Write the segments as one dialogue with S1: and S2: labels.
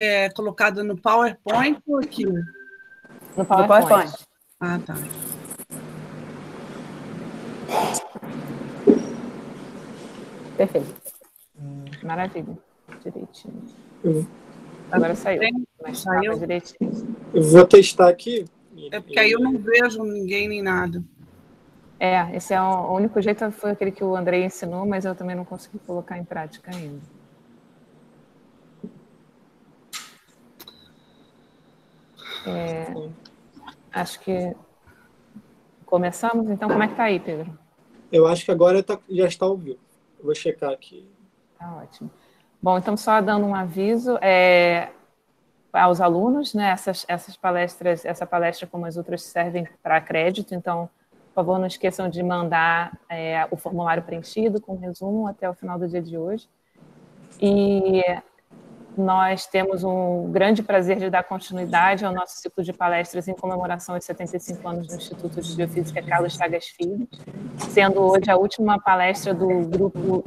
S1: é colocada no PowerPoint ou aqui?
S2: No PowerPoint. No PowerPoint.
S1: Ah, tá.
S2: Perfeito. Maravilha. Direitinho. Agora saiu. Mas saiu direitinho.
S3: Eu vou testar aqui.
S1: É porque aí eu não vejo ninguém nem nada.
S2: É, esse é o, o único jeito foi aquele que o André ensinou, mas eu também não consegui colocar em prática ainda. É, acho que começamos, então como é que tá aí, Pedro?
S3: Eu acho que agora tá, já está ao vivo. Eu vou checar aqui.
S2: Tá ótimo. Bom, então só dando um aviso é, aos alunos, né? Essas, essas palestras, essa palestra como as outras servem para crédito, então, por favor, não esqueçam de mandar é, o formulário preenchido com resumo até o final do dia de hoje. E nós temos um grande prazer de dar continuidade ao nosso ciclo de palestras em comemoração aos 75 anos do Instituto de Biofísica Carlos Chagas Filho, sendo hoje a última palestra do grupo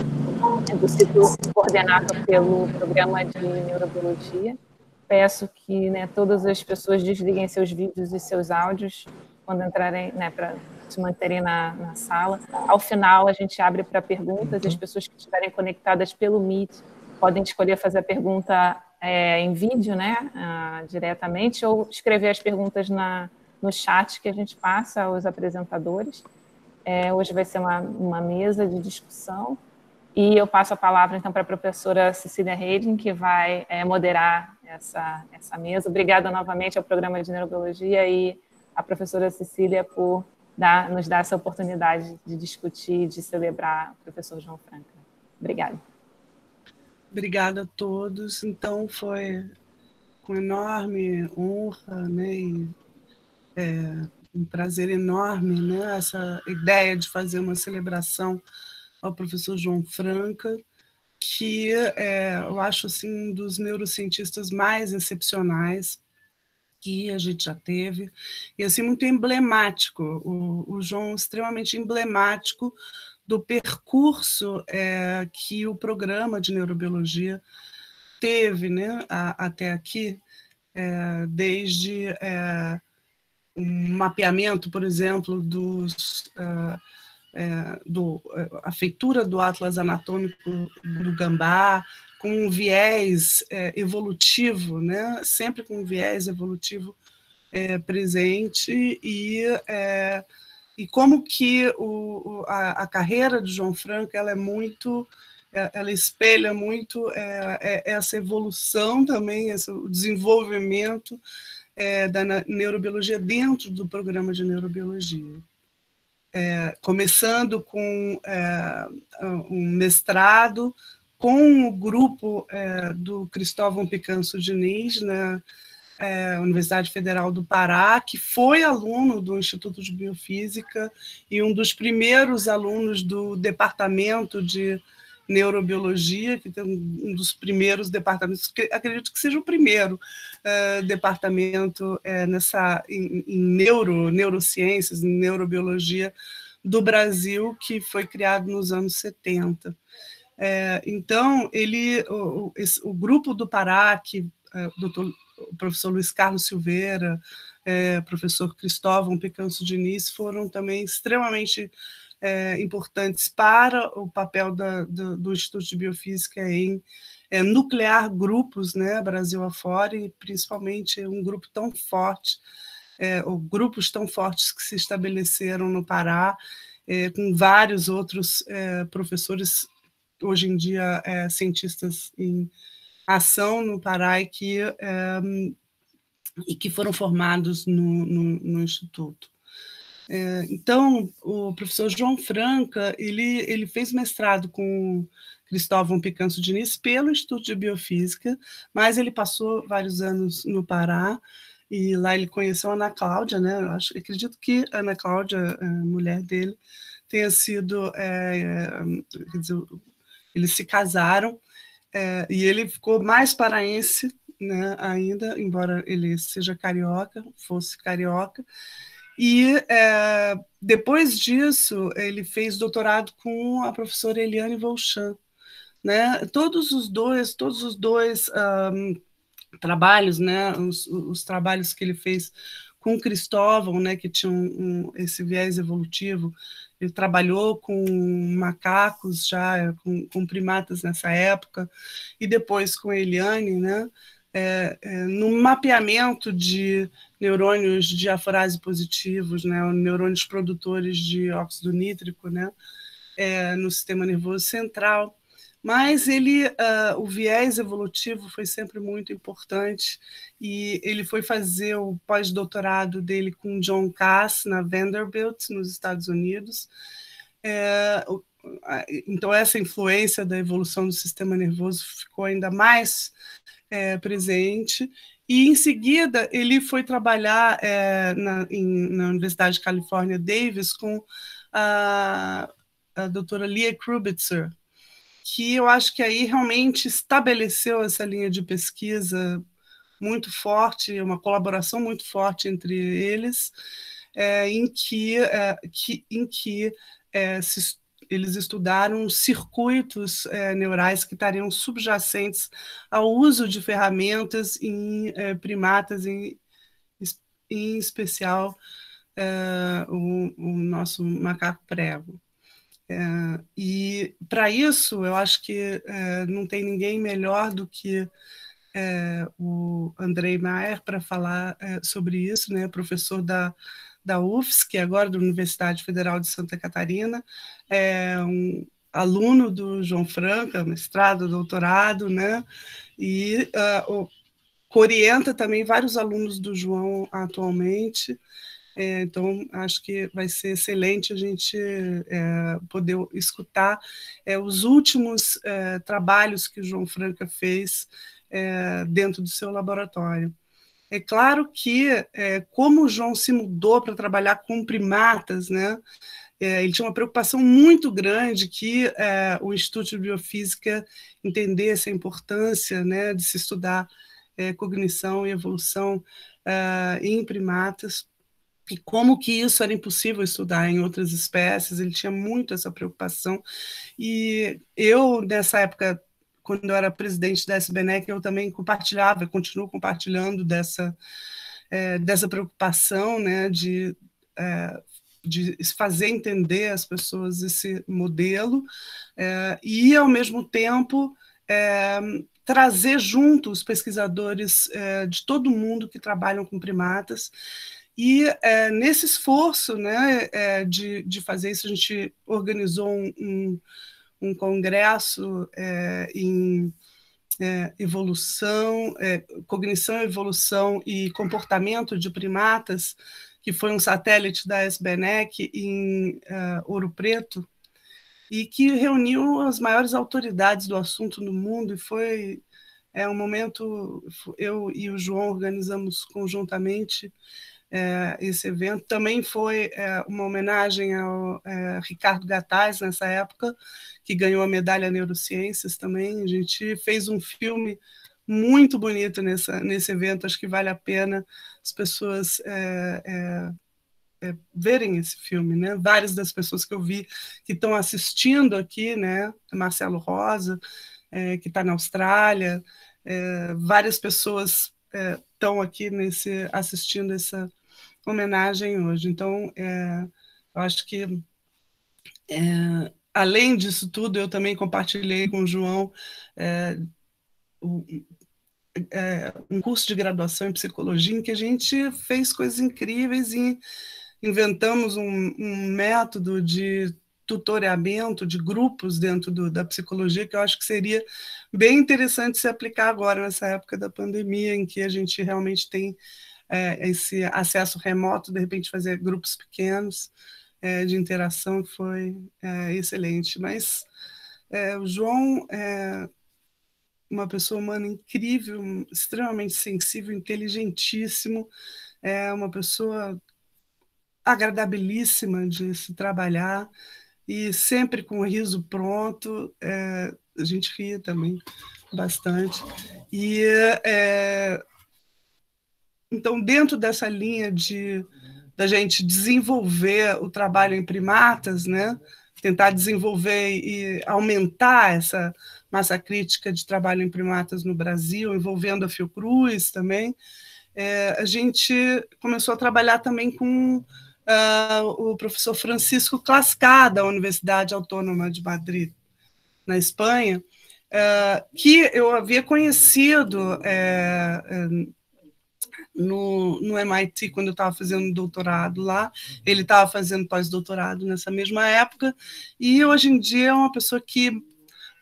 S2: do ciclo coordenado pelo Programa de Neurobiologia. Peço que né, todas as pessoas desliguem seus vídeos e seus áudios quando entrarem, né, para se manterem na, na sala. Ao final, a gente abre para perguntas, e as pessoas que estiverem conectadas pelo Meet podem escolher fazer a pergunta é, em vídeo, né, uh, diretamente, ou escrever as perguntas na, no chat que a gente passa aos apresentadores. É, hoje vai ser uma, uma mesa de discussão e eu passo a palavra então para a professora Cecília Reiding, que vai é, moderar essa, essa mesa. Obrigada novamente ao programa de Neurobiologia e à professora Cecília por dar, nos dar essa oportunidade de discutir, de celebrar o professor João Franca. Obrigada.
S1: Obrigada a todos. Então, foi com enorme honra né, e, é, um prazer enorme né, essa ideia de fazer uma celebração ao professor João Franca, que é, eu acho assim, um dos neurocientistas mais excepcionais que a gente já teve, e assim muito emblemático, o, o João extremamente emblemático do percurso é, que o programa de neurobiologia teve né, a, até aqui, é, desde é, um mapeamento, por exemplo, dos, do, a feitura do Atlas Anatômico do Gambá, com um viés evolutivo, né, sempre com um viés evolutivo presente e e como que o, a, a, carreira do João Franco ela é muito é, ela espelha muito é, é, essa evolução também esse, o desenvolvimento é, da neurobiologia dentro do programa de neurobiologia. É, começando com é, um mestrado com o grupo do Cristóvão Picanso Diniz né, é, Universidade Federal do Pará, que foi aluno do Instituto de Biofísica e um dos primeiros alunos do Departamento de Neurobiologia, que tem um dos primeiros departamentos, acredito que seja o primeiro uh, departamento uh, nessa, em, em, neuro, neurociências, em neurobiologia do Brasil, que foi criado nos anos 70. É, então, ele, o, esse, o, grupo do Pará, que o doutor o professor Luiz Carlos Silveira, é, professor Cristóvão Picanso Diniz, foram também extremamente é, importantes para o papel da, do, do, Instituto de Biofísica em é, nuclear grupos, né, Brasil afora, e principalmente um grupo tão forte, é, ou grupos tão fortes que se estabeleceram no Pará, é, com vários outros é, professores, hoje em dia cientistas em ação no Pará e que, é, e que foram formados no, no, no Instituto. É, então, o professor João Franca, ele, ele fez mestrado com Cristóvão Picanso Diniz pelo Instituto de Biofísica, mas ele passou vários anos no Pará, e lá ele conheceu a Ana Cláudia, né? Eu acho, acredito que a Ana Cláudia, a mulher dele, tenha sido, é, quer dizer, eles se casaram, é, e ele ficou mais paraense né, ainda, embora ele seja carioca, fosse carioca. E é, depois disso, ele fez doutorado com a professora Eliane Volchan. Né? Todos os dois, todos os dois um, trabalhos, né, os, os, trabalhos que ele fez com Cristóvão, né, que tinha um, um, esse viés evolutivo, ele trabalhou com macacos já, com, com, primatas nessa época, e depois com Eliane, né, é, é, no mapeamento de neurônios de afrase positivos, né, neurônios produtores de óxido nítrico, né, é, no sistema nervoso central. Mas ele, uh, o viés evolutivo foi sempre muito importante e ele foi fazer o pós-doutorado dele com John Cass na Vanderbilt nos Estados Unidos. É, então essa influência da evolução do sistema nervoso ficou ainda mais é, presente. E em seguida ele foi trabalhar é, na, em, na Universidade de Califórnia Davis com a, a doutora Leah Krubitzer, que eu acho que aí realmente estabeleceu essa linha de pesquisa muito forte, uma colaboração muito forte entre eles, é, em que, é, que, em que é, se, eles estudaram circuitos é, neurais que estariam subjacentes ao uso de ferramentas em é, primatas, em, em especial é, o, o nosso macaco prego. É, e para isso, eu acho que é, não tem ninguém melhor do que é, o Andrei Maier para falar sobre isso, né? professor da, da UFSC, agora da Universidade Federal de Santa Catarina, é um aluno do João Franca, mestrado, doutorado, né? e uh, orienta também vários alunos do João atualmente. É, então, acho que vai ser excelente a gente é, poder escutar é, os últimos é, trabalhos que o João Franca fez é, dentro do seu laboratório. É claro que, é, como o João se mudou para trabalhar com primatas, né, ele tinha uma preocupação muito grande que o Instituto de Biofísica entendesse a importância né, de se estudar cognição e evolução em primatas, e como que isso era impossível estudar em outras espécies, ele tinha muito essa preocupação. E eu, nessa época, quando eu era presidente da SBNEC, eu também compartilhava, continuo compartilhando dessa, é, dessa preocupação né, de, é, de fazer entender às pessoas esse modelo é, e, ao mesmo tempo, é, trazer junto os pesquisadores é, de todo mundo que trabalham com primatas e é, nesse esforço né, é, de, de fazer isso, a gente organizou um, um, um congresso é, em é, evolução, é, cognição, evolução e comportamento de primatas, que foi um satélite da SBNEC em é, Ouro Preto, e que reuniu as maiores autoridades do assunto no mundo, e foi é um momento, eu e o João organizamos conjuntamente é, esse evento. Também foi é, uma homenagem ao é, Ricardo Gataz, nessa época, que ganhou a medalha Neurociências também. A gente fez um filme muito bonito nessa, nesse evento, acho que vale a pena as pessoas é, é, é, verem esse filme. Né? Várias das pessoas que eu vi que estão assistindo aqui, né? Marcelo Rosa, que está na Austrália, várias pessoas estão aqui nesse assistindo essa homenagem hoje. Então, é, eu acho que, é, além disso tudo, eu também compartilhei com o João é, o, é, um curso de graduação em psicologia em que a gente fez coisas incríveis e inventamos um, um método de tutoramento de grupos dentro do, da psicologia que eu acho que seria bem interessante se aplicar agora nessa época da pandemia em que a gente realmente tem é, esse acesso remoto, de repente fazer grupos pequenos é, de interação foi é, excelente. Mas é, o João é uma pessoa humana incrível, extremamente sensível, inteligentíssimo, é uma pessoa agradabilíssima de se trabalhar e sempre com o riso pronto. É, a gente ria também bastante. E é, então, dentro dessa linha de da gente desenvolver o trabalho em primatas, né? tentar desenvolver e aumentar essa massa crítica de trabalho em primatas no Brasil, envolvendo a Fiocruz também, é, a gente começou a trabalhar também com uh, o professor Francisco Clascar, da Universidade Autônoma de Madrid, na Espanha, uh, que eu havia conhecido é, no, no MIT quando eu estava fazendo doutorado lá. Ele estava fazendo pós-doutorado nessa mesma época, e hoje em dia é uma pessoa que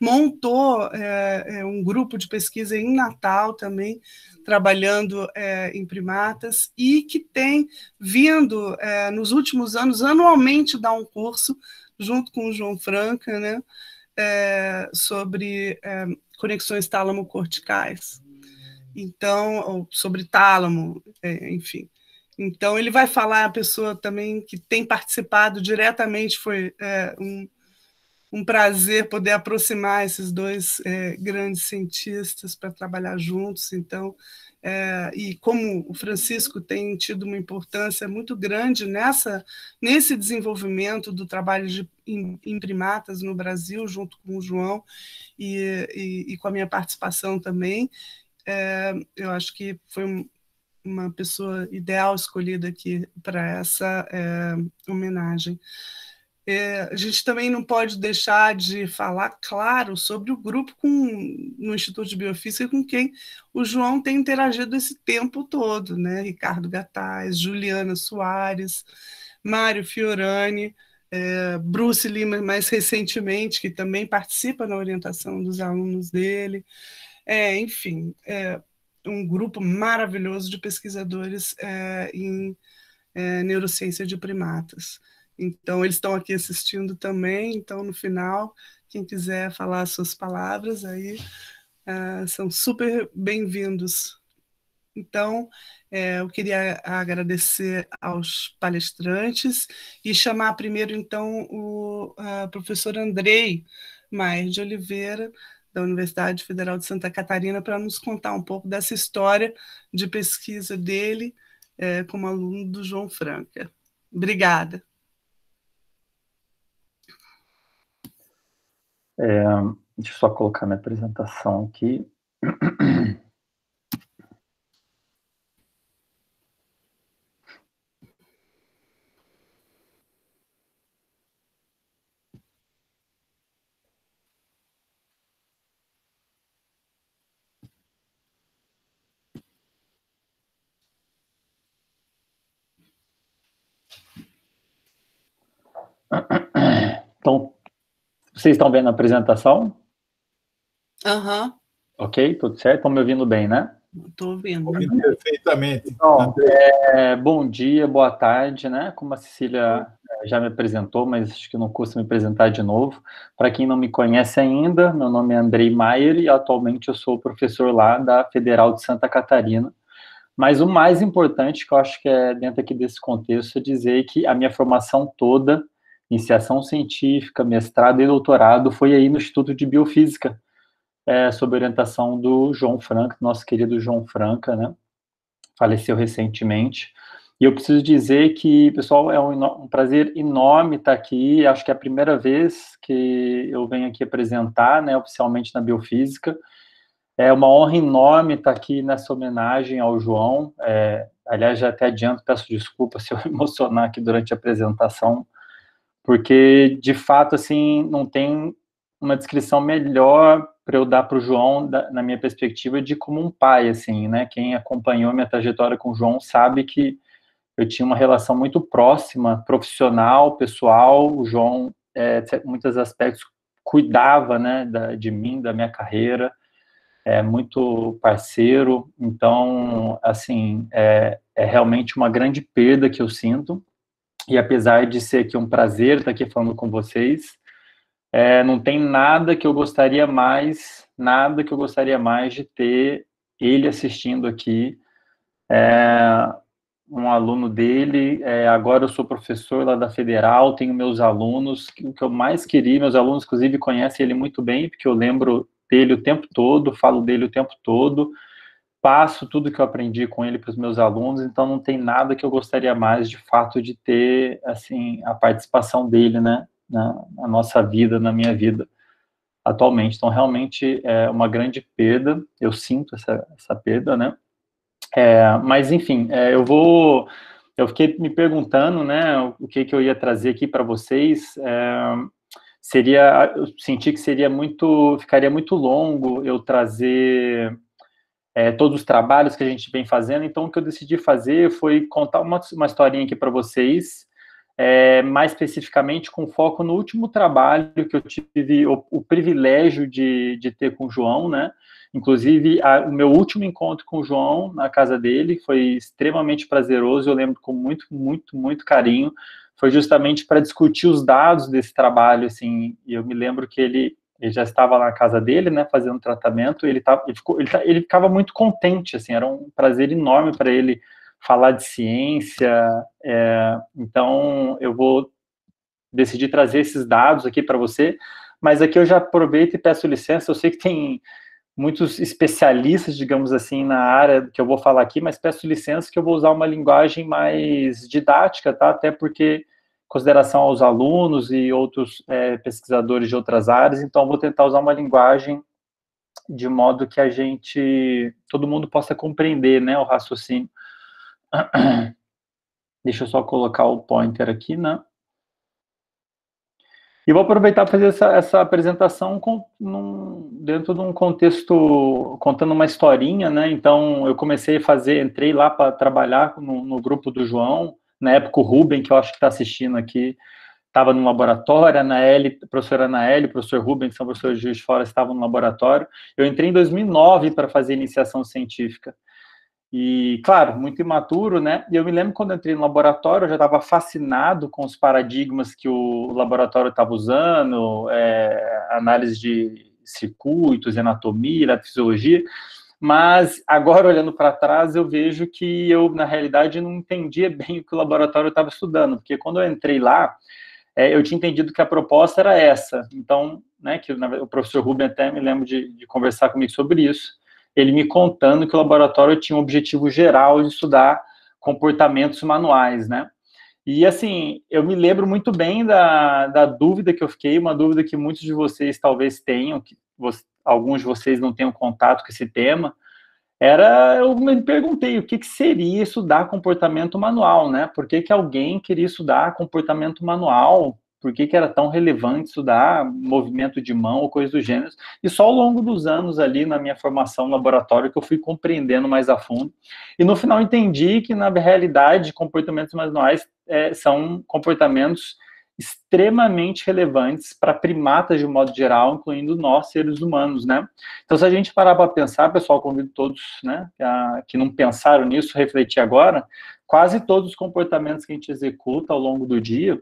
S1: montou é, é, um grupo de pesquisa em Natal também, trabalhando é, em primatas, e que tem vindo, é, nos últimos anos, anualmente dar um curso, junto com o João Franca, né, é, sobre é, conexões tálamo-corticais. Então, sobre tálamo, enfim. Então, ele vai falar, a pessoa também que tem participado diretamente, foi um um prazer poder aproximar esses dois é, grandes cientistas para trabalhar juntos. Então, é, e como o Francisco tem tido uma importância muito grande nessa nesse desenvolvimento do trabalho de, em, em primatas no Brasil, junto com o João e, e, e com a minha participação também, é, eu acho que foi uma pessoa ideal escolhida aqui para essa é, homenagem. É, a gente também não pode deixar de falar, claro, sobre o grupo com, no Instituto de Biofísica com quem o João tem interagido esse tempo todo, né? Ricardo Gataz, Juliana Soares, Mário Fiorani, é, Bruce Lima, mais recentemente, que também participa na orientação dos alunos dele. É, enfim, é um grupo maravilhoso de pesquisadores é, em é, neurociência de primatas. Então, eles estão aqui assistindo também. Então, no final, quem quiser falar suas palavras, aí uh, são super bem-vindos. Então, é, eu queria agradecer aos palestrantes e chamar primeiro, então, o professor Andrei Maier de Oliveira, da Universidade Federal de Santa Catarina, para nos contar um pouco dessa história de pesquisa dele é, como aluno do João Franca. Obrigada.
S4: É, deixa eu só colocar minha apresentação aqui. Então, vocês estão vendo a apresentação?
S1: Aham. Uhum.
S4: Ok, tudo certo? Estão me ouvindo bem, né?
S1: Estou ouvindo.
S5: Perfeitamente.
S4: Então, é, bom dia, boa tarde, né? Como a Cecília é, já me apresentou, mas acho que não custa me apresentar de novo. Para quem não me conhece ainda, meu nome é Andrei Maier e atualmente eu sou professor lá da Federal de Santa Catarina. Mas o mais importante que eu acho que é dentro aqui desse contexto é dizer que a minha formação toda iniciação científica, mestrado e doutorado foi aí no Instituto de Biofísica, é, sob orientação do João Franca, nosso querido João Franca, né? Faleceu recentemente. E eu preciso dizer que, pessoal, é um, um prazer enorme estar aqui. Acho que é a primeira vez que eu venho aqui apresentar, né, oficialmente na Biofísica. É uma honra enorme estar aqui nessa homenagem ao João. É, aliás, já até adianto, peço desculpas se eu emocionar aqui durante a apresentação, porque de fato assim não tem uma descrição melhor para eu dar para o João da, na minha perspectiva de como um pai assim né? Quem acompanhou minha trajetória com o João sabe que eu tinha uma relação muito próxima profissional pessoal. O João é, muitos aspectos cuidava né da, de mim da minha carreira. É muito parceiro. Então assim é, é realmente uma grande perda que eu sinto e apesar de ser aqui um prazer estar aqui falando com vocês, é, não tem nada que eu gostaria mais, nada que eu gostaria mais de ter ele assistindo aqui. É, um aluno dele, é, agora eu sou professor lá da Federal, tenho meus alunos, o que eu mais queria, meus alunos inclusive conhecem ele muito bem, porque eu lembro dele o tempo todo, falo dele o tempo todo, passo tudo que eu aprendi com ele para os meus alunos, então não tem nada que eu gostaria mais de fato de ter assim a participação dele, né, na, na, nossa vida, na minha vida. atualmente. Então, realmente é uma grande perda, eu sinto essa, essa perda, né? É, mas, enfim, é, eu vou. Eu fiquei me perguntando, né, o que, que eu ia trazer aqui para vocês. É, seria, eu senti que seria muito, ficaria muito longo eu trazer é, todos os trabalhos que a gente vem fazendo. Então, o que eu decidi fazer foi contar uma, uma historinha aqui para vocês, é, mais especificamente com foco no último trabalho que eu tive o, o privilégio de, de, ter com o João, né? Inclusive, a, o meu último encontro com o João na casa dele foi extremamente prazeroso, eu lembro com muito, muito, muito carinho. Foi justamente para discutir os dados desse trabalho, assim, e eu me lembro que ele, ele já estava na casa dele, né, fazendo tratamento, ele, tava, ele, ficou, ele, ele ficava muito contente, assim, era um prazer enorme para ele falar de ciência. É, então, eu vou decidir trazer esses dados aqui para você, mas aqui eu já aproveito e peço licença. Eu sei que tem muitos especialistas, digamos assim, na área que eu vou falar aqui, mas peço licença que eu vou usar uma linguagem mais didática, tá? Até porque consideração aos alunos e outros é, pesquisadores de outras áreas, então vou tentar usar uma linguagem de modo que a gente, todo mundo possa compreender, né, o raciocínio Deixa eu só colocar o pointer aqui, né? E vou aproveitar para fazer essa, essa apresentação com, num, dentro de um contexto, contando uma historinha, né? Então, eu comecei a fazer, entrei lá para trabalhar no, no, grupo do João, na época o Ruben, que eu acho que está assistindo aqui, estava no laboratório, a Anaeli, a professora Anaeli, o professor Ruben, que são professores de Juiz Fora, estavam no laboratório. Eu entrei em 2009 para fazer iniciação científica. E, claro, muito imaturo, né? E eu me lembro quando entrei no laboratório, eu já estava fascinado com os paradigmas que o laboratório estava usando, é, análise de circuitos, anatomia, fisiologia. Mas agora, olhando para trás, eu vejo que eu, na realidade, não entendia bem o que o laboratório estava estudando, porque quando eu entrei lá, é, eu tinha entendido que a proposta era essa. Então, né, que o professor Rubem até me lembro de, de conversar comigo sobre isso ele me contando que o laboratório tinha um objetivo geral de estudar comportamentos manuais, né? E assim, eu me lembro muito bem da, da dúvida que eu fiquei, uma dúvida que muitos de vocês talvez tenham, que alguns de vocês não tenham contato com esse tema, era, eu me perguntei, o que, que seria estudar comportamento manual, né? Por que, que alguém queria estudar comportamento manual? por que, que, era tão relevante estudar movimento de mão ou coisa do gênero. E só ao longo dos anos ali na minha formação no laboratório que eu fui compreendendo mais a fundo. E no final entendi que, na realidade, comportamentos manuais é, são comportamentos extremamente relevantes para primatas de um modo geral, incluindo nós, seres humanos, né? Então, se a gente parar para pensar, pessoal, convido todos, né, a, que não pensaram nisso, refletir agora, quase todos os comportamentos que a gente executa ao longo do dia,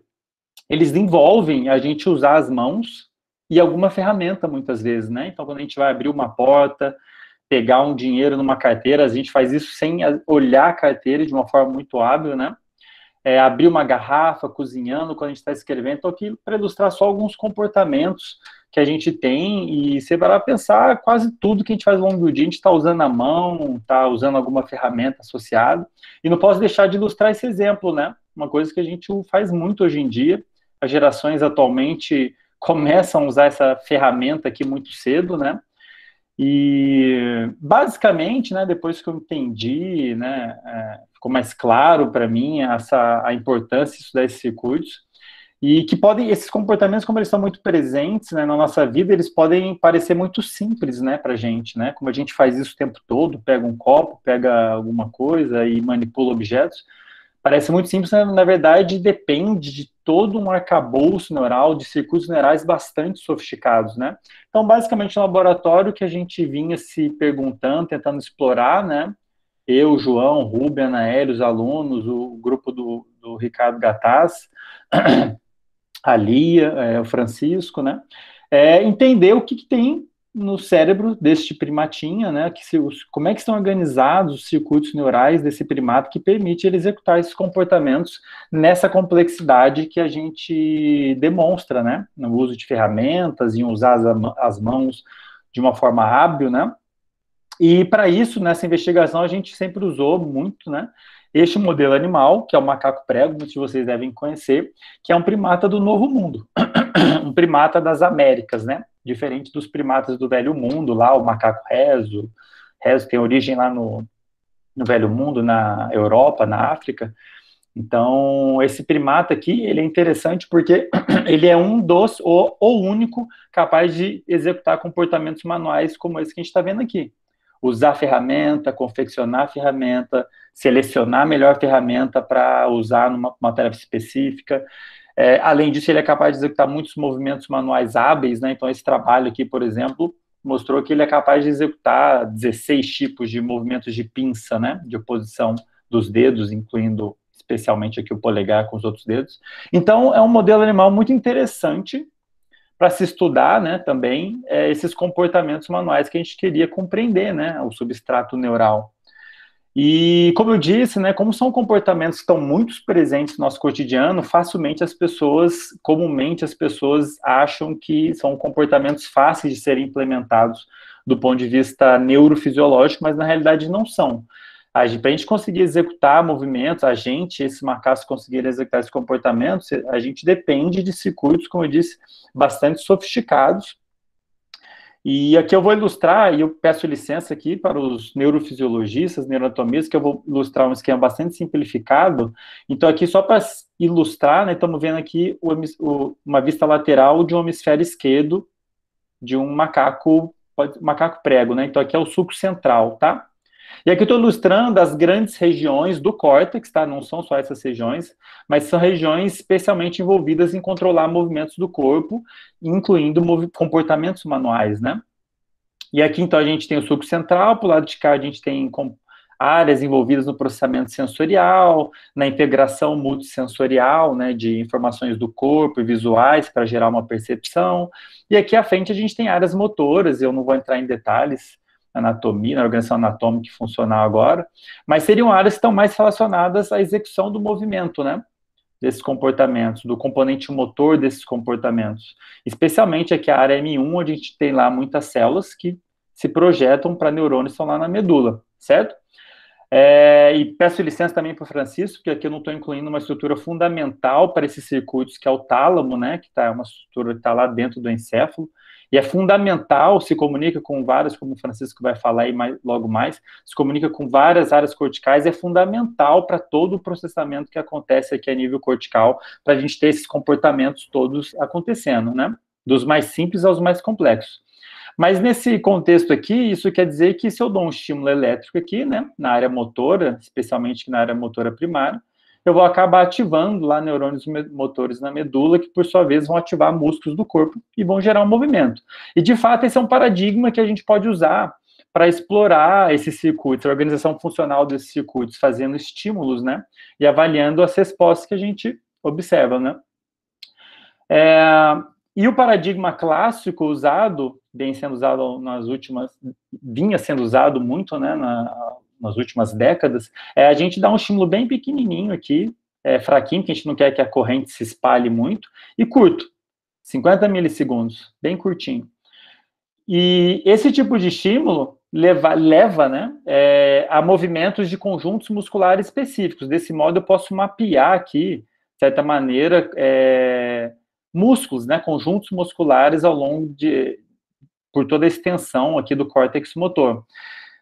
S4: eles envolvem a gente usar as mãos e alguma ferramenta, muitas vezes, né? Então, quando a gente vai abrir uma porta, pegar um dinheiro numa carteira, a gente faz isso sem olhar a carteira de uma forma muito hábil, né? É, abrir uma garrafa, cozinhando, quando a gente está escrevendo. Então, aqui para ilustrar só alguns comportamentos que a gente tem e você vai pensar quase tudo que a gente faz ao longo do dia, a gente está usando a mão, está usando alguma ferramenta associada. E não posso deixar de ilustrar esse exemplo, né? Uma coisa que a gente faz muito hoje em dia, as gerações atualmente começam a usar essa ferramenta aqui muito cedo, né? E basicamente, né, depois que eu entendi, né, é, ficou mais claro para mim essa a importância de estudar esses circuitos e que podem esses comportamentos, como eles são muito presentes né, na nossa vida, eles podem parecer muito simples, né, para gente, né? Como a gente faz isso o tempo todo, pega um copo, pega alguma coisa e manipula objetos Parece muito simples, mas na verdade depende de todo um arcabouço neural, de circuitos neurais bastante sofisticados, né? Então, basicamente, no laboratório que a gente vinha se perguntando, tentando explorar, né? Eu, João, Rubem, Anaélio, os alunos, o grupo do, do Ricardo Gataz, a Lia, é, o Francisco, né? É, entender o que, que tem no cérebro deste primatinha, né? Que se, como é que estão organizados os circuitos neurais desse primata que permite ele executar esses comportamentos nessa complexidade que a gente demonstra, né? No uso de ferramentas, em usar as, as mãos de uma forma hábil, né? E para isso, nessa investigação, a gente sempre usou muito, né? Este modelo animal, que é o macaco prego, muitos vocês devem conhecer, que é um primata do Novo Mundo, um primata das Américas, né? Diferente dos primatas do Velho Mundo, lá o macaco rezo, rezo tem origem lá no, no Velho Mundo, na Europa, na África. Então, esse primata aqui, ele é interessante porque ele é um dos, ou o único, capaz de executar comportamentos manuais como esse que a gente está vendo aqui. Usar ferramenta, confeccionar ferramenta, selecionar a melhor ferramenta para usar numa uma tarefa específica. É, além disso, ele é capaz de executar muitos movimentos manuais hábeis, né? Então, esse trabalho aqui, por exemplo, mostrou que ele é capaz de executar 16 tipos de movimentos de pinça, né, de oposição dos dedos, incluindo especialmente aqui o polegar com os outros dedos. Então, é um modelo animal muito interessante para se estudar, né, também, é, esses comportamentos manuais que a gente queria compreender, né, o substrato neural. E, como eu disse, né, como são comportamentos que estão muito presentes no nosso cotidiano, facilmente as pessoas, comumente as pessoas acham que são comportamentos fáceis de serem implementados do ponto de vista neurofisiológico, mas na realidade não são. Para a gente conseguir executar movimentos, a gente, esses macacos conseguirem executar esses comportamentos, a gente depende de circuitos, como eu disse, bastante sofisticados, e aqui eu vou ilustrar, e eu peço licença aqui para os neurofisiologistas, neuroanatomistas, que eu vou ilustrar um esquema bastante simplificado. Então, aqui só para ilustrar, né, estamos vendo aqui o, o, uma vista lateral de um hemisfério esquerdo de um macaco, macaco prego, né? Então, aqui é o suco central, tá? E aqui eu estou ilustrando as grandes regiões do córtex, tá? Não são só essas regiões, mas são regiões especialmente envolvidas em controlar movimentos do corpo, incluindo comportamentos manuais, né? E aqui, então, a gente tem o suco central, para o lado de cá a gente tem áreas envolvidas no processamento sensorial, na integração multissensorial, né, de informações do corpo e visuais para gerar uma percepção. E aqui à frente a gente tem áreas motoras, eu não vou entrar em detalhes, anatomia, na organização anatômica funcional agora, mas seriam áreas que estão mais relacionadas à execução do movimento, né? Desses comportamentos, do componente motor desses comportamentos. Especialmente aqui a área M1, onde a gente tem lá muitas células que se projetam para neurônios que estão lá na medula, certo? É, e peço licença também para o Francisco, porque aqui eu não estou incluindo uma estrutura fundamental para esses circuitos, que é o tálamo, né? Que tá, é uma estrutura que está lá dentro do encéfalo. E é fundamental, se comunica com várias, como o Francisco vai falar aí mais, logo mais, se comunica com várias áreas corticais, é fundamental para todo o processamento que acontece aqui a nível cortical, para a gente ter esses comportamentos todos acontecendo, né? Dos mais simples aos mais complexos. Mas nesse contexto aqui, isso quer dizer que se eu dou um estímulo elétrico aqui, né, na área motora, especialmente na área motora primária, eu vou acabar ativando lá neurônios motores na medula, que por sua vez vão ativar músculos do corpo e vão gerar um movimento. E de fato, esse é um paradigma que a gente pode usar para explorar esses circuitos, a organização funcional desses circuitos, fazendo estímulos, né? E avaliando as respostas que a gente observa, né? É, e o paradigma clássico usado, vem sendo usado nas últimas, vinha sendo usado muito, né, na, nas últimas décadas, é a gente dar um estímulo bem pequenininho aqui, é, fraquinho, que a gente não quer que a corrente se espalhe muito, e curto, 50 milissegundos, bem curtinho. E esse tipo de estímulo leva, leva né, é, a movimentos de conjuntos musculares específicos. Desse modo, eu posso mapear aqui, de certa maneira, é, músculos, né, conjuntos musculares ao longo de, por toda a extensão aqui do córtex motor.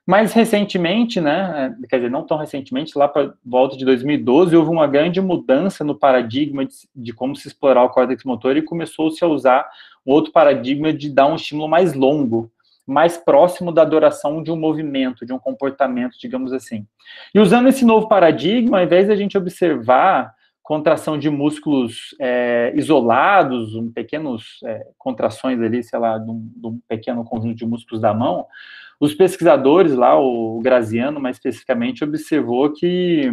S4: Mais recentemente, né, quer dizer, não tão recentemente, lá para volta de 2012, houve uma grande mudança no paradigma de, de como se explorar o córtex motor e começou-se a usar um outro paradigma de dar um estímulo mais longo, mais próximo da duração de um movimento, de um comportamento, digamos assim. E usando esse novo paradigma, ao invés de a gente observar contração de músculos é, isolados, um pequenos é, contrações ali, sei lá, de um, de um pequeno conjunto de músculos da mão, os pesquisadores lá, o Graziano mais especificamente, observou que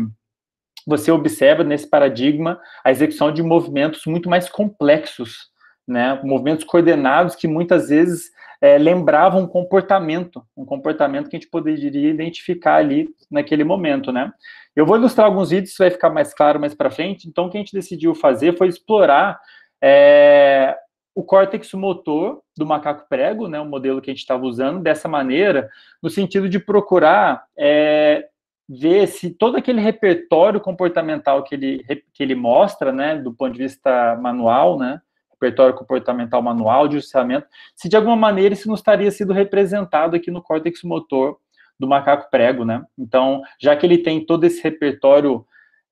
S4: você observa nesse paradigma a execução de movimentos muito mais complexos, né? Movimentos coordenados que muitas vezes é, lembravam um comportamento, um comportamento que a gente poderia identificar ali naquele momento, né? Eu vou ilustrar alguns vídeos, isso vai ficar mais claro mais para frente. Então, o que a gente decidiu fazer foi explorar é, o córtex motor do macaco prego, né, o modelo que a gente estava usando, dessa maneira, no sentido de procurar é, ver se todo aquele repertório comportamental que ele, que ele mostra, né, do ponto de vista manual, né, repertório comportamental manual de juiciamento, se de alguma maneira isso não estaria sido representado aqui no córtex motor do macaco prego, né? Então, já que ele tem todo esse repertório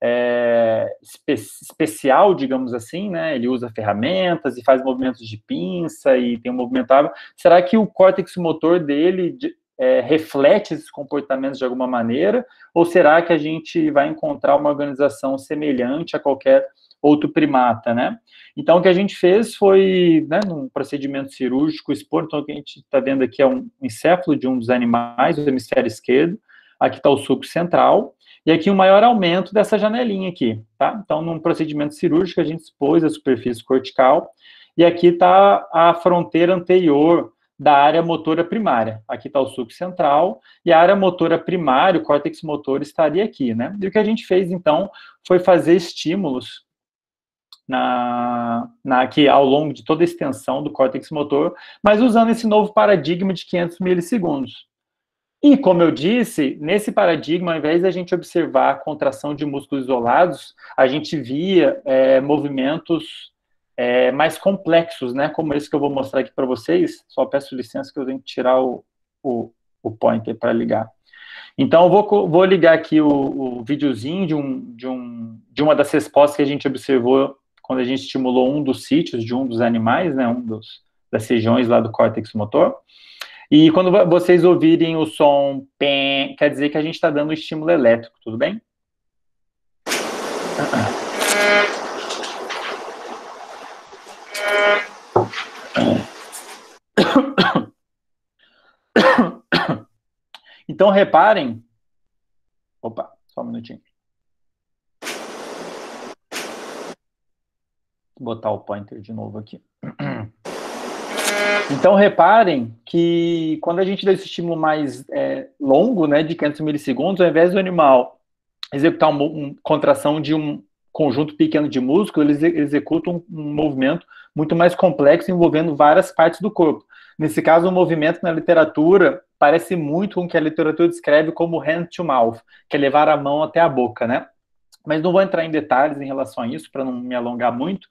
S4: é, espe especial, digamos assim, né? Ele usa ferramentas e faz movimentos de pinça e tem um movimento Será que o córtex motor dele é, reflete esses comportamentos de alguma maneira? Ou será que a gente vai encontrar uma organização semelhante a qualquer outro primata, né? Então, o que a gente fez foi, né, num procedimento cirúrgico, expor, então, o que a gente está vendo aqui é um encéfalo de um dos animais, do hemisfério esquerdo, aqui está o suco central, e aqui um maior aumento dessa janelinha aqui, tá? Então, num procedimento cirúrgico, a gente expôs a superfície cortical, e aqui está a fronteira anterior da área motora primária. Aqui está o suco central, e a área motora primária, o córtex motor, estaria aqui, né? E o que a gente fez, então, foi fazer estímulos na, na, aqui ao longo de toda a extensão do córtex motor, mas usando esse novo paradigma de 500 milissegundos. E, como eu disse, nesse paradigma, ao invés de a gente observar a contração de músculos isolados, a gente via é, movimentos é, mais complexos, né? Como esse que eu vou mostrar aqui para vocês. Só peço licença que eu tenho que tirar o, o, o pointer para ligar. Então, eu vou, vou ligar aqui o, o videozinho de, um, de, um, de uma das respostas que a gente observou quando a gente estimulou um dos sítios de um dos animais, né? Um dos, das regiões lá do córtex motor. E quando vocês ouvirem o som PEM, quer dizer que a gente está dando um estímulo elétrico, tudo bem? Então, reparem. Opa, só um minutinho. Vou botar o pointer de novo aqui. Então, reparem que quando a gente dá esse estímulo mais é, longo, né, de 500 milissegundos, ao invés do animal executar uma um, contração de um conjunto pequeno de músculo, eles executam um, um movimento muito mais complexo envolvendo várias partes do corpo. Nesse caso, o movimento na literatura parece muito com o que a literatura descreve como hand to mouth, que é levar a mão até a boca, né? Mas não vou entrar em detalhes em relação a isso, para não me alongar muito.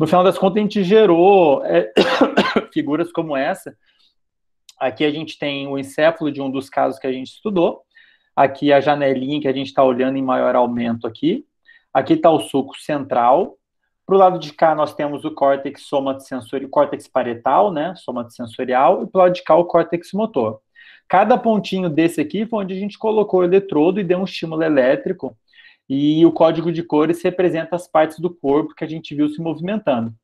S4: No final das contas, a gente gerou é, figuras como essa. Aqui a gente tem o encéfalo de um dos casos que a gente estudou. Aqui a janelinha que a gente está olhando em maior aumento aqui. Aqui está o suco central. Para o lado de cá, nós temos o córtex somatosensorial, córtex parietal, né, somatosensorial, e para o lado de cá, o córtex motor. Cada pontinho desse aqui foi onde a gente colocou o eletrodo e deu um estímulo elétrico, e o código de cores representa as partes do corpo que a gente viu se movimentando,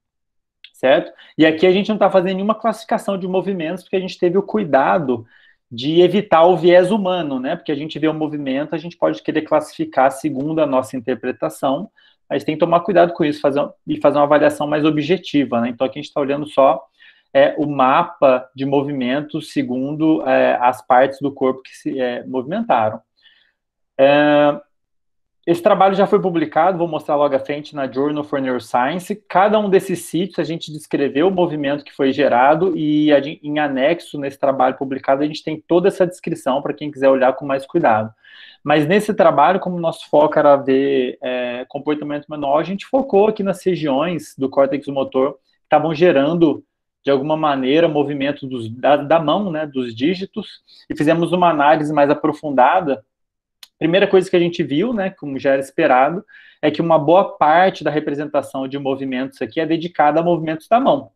S4: certo? E aqui a gente não está fazendo nenhuma classificação de movimentos, porque a gente teve o cuidado de evitar o viés humano, né? Porque a gente vê o movimento, a gente pode querer classificar segundo a nossa interpretação, mas tem que tomar cuidado com isso fazer, e fazer uma avaliação mais objetiva, né? Então aqui a gente está olhando só é, o mapa de movimento segundo é, as partes do corpo que se é, movimentaram. Esse trabalho já foi publicado, vou mostrar logo à frente na Journal for Neuroscience. Cada um desses sítios a gente descreveu o movimento que foi gerado e em anexo nesse trabalho publicado a gente tem toda essa descrição para quem quiser olhar com mais cuidado. Mas nesse trabalho, como nosso foco era ver é, comportamento manual, a gente focou aqui nas regiões do córtex motor que estavam gerando de alguma maneira movimento dos, da, da mão, né, dos dígitos, e fizemos uma análise mais aprofundada Primeira coisa que a gente viu, né, como já era esperado, é que uma boa parte da representação de movimentos aqui é dedicada a movimentos da mão,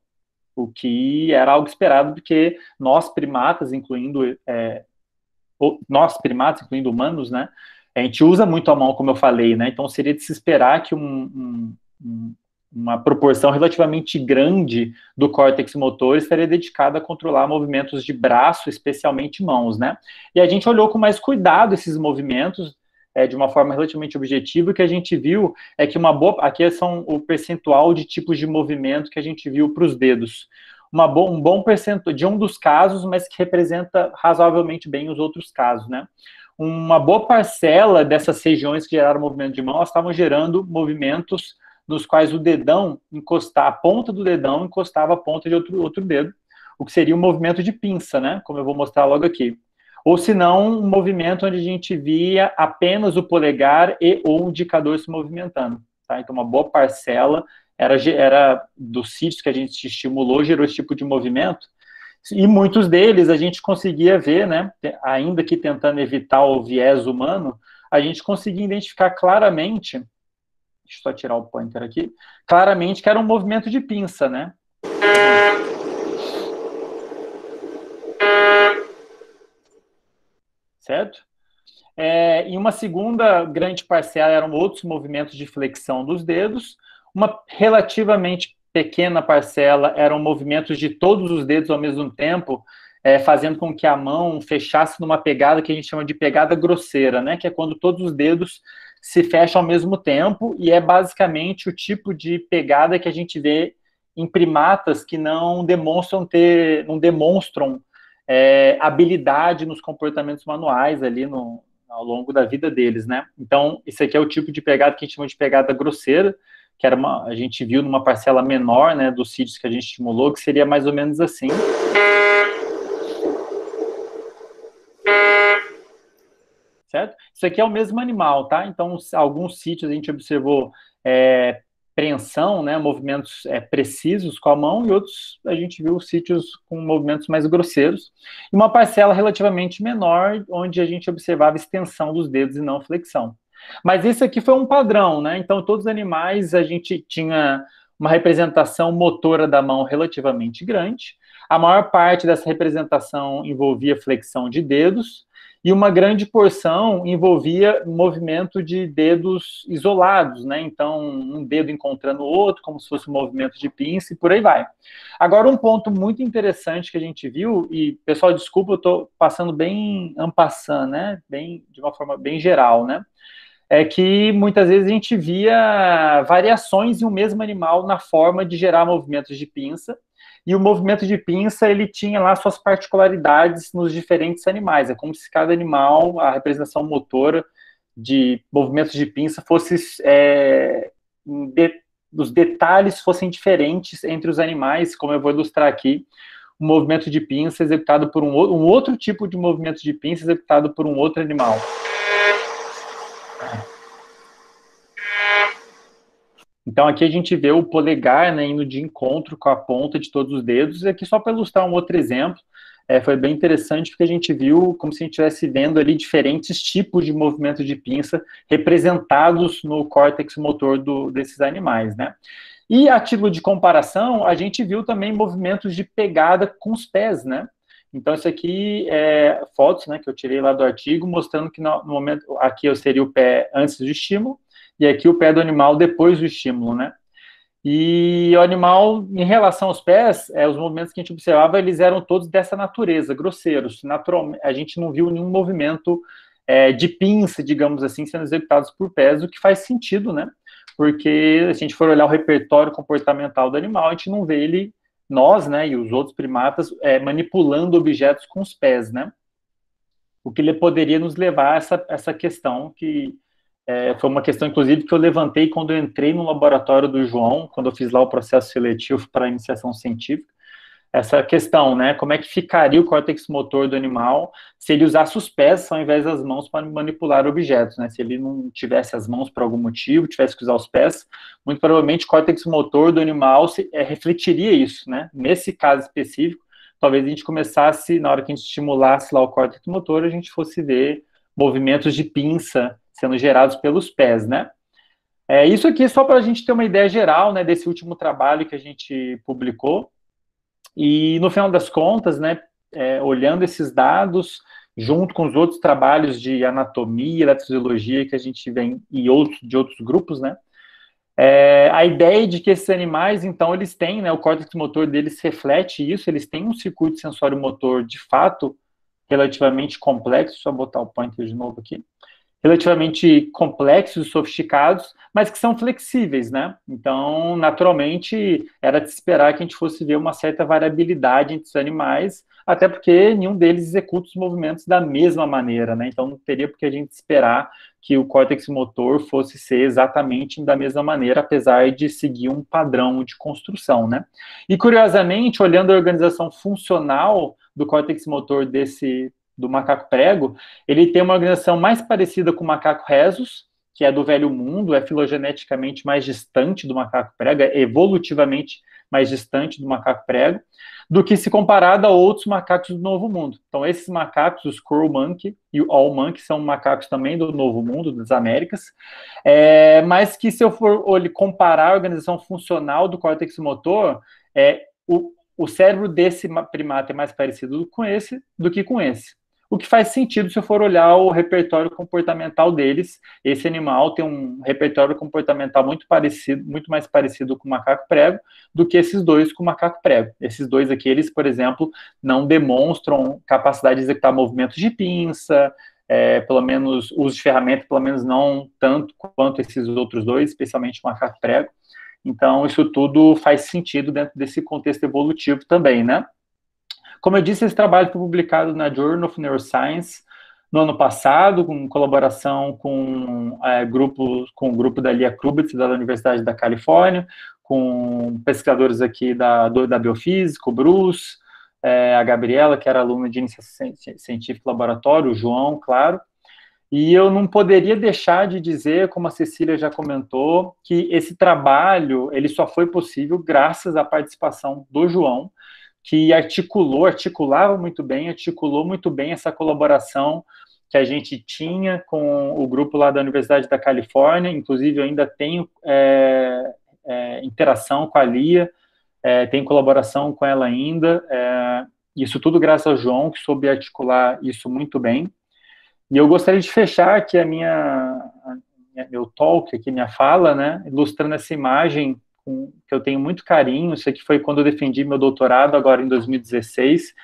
S4: o que era algo esperado, porque nós primatas, incluindo é, nós primatas, incluindo humanos, né, a gente usa muito a mão, como eu falei, né, então seria de se esperar que um, um, uma proporção relativamente grande do córtex motor estaria dedicada a controlar movimentos de braço, especialmente mãos, né? E a gente olhou com mais cuidado esses movimentos, é, de uma forma relativamente objetiva, o que a gente viu é que uma boa, aqui são o percentual de tipos de movimento que a gente viu para os dedos. Uma bo, um bom percentual de um dos casos, mas que representa razoavelmente bem os outros casos, né? Uma boa parcela dessas regiões que geraram movimento de mão, estavam gerando movimentos nos quais o dedão encostar, a ponta do dedão encostava a ponta de outro, outro dedo, o que seria um movimento de pinça, né? Como eu vou mostrar logo aqui. Ou se não, um movimento onde a gente via apenas o polegar e ou o indicador se movimentando. Tá? Então, uma boa parcela era, era dos sítios que a gente estimulou, gerou esse tipo de movimento. E muitos deles a gente conseguia ver, né, ainda que tentando evitar o viés humano, a gente conseguia identificar claramente, deixa eu só tirar o pointer aqui, claramente que era um movimento de pinça, né? Certo? É, em uma segunda grande parcela eram outros movimentos de flexão dos dedos, uma relativamente pequena parcela eram movimentos de todos os dedos ao mesmo tempo, é, fazendo com que a mão fechasse numa pegada que a gente chama de pegada grosseira, né? Que é quando todos os dedos se fecham ao mesmo tempo e é basicamente o tipo de pegada que a gente vê em primatas que não demonstram ter, não demonstram é, habilidade nos comportamentos manuais ali no, ao longo da vida deles, né? Então, isso aqui é o tipo de pegada que a gente chama de pegada grosseira, que era uma, a gente viu numa parcela menor, né, dos sítios que a gente estimulou, que seria mais ou menos assim. Certo? Isso aqui é o mesmo animal, tá? Então, alguns sítios a gente observou é, preensão, né, movimentos é, precisos com a mão, e outros a gente viu sítios com movimentos mais grosseiros, e uma parcela relativamente menor, onde a gente observava extensão dos dedos e não flexão. Mas isso aqui foi um padrão, né? Então, todos os animais a gente tinha uma representação motora da mão relativamente grande. A maior parte dessa representação envolvia flexão de dedos, e uma grande porção envolvia movimento de dedos isolados, né? Então, um dedo encontrando o outro, como se fosse um movimento de pinça e por aí vai. Agora, um ponto muito interessante que a gente viu, e pessoal, desculpa, eu estou passando bem ampassando, né? Bem, de uma forma bem geral, né? é que muitas vezes a gente via variações em um mesmo animal na forma de gerar movimentos de pinça, e o movimento de pinça ele tinha lá suas particularidades nos diferentes animais. É como se cada animal, a representação motora de movimentos de pinça fosse é, de, os detalhes fossem diferentes entre os animais, como eu vou ilustrar aqui. Um movimento de pinça executado por um, um outro tipo de movimento de pinça executado por um outro animal. Então aqui a gente vê o polegar né, indo de encontro com a ponta de todos os dedos. E aqui só para ilustrar um outro exemplo, é, foi bem interessante porque a gente viu como se a gente estivesse vendo ali diferentes tipos de movimentos de pinça representados no córtex motor do, desses animais, né? E a título de comparação, a gente viu também movimentos de pegada com os pés, né? Então, isso aqui é fotos né, que eu tirei lá do artigo, mostrando que no, no momento, aqui eu seria o pé antes do estímulo, e aqui o pé do animal depois do estímulo, né? E o animal, em relação aos pés, é, os movimentos que a gente observava, eles eram todos dessa natureza, grosseiros. Naturalmente, a gente não viu nenhum movimento é, de pinça, digamos assim, sendo executados por pés, o que faz sentido, né? Porque se a gente for olhar o repertório comportamental do animal, a gente não vê ele, nós, né, e os outros primatas, é, manipulando objetos com os pés, né? O que ele poderia nos levar a essa, essa questão que é, foi uma questão, inclusive, que eu levantei quando eu entrei no laboratório do João, quando eu fiz lá o processo seletivo para a iniciação científica. Essa questão, né? Como é que ficaria o córtex motor do animal se ele usasse os pés ao invés das mãos para manipular objetos, né? Se ele não tivesse as mãos por algum motivo, tivesse que usar os pés, muito provavelmente o córtex motor do animal se, é, refletiria isso, né? Nesse caso específico, talvez a gente começasse, na hora que a gente estimulasse lá o córtex motor, a gente fosse ver movimentos de pinça sendo gerados pelos pés, né? É, isso aqui é só para a gente ter uma ideia geral, né, desse último trabalho que a gente publicou. E no final das contas, né, é, olhando esses dados, junto com os outros trabalhos de anatomia, eletrofisiologia que a gente vem e outros de outros grupos, né, é, a ideia de que esses animais, então, eles têm, né, o córtex motor deles reflete isso, eles têm um circuito sensório motor de fato relativamente complexo. Eu botar o pointer de novo aqui relativamente complexos e sofisticados, mas que são flexíveis, né? Então, naturalmente, era de esperar que a gente fosse ver uma certa variabilidade entre os animais, até porque nenhum deles executa os movimentos da mesma maneira, né? Então, não teria por que a gente esperar que o córtex motor fosse ser exatamente da mesma maneira, apesar de seguir um padrão de construção, né? E, curiosamente, olhando a organização funcional do córtex motor desse do macaco prego, ele tem uma organização mais parecida com o macaco rhesus, que é do velho mundo, é filogeneticamente mais distante do macaco prego, é evolutivamente mais distante do macaco prego, do que se comparado a outros macacos do Novo Mundo. Então, esses macacos, os Crow Monkey e o All Monkey, são macacos também do Novo Mundo, das Américas, é, mas que se eu for comparar a organização funcional do córtex motor, é, o, o cérebro desse primata é mais parecido com esse do que com esse o que faz sentido se eu for olhar o repertório comportamental deles. Esse animal tem um repertório comportamental muito parecido, muito mais parecido com o macaco prego do que esses dois com o macaco prego. Esses dois aqui, eles, por exemplo, não demonstram capacidade de executar movimentos de pinça, é, pelo menos uso de ferramenta, pelo menos não tanto quanto esses outros dois, especialmente o macaco prego. Então, isso tudo faz sentido dentro desse contexto evolutivo também, né? Como eu disse, esse trabalho foi publicado na Journal of Neuroscience no ano passado, com colaboração com, é, grupo, com o grupo da Lia Krubitz, da Universidade da Califórnia, com pesquisadores aqui da, do, da Biofísica, o Bruce, é, a Gabriela, que era aluna de iniciação científica laboratório, o João, claro. E eu não poderia deixar de dizer, como a Cecília já comentou, que esse trabalho ele só foi possível graças à participação do João, que articulou, articulava muito bem, articulou muito bem essa colaboração que a gente tinha com o grupo lá da Universidade da Califórnia, inclusive eu ainda tenho é, é, interação com a Lia, é, tenho colaboração com ela ainda, é, isso tudo graças ao João, que soube articular isso muito bem. E eu gostaria de fechar aqui a minha, a minha meu talk, aqui minha fala, né, ilustrando essa imagem com, que eu tenho muito carinho, isso aqui foi quando eu defendi meu doutorado, agora em 2016,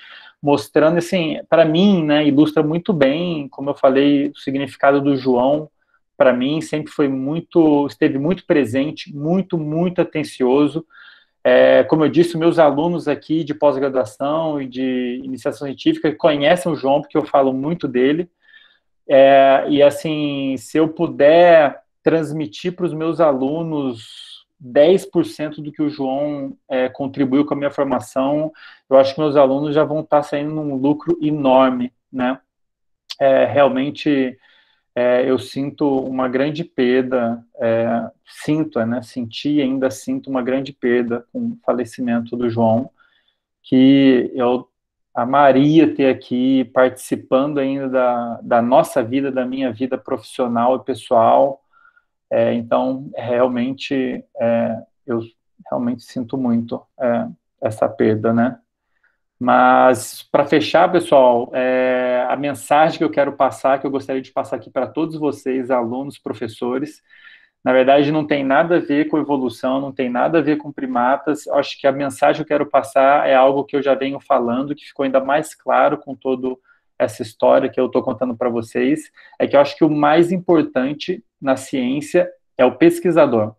S4: mostrando, assim, para mim, né, ilustra muito bem, como eu falei, o significado do João, para mim, sempre foi muito, esteve muito presente, muito, muito atencioso, é, como eu disse, meus alunos aqui de pós-graduação e de iniciação científica conhecem o João, porque eu falo muito dele, é, e assim, se eu puder transmitir para os meus alunos 10% do que o João é, contribuiu com a minha formação, eu acho que meus alunos já vão estar saindo num lucro enorme, né? É, realmente, é, eu sinto uma grande perda, é, sinto, né? Senti ainda sinto uma grande perda com o falecimento do João, que eu amaria ter aqui participando ainda da, da nossa vida, da minha vida profissional e pessoal, é, então, realmente, é, eu realmente sinto muito é, essa perda, né? Mas, para fechar, pessoal, é, a mensagem que eu quero passar, que eu gostaria de passar aqui para todos vocês, alunos, professores, na verdade, não tem nada a ver com evolução, não tem nada a ver com primatas. Acho que a mensagem que eu quero passar é algo que eu já venho falando, que ficou ainda mais claro com todo essa história que eu estou contando para vocês, é que eu acho que o mais importante na ciência é o pesquisador.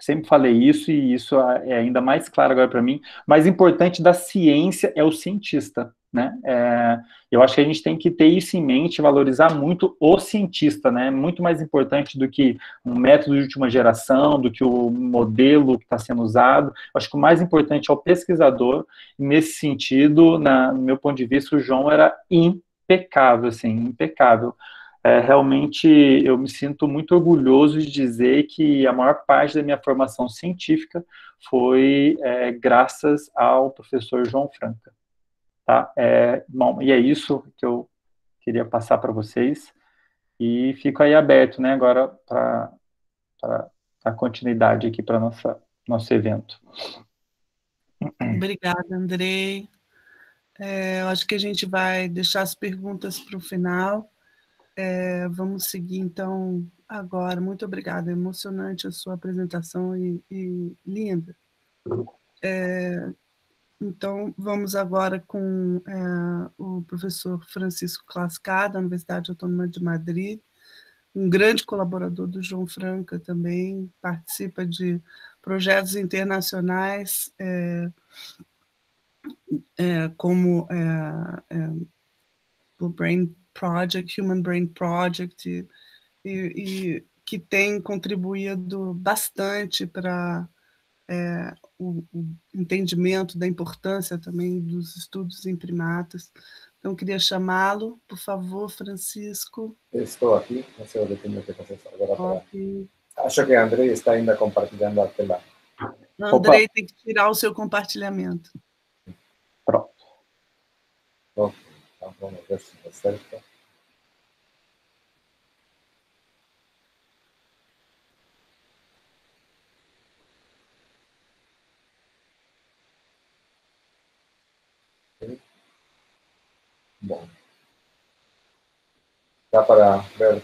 S4: sempre falei isso e isso é ainda mais claro agora para mim. Mais importante da ciência é o cientista, né? É, eu acho que a gente tem que ter isso em mente, valorizar muito o cientista, né? Muito mais importante do que um método de última geração, do que o modelo que está sendo usado. Eu acho que o mais importante é o pesquisador. Nesse sentido, na, no meu ponto de vista, o João era impecável, assim, impecável é, realmente eu me sinto muito orgulhoso de dizer que a maior parte da minha formação científica foi é, graças ao professor João Franca. Tá? É, bom, e é isso que eu queria passar para vocês. E fico aí aberto né, agora para a continuidade aqui para nosso evento.
S1: Obrigada, Andrei. É, eu acho que a gente vai deixar as perguntas para o final. É, vamos seguir, então, agora. Muito obrigada. Emocionante a sua apresentação e, e linda. É, então, vamos agora com é, o professor Francisco Clascar, da Universidade Autônoma de Madrid, um grande colaborador do João Franca também, participa de projetos internacionais, é, é, como o Brain Project, Human Brain Project, e, e que tem contribuído bastante para é, o, o, entendimento da importância também dos estudos em primatas. Então, queria chamá-lo, por favor, Francisco.
S5: Estou aqui, não sei o que tenho que fazer agora para... Acho que Andrei está ainda compartilhando a tela.
S1: Andrei tem que tirar o seu compartilhamento.
S4: Pronto.
S5: Ok, então vamos ver se está certo. Bom. Dá para ver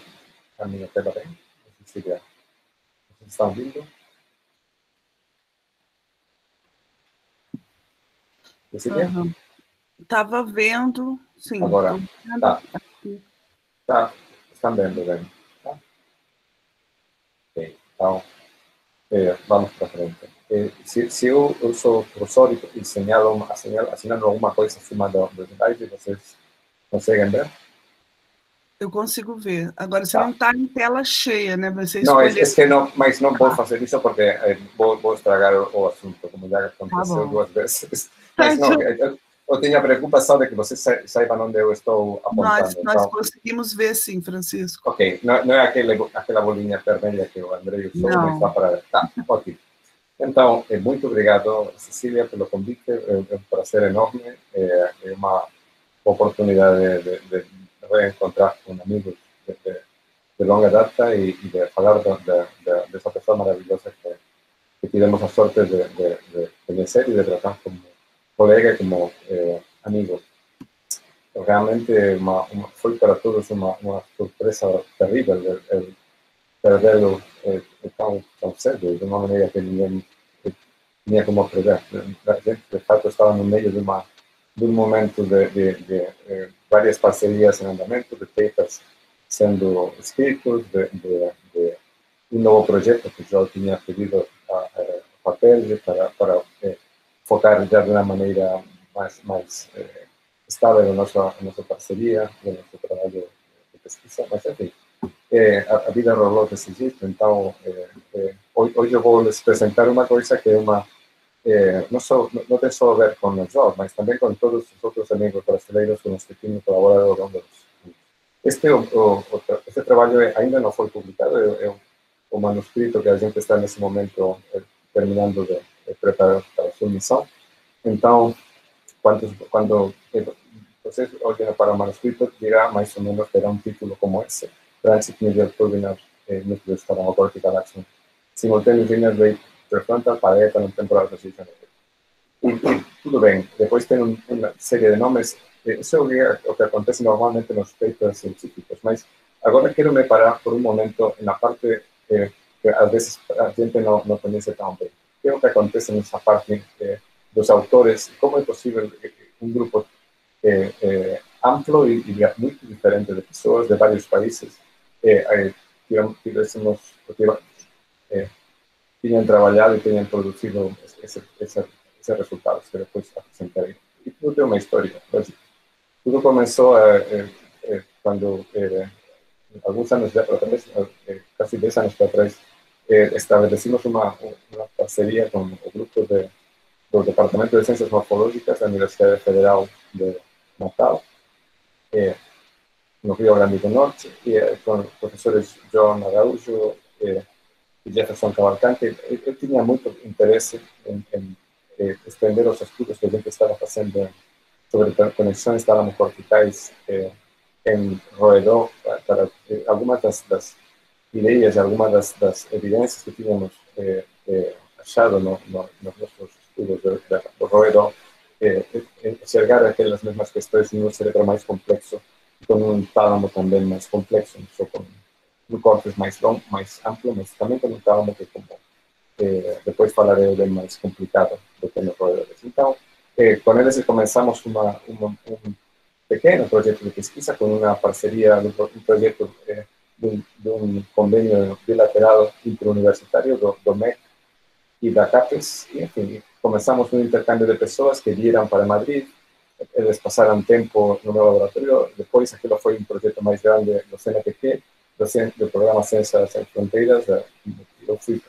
S5: a minha tela bem? Vocês estão vindo? Você uhum.
S1: Estava vendo, sim.
S5: Agora, vendo tá. tá. Estão vendo bem, tá? Ok, então, é, vamos para frente. É, se, se eu, eu sou professor e assinalo, assinalo alguma coisa acima do, do slide, vocês Conseguem ver?
S1: Eu consigo ver. Agora, você tá. não está em tela cheia, né? Você
S5: não, é, é que não, mas não vou fazer isso porque é, vou, vou estragar o, o, assunto, como já aconteceu tá duas vezes. Mas não, eu, eu tenho a preocupação de que você saiba onde eu estou apontando.
S1: Nós, nós então, conseguimos ver, sim, Francisco.
S5: Ok, não, não é aquele, aquela bolinha vermelha que o André usou, não. está para... Tá, ok. Então, muito obrigado, Cecília, pelo convite. É um prazer enorme. É uma oportunidad de, de, de reencontrar con amigos de, de, longa data y, y de hablar de, esa persona maravillosa que, que la suerte de, conocer y de tratar como colega como eh, amigo. Realmente fue para todos una, una sorpresa terrible el, el perderlo eh, tan, tan serio, de una manera que ni tenía como prever. De facto, estaba en medio de una de un momento de, de, de eh, varias parcerías en andamento, de papers sendo escritos, de, de, un nuevo proyecto que yo tenía pedido a, a papel para, para eh, focar ya de una manera más, más eh, estable en nuestra, en nuestra parcería, en nuestro trabajo de pesquisa, mas enfim, a, a vida rolou desse jeito, então hoje, hoje eu vou lhes apresentar uma coisa que é uma eh, solo, no, no, tem só ver com job, mas também com todos os outros amigos brasileiros com os que tenho colaborado ao longo este, o, o, este trabalho ainda não foi publicado, é, é o manuscrito que a gente está nesse momento eh, terminando de, de, preparar para submissão. Então, quando, quando vocês olhem para manuscrito, dirá mais ou menos terá um título como esse, Transit Media Turbiner eh, Nucleus Cortical Action, Simultaneous Linear Rate Prefrontal Paleta no temporal position. E, e tudo bem, depois tem um, uma série de nomes, isso é o que, o que acontece normalmente nos papers científicos, mas agora quero me parar por um momento na parte eh, que às vezes a gente não, não conhece tão bem. O que é que acontece nessa parte eh, dos autores, como é possível um grupo eh, eh, amplo e, e, muito diferente de pessoas de vários países eh, eh, tenían trabajado y tenían producido ese, ese, ese resultado que después presentaré. Y tudo tem uma história. Pues, tudo começou eh, eh, eh, atrás, eh, casi 10 anos atrás, eh, estabelecimos uma, uma parceria com o grupo de, do Departamento de Ciências Morfológicas da Universidade Federal de Natal, eh, no Rio Grande do Norte, e com professores John Araújo, Jefferson Cavalcante, eu tinha muito interesse em, em, em estender os estudos que a gente estava fazendo sobre conexões tálamo-corticais eh, em roedor, para, eh, algumas das, das, ideias, algumas das, das, que tínhamos eh, eh, achado no, no, nos nossos estudos do, do roedor, eh, enxergar aquelas mesmas questões em um cérebro mais complexo, com um tálamo também mais complexo, só com um corte mais longo, mais amplo, mas também comentávamos que como eh, depois falarei bem mais complicado do que nos roedores. Então, eh, com eles começamos uma, uma, um de pesquisa com uma parceria, um projeto eh, de, um, de, bilateral interuniversitário do, do MEC e da CAPES, e enfim, começamos um intercâmbio de pessoas que vieram para Madrid, eles passaram tempo no meu laboratório, depois aquilo foi um projeto mais grande do CNPq, do, programa Ciencias Sem Fronteiras. Eu fui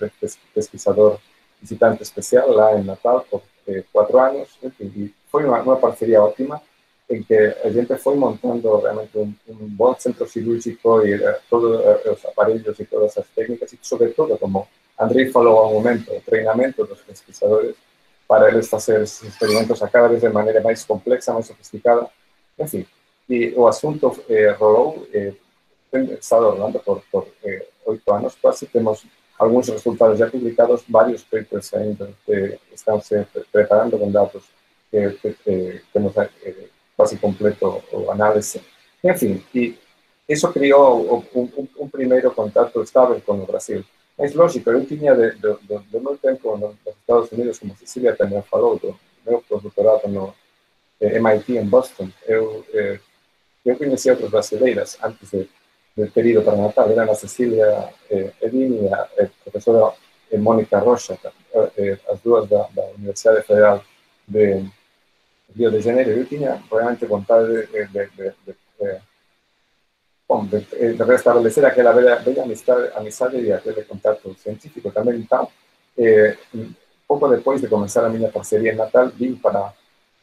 S5: pesquisador visitante especial lá em Natal por eh, quatro anos. Enfim, e foi uma, uma parceria ótima. em que a gente foi montando realmente um, um bom centro cirúrgico e uh, todos os aparelhos e todas as técnicas e, sobretudo, como Andrei falou há um momento, o treinamento dos pesquisadores para eles fazer esses experimentos a cada vez de maneira mais complexa, mais sofisticada, enfim. E o assunto eh, rolou, eh, tem estado rolando por, por eh, oito anos quase, temos alguns resultados já publicados, vários papers ainda que estão se preparando com dados que, que, que temos eh, completo o análise. Enfim, e isso criou um, um, um primeiro contato Brasil. Mas, lógico, eu tinha, de, de, de, do meu tempo nos Estados Unidos, como Cecília também falou, do meu doutorado no eh, MIT em Boston, eu, eh, eu conhecia outras brasileiras antes de, de ter ido para Natal. Eram a Cecília eh, Edini e a eh, professora eh, Mônica Rocha, eh, as duas da, da Universidade Federal de Rio de Janeiro. Eu tinha realmente vontade de, de, de, de bom, restabelecer aquela velha, velha científico também. Então, eh, pouco depois de começar a minha parceria Natal, vim para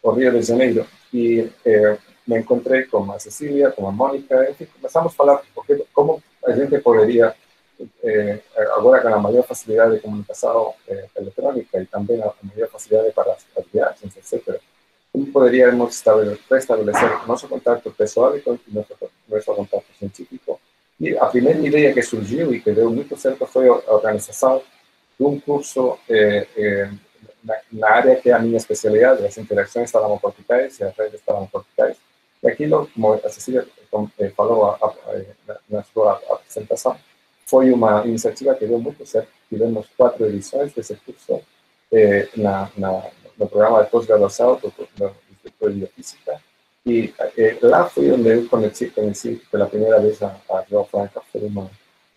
S5: o Rio de Janeiro e eh, me encontrei com a Cecília, com a Mônica, a falar porque, como a gente poderia, eh, agora com a maior de comunicação eh, eletrônica e também a maior facilidade para as, as etc., como poderíamos restabelecer nosso contato pessoal e nosso, nosso contato científico. E a primeira ideia que surgiu e que deu muito certo foi a organização de um curso eh, na, na, área que é a minha especialidade, as interações talamocorticais e as redes talamocorticais. E aquilo, como a Cecília eh, falou a, a, na sua apresentação, foi uma iniciativa que deu muito certo. Tivemos quatro edições desse curso eh, na, na, no programa de pós-graduação do Instituto de Biofísica. E eh, lá foi onde eu conheci, conheci pela primeira vez a, a João Franca. Foi uma,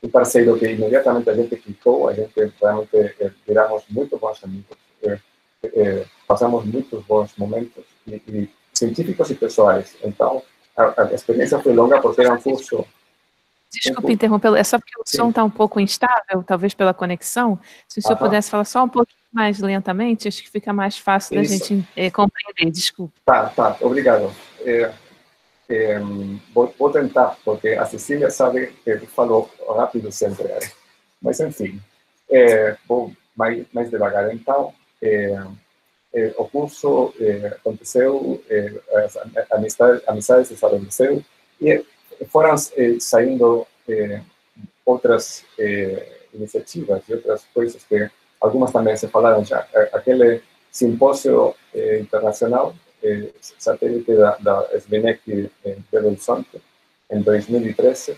S5: um parceiro que imediatamente a gente clicou, a gente realmente eh, viramos muito bons amigos. Eh, eh, passamos muitos bons momentos, e, e, científicos e pessoais. Então, a, a experiência foi longa porque era um curso
S2: Desculpe interrompê-lo, é só porque o Sim. som está um pouco instável, talvez pela conexão. Se o senhor Aham. pudesse falar só um pouquinho mais lentamente, acho que fica mais fácil Isso. da gente é, compreender. Desculpe.
S5: Tá, tá, obrigado. É, é, vou, vou, tentar, porque a Cecília sabe que falou rápido sempre. Mas, enfim, vou mais, mais devagar. Então, o curso aconteceu, as amizades, amizades se estabeleceram, e foram eh, saindo eh, outras eh, iniciativas e outras coisas que algumas também se falaram já. Aquele simpósio internacional, satélite da, da SBNEC em Belo Horizonte, em 2013,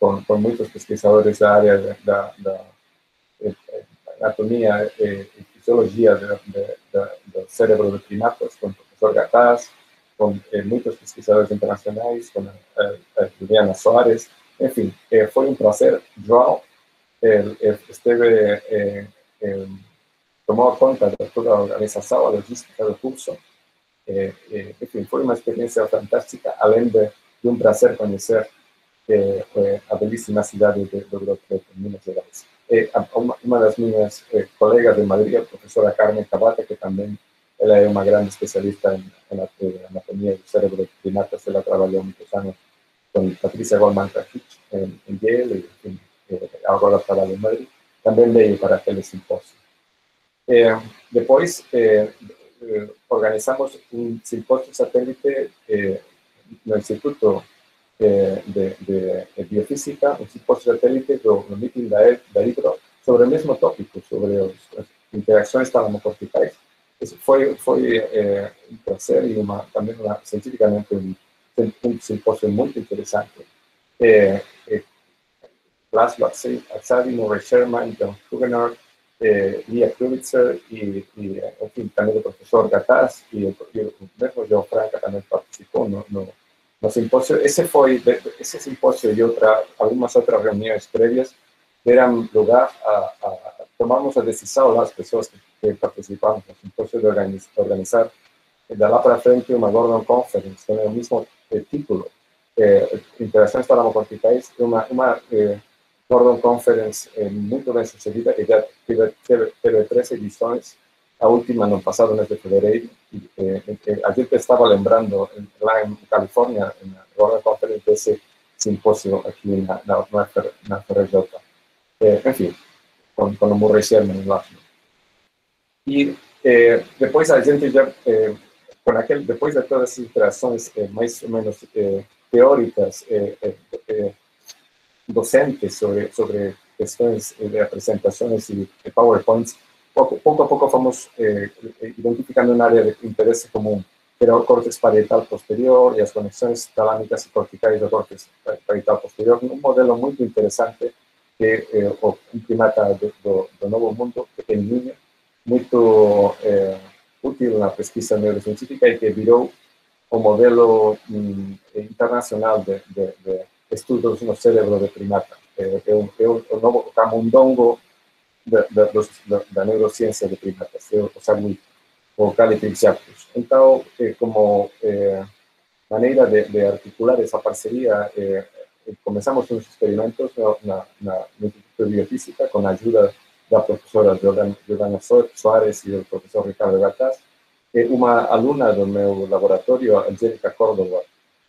S5: com, com muitos pesquisadores da área da, da anatomia fisiologia do cérebro de primatas, com o professor Gataz, com eh, muitos pesquisadores internacionais, como eh, a Juliana Soares. Enfim, eh, foi um prazer. João esteve, tomou conta de toda a organização, a logística do curso. enfim, foi uma experiência fantástica, além de, de um prazer conhecer a belíssima cidade de, do Grupo de Minas Gerais. Uma, uma das minhas colegas de Madrid, a professora Carmen Cabata, que também ela é uma grande especialista em, em anatomia do cérebro de primatas. Ela trabalhou muitos anos com Patrícia Goldman Krafich em, em Yale, e, enfim, agora trabalha em Madrid. Também veio para aquele simpósio. Eh, depois, eh, organizamos um simpósio satélite eh, no Instituto de, de, de, Biofísica, um simpósio satélite do, no meeting da, da IBRO, sobre o mesmo tópico, sobre os, as interações talamocorticais isso foi, foi é, um prazer e uma, também uma, cientificamente um, um simpósio muito interessante. É, Arsadi, Murray Sherman, John Hugenor, é, Lia Krubitzer e, e, enfim, também o professor Gataz e, o, e o mesmo João Franca também participou no, no, no simpósio. Esse foi, esse simpósio e outra, algumas outras reuniões prévias deram lugar a, a tomamos a decisão lá, as pessoas que, que participamos no simpósio de organizar, organizar de lá para frente uma Gordon Conference, com o mesmo eh, título, eh, Interações Talamocorticais, uma, uma eh, Gordon Conference muito bem sucedida, que já teve, teve três edições, a última no passado mês de fevereiro. E, eh, a gente estava lembrando lá em Califórnia, na World Conference, desse simpósio aqui na, na, na, na FRJ. Eh, enfim, com, com o Murray Sherman lá. E eh, depois a gente já, eh, com aquele, depois de todas essas interações eh, mais ou menos teóricas, docentes sobre, sobre questões de apresentações e PowerPoints, pouco, pouco a pouco fomos eh, identificando uma área de interesse comum, que era o córtex parietal posterior e as conexões talâmicas e corticais do córtex parietal posterior, um modelo muito interessante que eh, um primata do, do, do, Novo Mundo, pequenininho, muito eh, útil na pesquisa neurocientífica e que virou o modelo mm, internacional de, de, de, estudos no cérebro de primata. É, é, um, é camundongo da, da, da, neurociência de primatas, o sagui, o Calipix jactus. Então, é, como é, maneira de, de, articular essa parceria, é, começamos uns experimentos na, na, no Instituto de Biofísica com a ajuda da professora Jordana Soares e do professor Ricardo Gattas. Uma aluna do meu laboratório, Angélica Córdoba,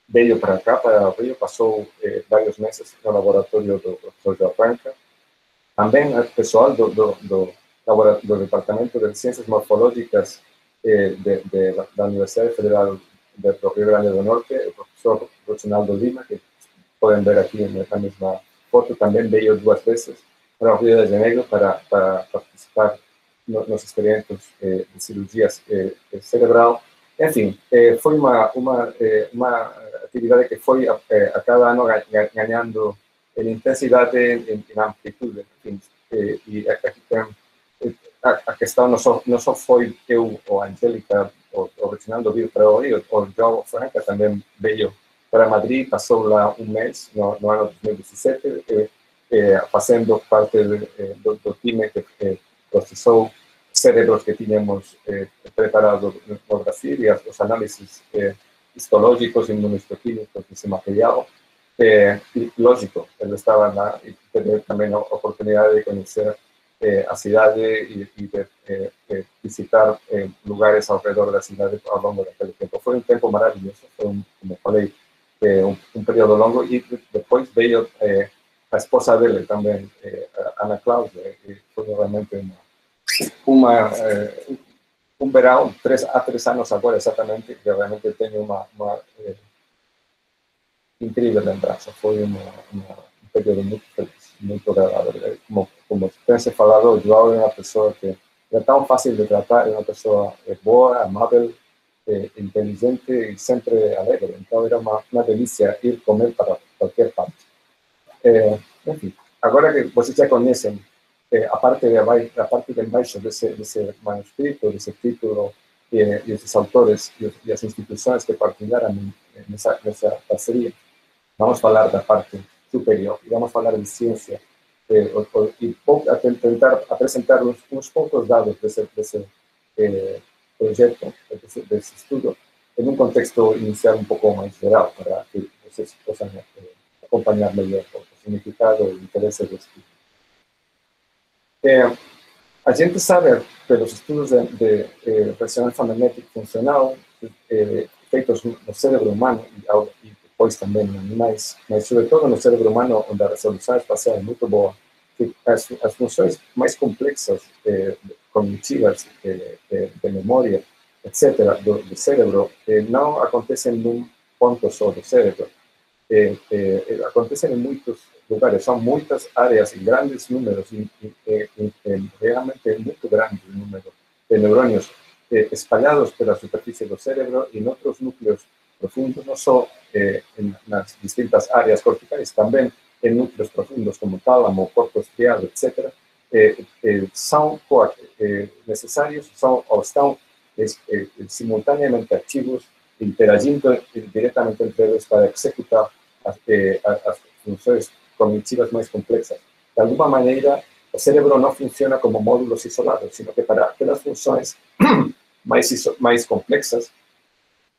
S5: veio para cá, para Rio, passou eh, meses no laboratório do professor João Franca. Também o pessoal do, do, do, do, Departamento de Ciências Morfológicas eh, de, de, da Universidade Federal do Rio Grande do Norte, o professor Rocinaldo Lima, que podem ver aqui na mesma foto, também veio duas vezes para o de Janeiro para, para participar nos experimentos eh, de cirurgias eh, cerebral. Enfim, eh, foi uma, uma, uma que foi a, eh, a cada ano ganhando em intensidade, em, em amplitude. Enfim, eh, e tem a, a questão não só, só foi eu ou a Angélica ou o Reginaldo vir para o Rio, o João Franca também veio para Madrid, passou lá um mês no, no ano 2017, eh, eh, fazendo parte de, do, do, time que eh, processou cérebros que tínhamos eh, preparados no Brasil e os análisis eh, histológicos, inmunohistoquímicos desse material. Eh, e, lógico, ele estava lá e teve também a oportunidade de conhecer eh, a cidade e, e de eh, visitar lugares ao redor da cidade ao longo daquele tempo. Foi um tempo maravilhoso, foi, um, como falei, um, um período longo e depois veio a esposa dele também, Ana Cláudia, e foi realmente uma uma, eh, um verão, três, há três anos agora exatamente, que realmente tenho uma, uma eh, incrível lembrança. Foi uma, uma, um período muito feliz, muito agradável. Como, como tem se falado, o João é uma pessoa que é tão fácil de tratar, é uma pessoa boa, amável, eh, inteligente e sempre alegre. Então era uma, uma delícia ir comer para qualquer parte. Eh, enfim, agora que vocês já conhecem eh, a parte de abaixo, a parte de baixo desse, desse manuscrito, desse título e, e esses autores e, e, as instituições que partilharam nessa, nessa parceria, vamos falar da parte superior e vamos falar de ciência eh, e tentar apresentar uns, uns poucos dados desse, desse eh, projeto, desse, desse contexto inicial um pouco mais geral, para que vocês possam eh, acompanhar melhor o significado e o interesse do estudo. É, a gente sabe, pelos estudos de, de, de ressonância magnética funcional, é, feitos no cérebro humano e, e depois também em animais, mas sobretudo no cérebro humano, onde a resolução espacial é muito boa, que as, as funções mais complexas é, cognitivas, de, de, memória, etc., do, do cérebro, é, não acontecem num ponto só do cérebro, acontecem em muitos lugares. São muitas áreas e grandes números, e, e, e, realmente muito grande número de neurônios eh, espalhados pela superfície do cérebro e em outros núcleos profundos, não só eh, nas distintas áreas corticais, também em núcleos profundos como tálamo, corpo estriado, etc., eh, eh, são eh, necessários, são ou estão simultaneamente ativos, interagindo diretamente entre eles para executar as, as funções cognitivas mais complexas. De alguma maneira, o cérebro não funciona como módulos isolados, sino que para aquelas funções mais, mais complexas,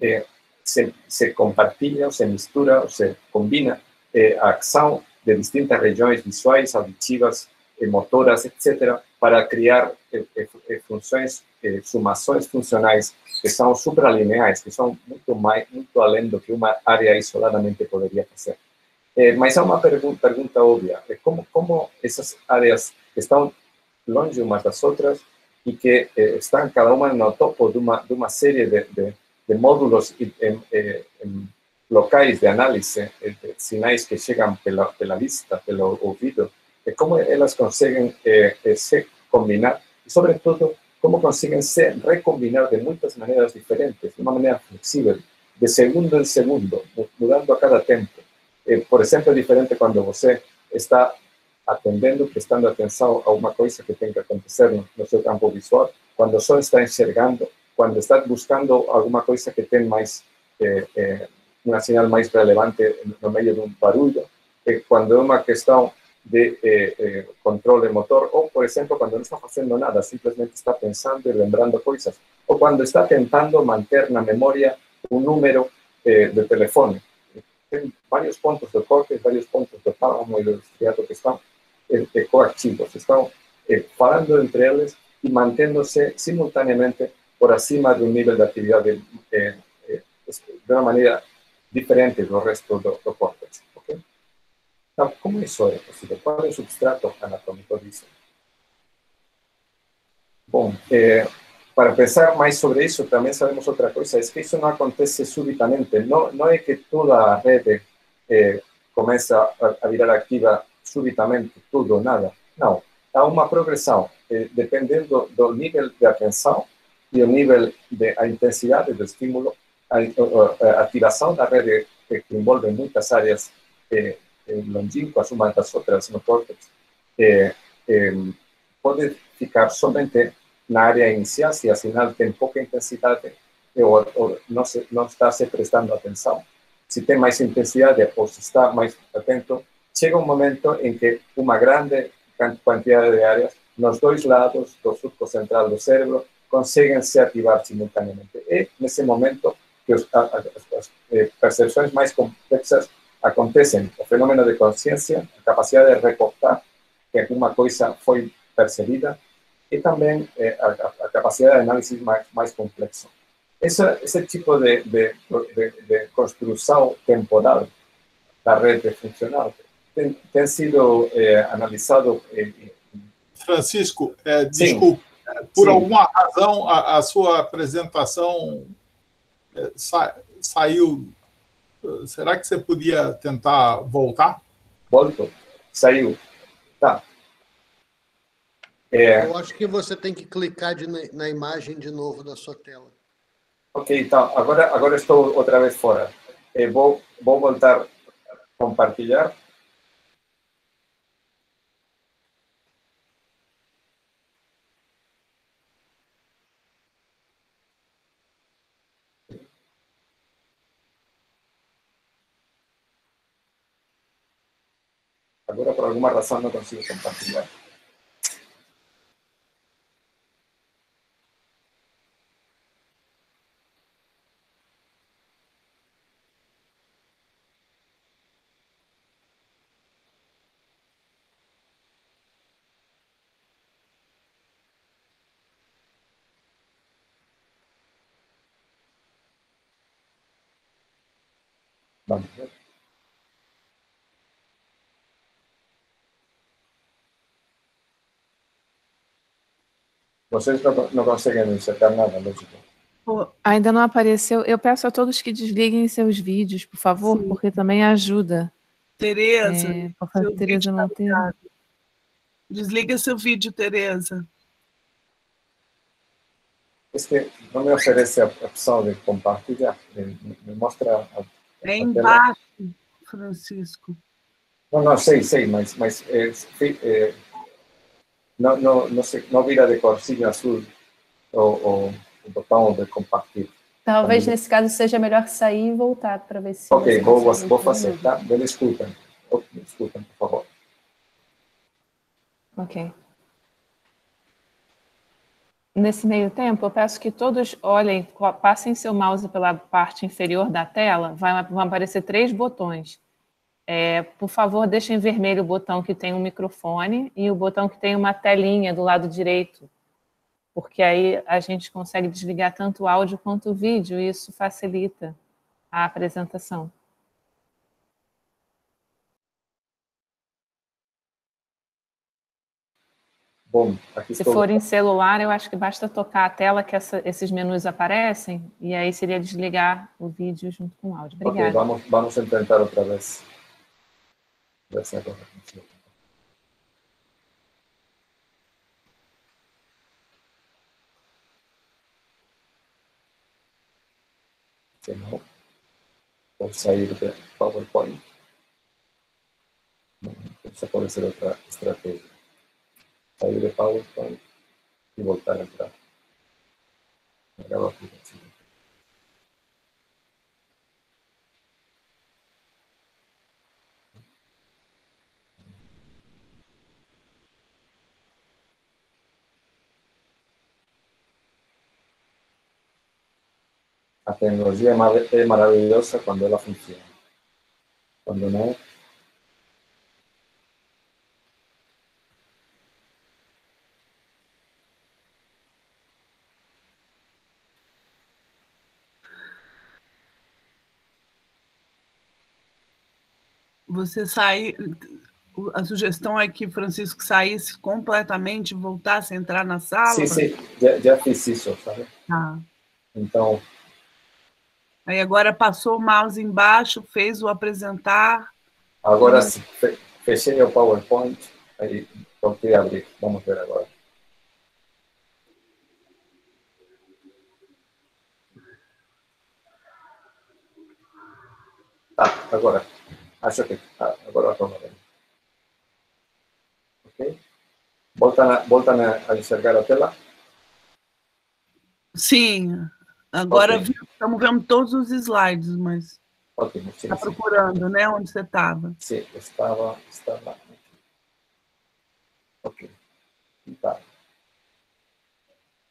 S5: eh, se, se compartilha, se mistura, se combina eh, a ação de distintas regiões visuais, auditivas, eh, motoras, etc., para criar eh, eh, funções eh, sumações funcionais que são supralineares, que são muito mais, muito além do que uma área isoladamente poderia fazer. Eh, mas há uma pergunta, pergunta óbvia, como, como essas áreas estão longe umas das outras e que eh, estão cada uma no topo de uma, de uma série de, de, de módulos em, locais de análise de sinais que chegam pela, pela vista, pelo ouvido, de como elas conseguem eh, se combinar e, sobretudo, como conseguem se recombinar de muitas maneiras diferentes, de uma maneira flexível, de segundo em segundo, mudando a cada tempo. Eh, por exemplo, é diferente quando você está atendendo, prestando atenção a uma coisa que tem que acontecer no, no campo visual, quando só está enxergando, quando está buscando alguma coisa que tem mais eh, eh, uma sinal mais relevante no meio de um barulho, eh, quando é uma questão de eh, eh, controle motor, ou, por exemplo, quando não está fazendo nada, simplesmente está pensando e lembrando coisas, ou quando está tentando manter na memória um número eh, de telefone. Tem vários pontos do corpo, vários pontos do tálamo e do estriato que estão eh, coativos, estão falando entre eles e mantendo-se simultaneamente por acima de um nível de atividade eh, eh, de uma maneira diferente do resto do, do córtex. Okay? Então, como isso é possível? Qual é o substrato anatômico disso? Bom, eh, para pensar mais sobre isso, também sabemos outra coisa, é que isso não acontece subitamente. Não, não é que toda a rede eh, a, a virar ativa subitamente, tudo nada. Não. Há uma progressão, eh, dependendo do nível de atenção e o nível de a intensidade do estímulo, a, a, ativação da rede que envolve muitas áreas eh, longínquas umas das outras no córtex, eh, eh, pode ficar somente na área inicial, se a sinal tem pouca intensidade ou, ou não, se, não está se prestando atenção. Se tem mais intensidade ou se está mais atento, chega um momento em que uma grande quantidade de áreas nos dois lados do surco central do cérebro conseguem se ativar simultaneamente. E, nesse momento, que os, as, as eh, percepções mais complexas acontecem. O fenômeno de consciência, a capacidade de reportar que alguma coisa foi percebida e também eh, a, a, capacidade de análise mais, mais complexa. Esse, esse tipo de, de, de, de construção temporal da rede funcional tem, tem sido eh, analisado.
S6: Francisco, é, desculpe, por Sim. alguma razão a, a, sua apresentação é, sa, saiu. Será que você podia tentar voltar?
S5: Volto. Saiu. Tá.
S7: É... Eu acho que você tem que clicar de, na imagem de novo da sua tela.
S5: Ok, então, agora, agora estou outra vez fora. Eu vou, vou voltar a compartilhar. Agora, por alguma razão, não consigo compartilhar. Vamos ver. Vocês não, conseguem insertar nada, lógico.
S2: Ainda não apareceu. Eu peço a todos que desliguem seus vídeos, por favor, Sim. porque também ajuda.
S1: Tereza. É,
S2: por favor, Tereza não tem.
S1: Desliga seu vídeo, Tereza.
S5: Esse não me oferece a opção de compartilhar. Me, me mostra. A,
S1: é embaixo, Francisco.
S5: Não, não, sei, sei, mas, mas é, é, não, não, não, sei, não vira de corzinho azul o, o, botão de compartilhar.
S2: Talvez Também. nesse caso seja melhor sair e voltar para ver se.
S5: Ok, vou, vou, vou fazer, tá? Me desculpem. Me desculpem, por favor.
S2: Ok. Nesse meio tempo, eu peço que todos olhem, passem seu mouse pela parte inferior da tela, vai, vão aparecer três botões. É, por favor, deixem em vermelho o botão que tem um microfone e o botão que tem uma telinha do lado direito. porque aí a gente consegue desligar tanto o áudio quanto o vídeo, e isso facilita a apresentação.
S5: Bom,
S2: Se estou... for em celular, eu acho que basta tocar a tela que essa, esses menus aparecem, e aí seria desligar o vídeo junto com o áudio. Obrigada.
S5: Ok, vamos, vamos tentar outra vez. Ver se agora funciona. Se não, vou sair do PowerPoint. Essa pode ser outra estratégia. Sair de PowerPoint e voltar a entrar. Grava a La tecnología es maravillosa cuando ela funciona. Cuando no,
S1: Você sair, a sugestão é que Francisco saísse completamente, voltasse a entrar na sala?
S5: Sim, sim, já, já fiz isso, sabe?
S1: Ah.
S5: Então,
S1: Aí agora passou o mouse embaixo, fez o apresentar.
S5: Agora sim, fechei o PowerPoint, aí voltei a abrir. Vamos ver agora. Tá, agora. Acho que ah, agora estou vendo. Ok? Voltam a, voltam a enxergar a tela?
S1: Sim. Agora okay. estamos vendo todos os slides, mas
S5: Ótimo,
S1: está procurando, né? Onde você estava.
S5: Sim, estava, estava. Ok. Tá.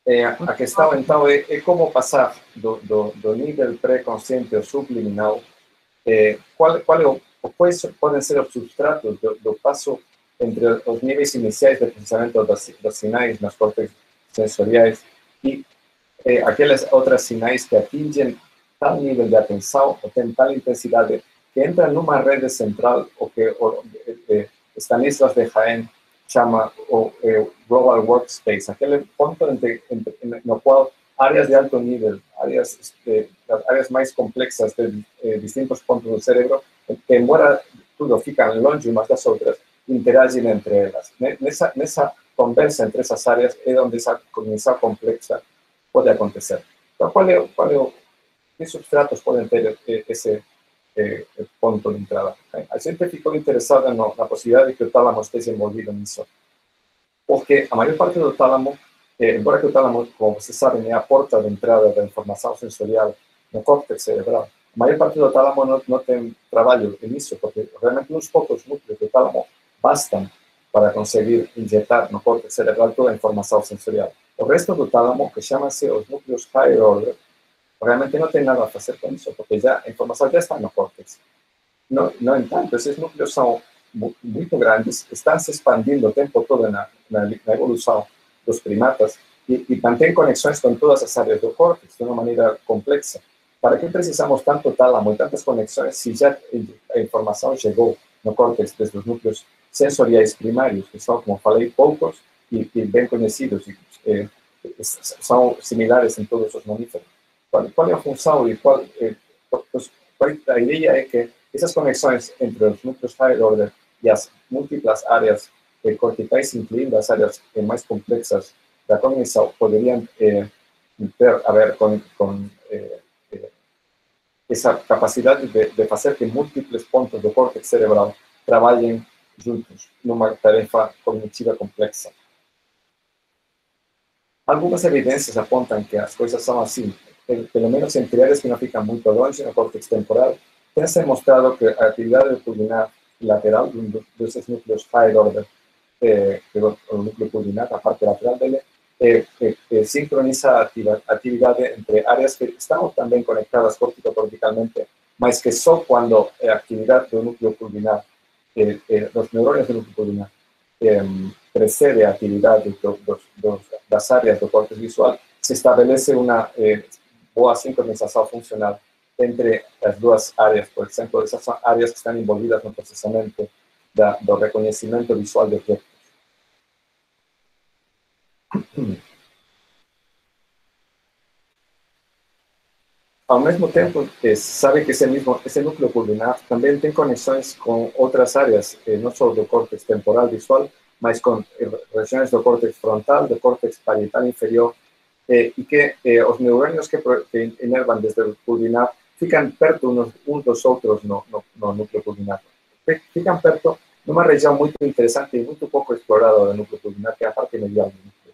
S5: É, a questão, então, é, é como passar do, do, do nível pré-consciente ao subliminal. É, qual, qual é o, quais podem ser os substratos do, do passo entre os níveis iniciais de processamento das, dos sinais nas cortes sensoriais e eh, aquelas outras sinais que atingem tal nível de atenção ou têm tal intensidade que entram numa rede central, o que o, eh, Stanislas de Jaén chama o eh, Global Workspace, aquele ponto entre, entre, no qual áreas de alto nível, áreas, eh, áreas mais complexas de eh, distintos pontos do cérebro, que embora tudo fica longe umas das outras, interagem entre elas. Nessa, nessa conversa entre essas áreas é onde essa cognição complexa pode acontecer. Então, qual é, qual é substratos podem ter esse eh, ponto de entrada? A gente ficou interessada no, na possibilidade de que o tálamo esteja envolvido nisso. Porque a maior parte do tálamo, eh, embora que o tálamo, como vocês sabem, é a porta de entrada da informação sensorial no córtex cerebral, a maior parte do tálamo não, não tem trabalho nisso, porque realmente uns poucos núcleos do tálamo bastam para conseguir injetar no córtex cerebral toda a informação sensorial. O resto do tálamo, que chama-se os núcleos higher order, realmente não tem nada a fazer com isso, porque já a informação já está no córtex. No, no entanto, esses núcleos são muito grandes, estão se expandindo o tempo todo na, na, na evolução dos primatas e, e mantêm conexões todas as áreas do córtex de uma maneira complexa. Para que precisamos tanto tálamo e tantas conexões se já a informação chegou no desde os núcleos sensoriais primários, que são, como falei, poucos e, e bem conhecidos e eh, são similares em todos os mamíferos. Qual, qual é a função e qual, eh, qual, a ideia é que essas conexões entre os núcleos higher order e as múltiplas áreas eh, corticais, incluindo as áreas eh, mais complexas da cognição, poderiam eh, ter a ver com, com essa capacidade de, de fazer que múltiplos pontos do córtex cerebral trabalhem juntos numa tarefa cognitiva complexa. Algumas evidências apontam que as coisas são assim, pelo menos entre áreas que não ficam muito longe no córtex temporal, tem se mostrado que a atividade pulmonar lateral desses núcleos high order, eh, núcleo pulmonar, a parte lateral dele, eh, eh, sincroniza a atividade entre áreas que estão também conectadas corticocorticalmente, mas que só quando a atividade do núcleo pulmonar, dos neurônios do núcleo pulmonar, precede a atividade do, do, do, das áreas do córtex visual, se estabelece uma eh, boa sincronização funcional entre as duas áreas, por exemplo, essas são áreas que estão envolvidas no processamento da, do reconhecimento visual de objetos. Ao mesmo tempo, sabe que esse mesmo esse núcleo pulmonar também tem conexões com outras áreas, eh, não só do córtex temporal visual, mas com regiões do córtex frontal, do córtex parietal inferior, eh, e que eh, os neurônios que, inervam desde o pulmonar ficam perto uns, uns dos outros no, no, no núcleo pulmonar. Ficam perto numa região muito interessante e muito pouco explorada do núcleo pulmonar, que é a parte medial núcleo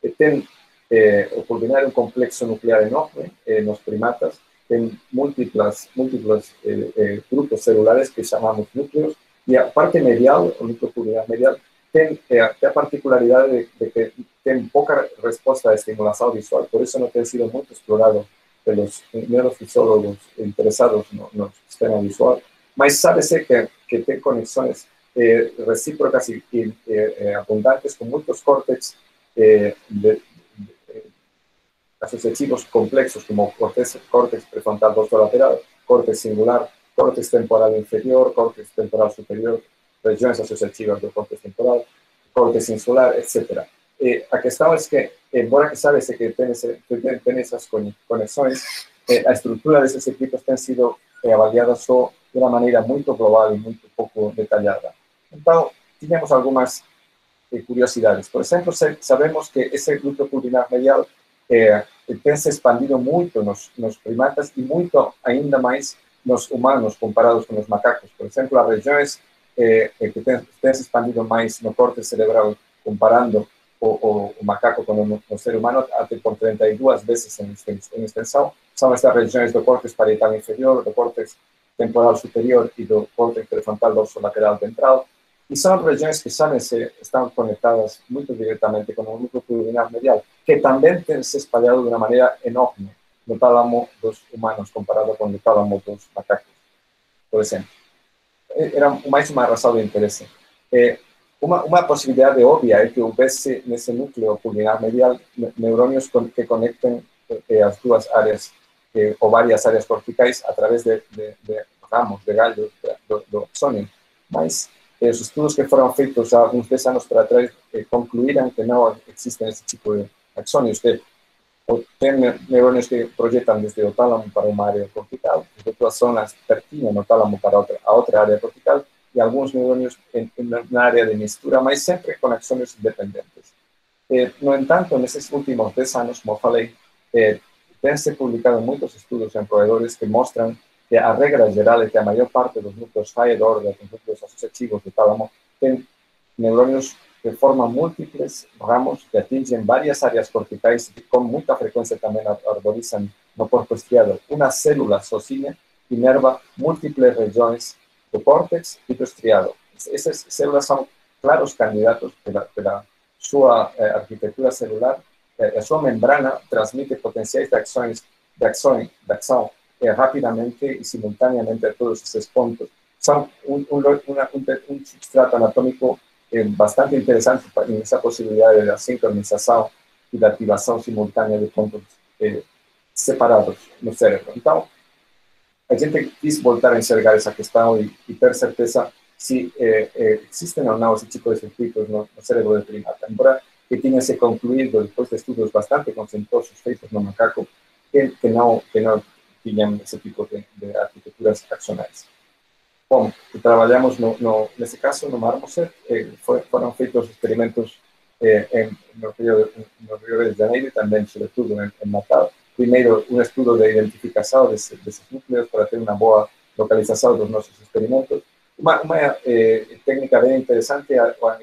S5: pulmonar. Tem eh, o pulmonar é um complexo nuclear enorme eh, nos primatas, tem múltiplas, múltiplos eh, eh, grupos celulares que chamamos núcleos, e a parte medial, o núcleo pulmonar medial, tem, eh, tem a particularidade de, de, que tem pouca resposta à estimulação visual, por isso não tem sido muito explorado pelos neurofisiólogos interessados no, no sistema visual, mas sabe-se que, que tem conexões eh, recíprocas e, e eh, abundantes com muitos córtex eh, de, asociativos complexos como córtex, córtex prefrontal dorsolateral, córtex singular, córtex temporal inferior, córtex temporal superior, regiões associativas do córtex temporal, córtex insular, etc. E a questão é que, embora que sabe que tem, tem essas conexões, eh, a estrutura desses equipos tem sido eh, avaliada de uma maneira muito global e muito pouco detalhada. Então, tínhamos algumas eh, curiosidades. Por exemplo, sabemos que esse grupo pulmonar medial tem se expandido muito nos, nos, primatas e muito ainda mais nos humanos comparados com os macacos. Por exemplo, as regiões é, que têm, têm se expandido mais no corte cerebral comparando o, o, o macaco com o, o, ser humano até por 32 vezes em, em extensão, são estas regiões do córtex parietal inferior, do córtex temporal superior e do córtex prefrontal dorsolateral ventral, e são regiões que sabem se estão conectadas muito diretamente com o núcleo pulmonar medial, que tem se espalhado de uma maneira enorme no tálamo dos humanos comparado com o tálamo dos macacos, por exemplo. Era mais uma razão de interesse. É, uma, uma possibilidade óbvia é que houvesse nesse núcleo pulmonar medial neurônios que conectem eh, as áreas eh, ou várias áreas corticais através de, de, de ramos, de galhos do, do. Mas os estudos que foram feitos há alguns 10 anos para trás eh, que não existem esse tipo de axônios, que tem neurônios que projetam desde o tálamo para uma área cortical, desde duas zonas pertinho no tálamo para outra, a outra área cortical, e alguns neurônios em, na área de mistura, mas sempre com axônios independentes. Eh, no entanto, nesses últimos 10 anos, como falei, eh, publicado muitos estudos em roedores que mostram que a regra geral que a maior parte dos núcleos order, dos núcleos associativos do tálamo, tem neurônios que formam múltiples ramos que atingem várias áreas corticais e com muita frequência também arborizam no corpo estriado. Uma célula sozinha inerva múltiples regiões do córtex e do estriado. Essas células são claros candidatos pela, pela sua eh, celular. Eh, membrana transmite potenciais de ações de ação, de ação eh, rapidamente e simultaneamente a todos esses pontos. São um, um, uma, um, um substrato anatômico eh, bastante interessante nessa possibilidade da sincronização e da ativação simultânea de pontos eh, separados no cérebro. Então, a gente quis voltar a enxergar essa questão e, e ter certeza se eh, eh, existem ou não esse tipo de circuitos no, no cérebro do primata. Embora que tenha se concluído, depois de estudos bastante concentrados feitos no macaco, que, que, que não tinham esse tipo de, de arquiteturas axonais. Bom, trabalhamos, no, no, nesse caso, no Marmoset, eh, foram feitos experimentos eh, em, no, Rio, no Rio de Janeiro e também, sobretudo, em, em Natal. Primeiro, um estudo de identificação desse, desses núcleos para ter uma boa localização dos nossos experimentos. Uma, uma eh, técnica bem interessante é a, a,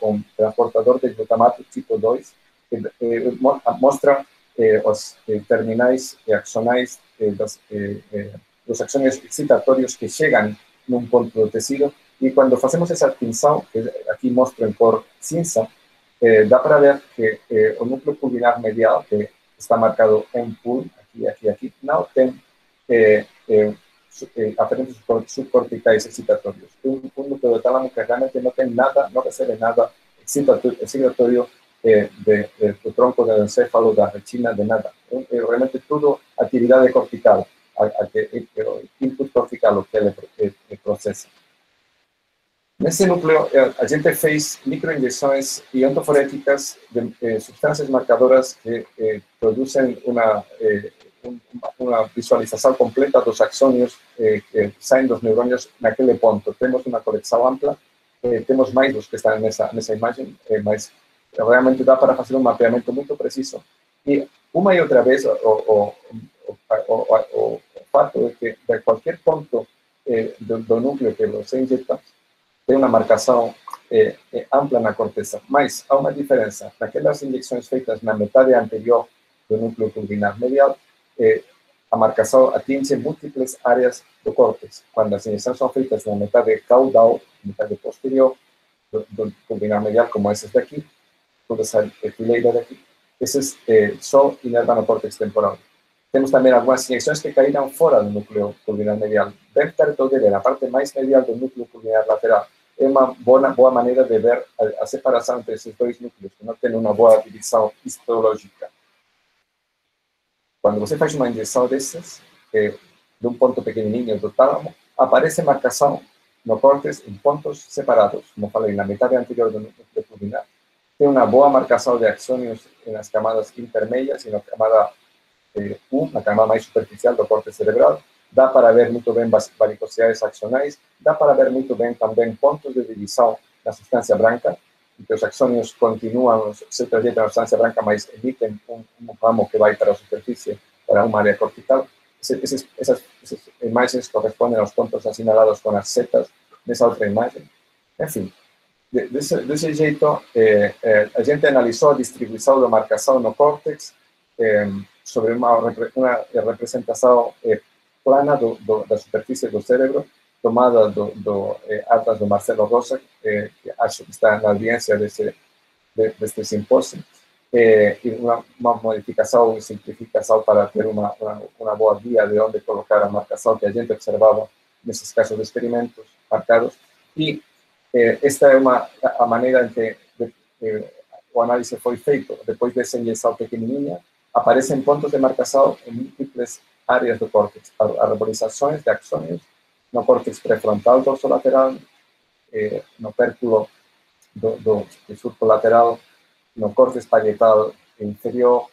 S5: com transportador de glutamato tipo 2, que eh, mostra eh, os eh, terminais e axonais eh, dos, los axones excitatorios que llegan num ponto do tecido e quando fazemos essa tinção, que aqui mostro em cor cinza, eh, dá para ver que eh, o núcleo pulmonar medial, que está marcado em pool, aqui, aqui, aqui, não tem eh, eh, aferentes subcorticais excitatorios. Un, un núcleo de tálamo que realmente no tiene nada, no recibe nada excitatorio eh, de, de, do tronco do encéfalo, da retina, de nada. É realmente tudo atividade cortical, a, que, input cortical que ele processa. Nesse núcleo, a gente fez microinjeções iontoforéticas de eh, marcadoras que eh, produzem uma, eh, un, uma visualização completa dos axônios eh, que saem dos neurônios naquele ponto. Temos uma coleção ampla, eh, temos mais dos que estão nessa, nessa imagem, eh, mas realmente dá para fazer um mapeamento muito preciso. E uma e outra vez, o, o, o, o fato é que de qualquer ponto do núcleo que você injeta, tem uma marcação é, é, ampla na corteza, mas há uma diferença. Naquelas injeções feitas na metade anterior do núcleo pulvinar medial, é, a marcação atinge múltiplas áreas do córtex. Quando as injeções são feitas na metade caudal, metade posterior do, do medial, como essas daqui, fileira daqui, esses é, só inervam o córtex temporal. Temos também algumas injeções que caíram fora do núcleo pulvinar medial, bem perto dele, na parte mais medial do núcleo pulvinar lateral é uma boa, boa maneira de ver a, a, separação entre esses dois núcleos, que não tem uma boa divisão histológica. Quando você faz uma injeção dessas, é, de um ponto pequenininho do tálamo, aparece marcação no córtex em pontos separados, como falei, na metade anterior do núcleo pulvinar. Tem uma boa marcação de axônios nas camadas intermedias e na camada eh, U, na camada mais superficial do córtex cerebral, dá para ver muito bem varicosidades axonais, dá para ver muito bem também pontos de divisão na substância branca, em que os axônios continuam seu trajeto na substância branca, mas emitem um, um ramo que vai para a superfície, para uma área cortical. Essas, essas, essas imagens correspondem aos pontos assinalados com as setas nessa outra imagem. Enfim, desse, desse jeito, eh, eh, a gente analisou a distribuição da marcação no córtex eh, sobre uma, uma representação eh, plana do, do, da superfície do cérebro, tomada do, do eh, atlas do Marcelo Rosa, eh, que acho que está na audiência desse, de, deste simpósio, eh, e uma, uma, modificação e para ter uma, uma, uma, de onde colocar a marcação que a gente observava nesses casos de experimentos marcados. E eh, esta é uma, a maneira em que de, eh, o análise foi feito. Depois dessa injeção pequenininha, aparecem pontos de marcação em múltiples áreas do córtex, arborizações de axônios no córtex pré-frontal dorsolateral, eh, no pérculo do, do, do no córtex parietal inferior,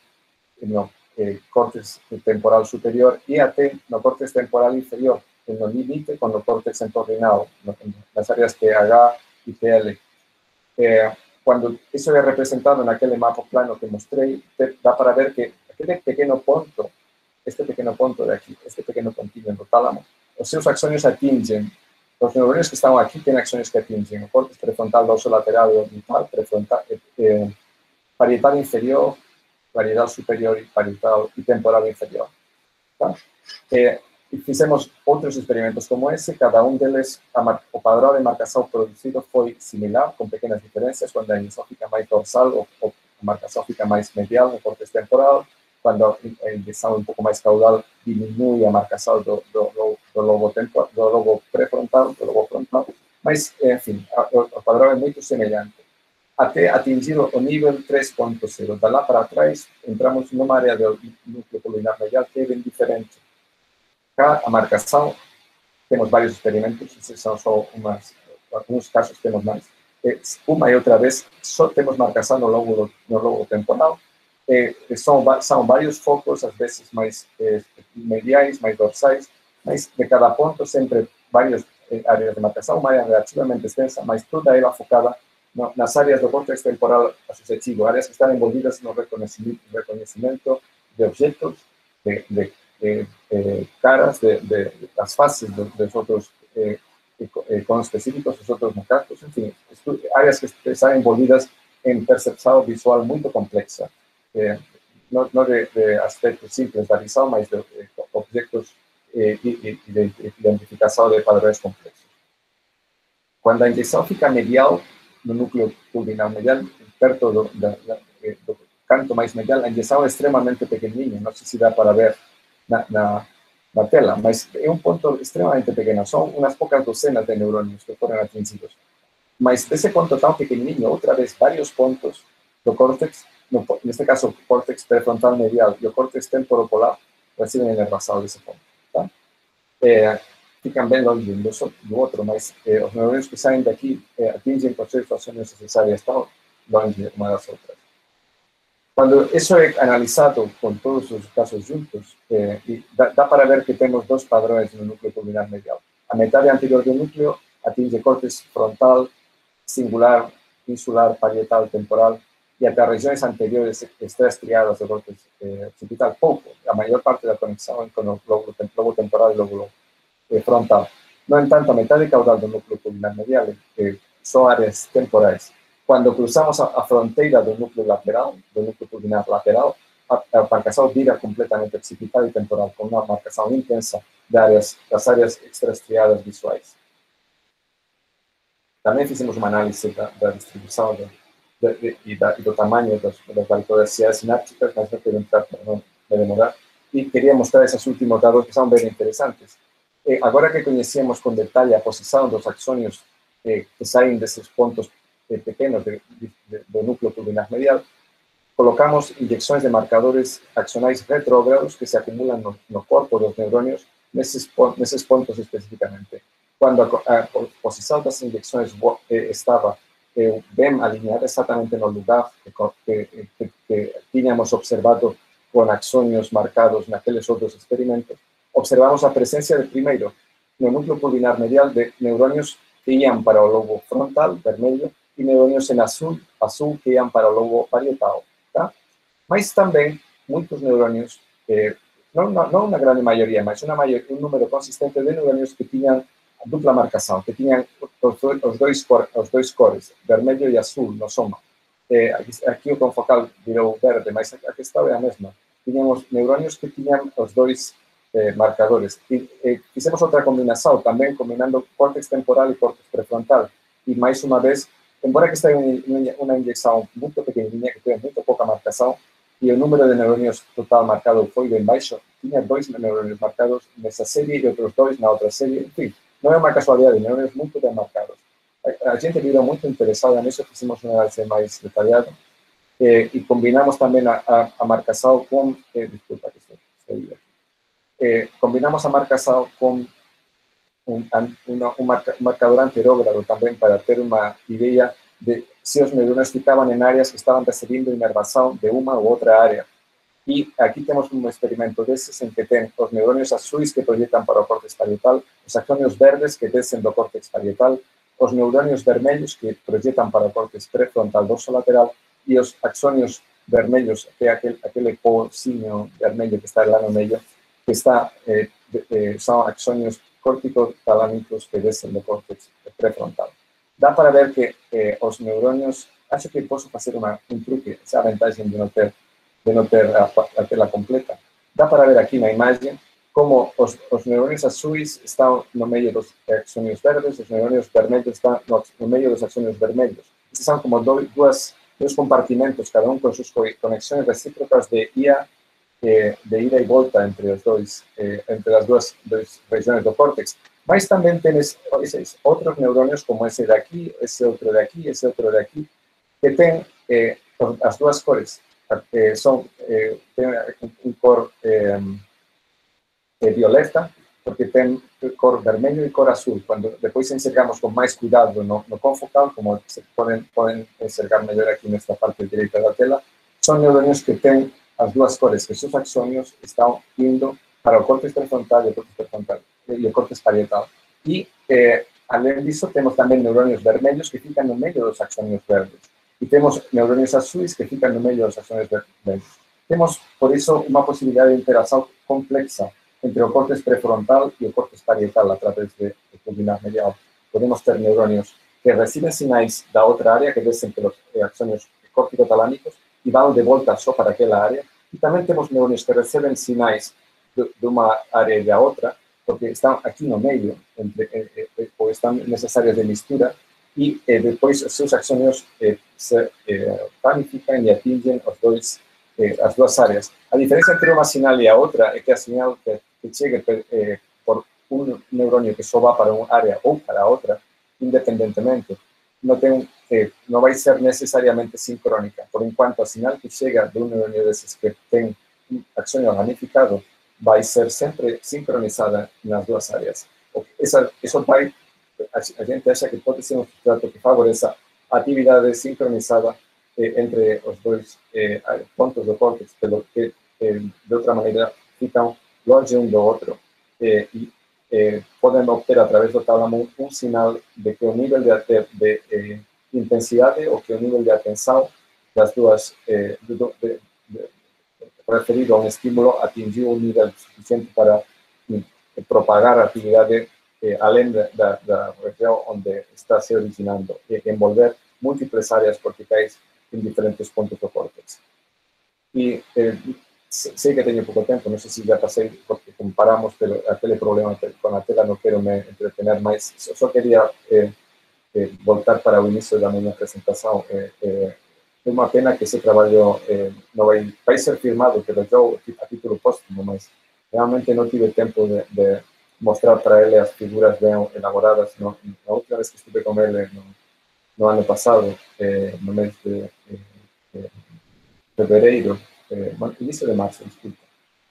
S5: no eh, córtex temporal superior e até no córtex temporal inferior, no limite com o córtex entorrinal, no, nas áreas TH e TL. Eh, quando isso é representado naquele mapa plano que mostrei, dá para ver que aquele pequeno ponto este pequeno ponto de aquí, este pequeno pontillo no tálamo, os seus axónios atingen, os neurones que están aquí ten axónios que atingen o córtex prefrontal, dorso lateral e orbital, prefrontal, eh, eh, parietal inferior, parietal superior e parietal e temporal inferior. Tá? Eh, e fizemos outros experimentos como esse, cada um deles, o padrão de marcação produzido foi similar, com pequenas diferenças, quando a emissão fica dorsal, ou, a marcação fica medial no córtex temporal, quando a injeção um pouco mais caudal diminui a marcação do, do, do, do lobo, tempo, do lobo pré-frontal, do lobo frontal, mas, enfim, o, padrão é muito semelhante. Até atingir o nível 3.0. Da lá para trás, entramos numa área do núcleo pulvinar medial que é bem diferente. A marcação, temos vários experimentos, esses são casos temos mais. Uma e outra vez, só temos marcação no lobo, no lobo temporal, eh, são, são vários focos, às vezes mais eh, mediais, mais dorsais, mas de cada ponto sempre várias eh, áreas de marcação, uma área relativamente extensa, mas toda ela focada nas áreas do córtex temporal associativo, áreas que estão envolvidas no reconhecimento, reconhecimento de objetos, de, de, de, de caras, de, das faces dos outros eh, con específicos, dos outros macacos, enfim, áreas que estão envolvidas em percepção visual muito complexa eh, de, de, aspectos simples da visão, mas de, de objetos eh, e, e, de identificação de padrões complexos. Quando a injeção fica medial, no núcleo pulvinar medial, perto do, canto mais medial, a injeção é extremamente pequenininha, não sei se dá para ver na, na, na tela, mas é um ponto extremamente pequeno, são umas poucas docenas de neurônios que foram atingidos. Mas desse ponto tão pequenininho, outra vez, vários pontos do córtex, no, neste caso, o córtex prefrontal medial e o córtex temporopolar, recebem inervação desse ponto. Tá? É, ficam bem longe um do outro, mas é, os neurônios que saem daqui é, atingem com as ações necessárias tão longe uma das outras. Quando isso é analisado com todos os casos juntos, eh, para ver que temos dois padrões no núcleo pulmonar medial. A metade anterior do núcleo atinge córtex frontal, singular, insular, parietal, temporal, e até regiões anteriores extraestriadas do córtex eh, occipital, pouco. A maior parte da conexão é com o lobo, temporal e lobo eh, frontal. No entanto, a metade caudal do núcleo pulmonar medial eh, são áreas temporais quando cruzamos a, a fronteira do núcleo lateral, do núcleo pulmonar lateral, a, a vira completamente occipital e temporal, com uma marcação intensa áreas, das áreas extraestriadas visuais. Também fizemos uma análise de, de, de, e, da, e, do tamanho das, sinápticas, mas não entrar para não demorar. E queria mostrar esses últimos dados que são bem interessantes. E agora que conhecemos com detalhe a posição dos axônios eh, que saem desses pontos pequenos de, de, do núcleo pulmonar medial, colocamos inyecciones de marcadores axonais retrógrados que se acumulan no, no corpo dos neurônios nesses, nesses pontos especificamente. Quando a, a posição das injeções eh, estava eh, bem alinhada exatamente no lugar que, que, que, tínhamos observado com axônios marcados naqueles outros experimentos, observamos a presença de, primeiro, no núcleo pulmonar medial de neurônios que iam para o lobo frontal, vermelho, e neurônios em azul, azul que iam para o lobo parietal, tá? Mas também muitos neurônios, eh, não, não, não uma grande maioria, mas uma maior, um número consistente de neurônios que tinham dupla marcação, que tinham os, os, dois, cor, os dois cores, vermelho e azul, no soma. Eh, aqui, aqui o confocal virou verde, mas a questão é a mesma. Tínhamos neurônios que tinham os dois eh, marcadores. E eh, fizemos outra combinação, também combinando córtex temporal e córtex prefrontal. E mais uma vez, embora que esteja uma injeção muito pequenininha, que tenha muito pouca marcação, e o número de neurônios total marcado foi bem baixo, tinha dois neurônios marcados nessa série e outros dois na outra série, enfim, não é uma casualidade, neurônios muito bem marcados. A, gente virou muito interessada nisso, fizemos uma análise mais detalhada, eh, e combinamos também a, a, a marcação com, eh, desculpa que se, eh, combinamos a marcação com un, un, marca, un marcador anterógrado também para ter uma ideia de se os neurônios ficavam em áreas que estavam recebendo inervação de uma ou outra área. E aqui temos um experimento desses em que tem os neurônios azuis que projetam para o córtex parietal, os axônios verdes que descem do córtex parietal, os neurônios vermelhos que projetam para o córtex pré-frontal dorso lateral e os axônios vermelhos, que é aquele, aquele vermelho que está lá no meio, que está, eh, eh, axonios córtico-talámicos que descem do córtex prefrontal. Dá para ver que eh, os neurônios, acho que posso fazer uma, um truque, essa é a vantagem de não ter, de não tela completa. Dá para ver aqui na imagem como os, os neurônios azuis estão no meio dos axônios verdes, os neurônios vermelhos estão no, no meio dos axônios vermelhos. Esses são como dois, duas, dois compartimentos, cada um com suas conexões recíprocas de IA eh, de ida e volta entre os dois, eh, entre as duas, duas regiões do córtex. Mas também tem esses outros neurônios, como esse daqui, esse outro daqui, esse outro daqui, que tem eh, as duas cores. Eh, são, eh, tem um cor eh, violeta, porque tem cor vermelho e cor azul. Quando depois enxergamos com mais cuidado no, no confocal, como se podem, podem enxergar melhor aqui nesta parte direita da tela, são neurônios que têm as duas cores, que seus axônios estão indo para o córtex prefrontal e o córtex prefrontal e o córtex parietal. E, eh, além disso, temos também neurônios vermelhos que ficam no meio dos axônios verdes. E temos neurônios azuis que ficam no meio dos axônios verdes. Temos, por isso, uma possibilidade de interação complexa entre o córtex prefrontal e o córtex parietal através do pulmonar medial. Podemos ter neurônios que recebem sinais da outra área, que descem pelos axônios córtico-talâmicos, e vão de volta só para aquela área. E também temos neurônios que recebem sinais de, de uma área e da outra, porque estão aqui no meio, entre, eh, eh, ou estão nessas áreas de mistura, e eh, depois os eh, se eh, ramificam e atingem os dois, eh, áreas. A diferença entre uma sinal e a outra é que a sinal que, que eh, por un neuronio que só va para un área ou para outra, independentemente, no, ten, eh, no vai ser necesariamente sincrónica. Por enquanto, a sinal que chega de neuronio desses que tem axônio ramificado vai ser sempre sincronizada nas duas áreas. Essa, isso vai, a, gente acha que pode ser um substrato que favoreça a atividade sincronizada eh, entre os dois eh, pontos do córtex, pelo que, eh, de outra maneira, ficam longe um do outro eh, e eh, podem obter, através do tálamo, um sinal de que o nível de, de, de eh, intensidade ou que o nível de atenção das duas, de, de, referido a um estímulo, atingiu um nível suficiente para propagar a atividade além da, da, da região onde está se originando e envolver múltiples áreas corticais em diferentes pontos do córtex. E eh, sei que tenho pouco tempo, não sei se já passei, porque comparamos aquele problema com a tela, não quero me entretener mais, só queria eh, eh, voltar para o início da minha apresentação. É uma pena que esse trabalho não vai, vai ser firmado pelo Joe a título póstumo, mas realmente não tive tempo de, de mostrar para ele as figuras bem elaboradas. No, a última vez que estive com ele, no, no ano passado, eh, no mês de eh, fevereiro, eh, início de março, desculpa.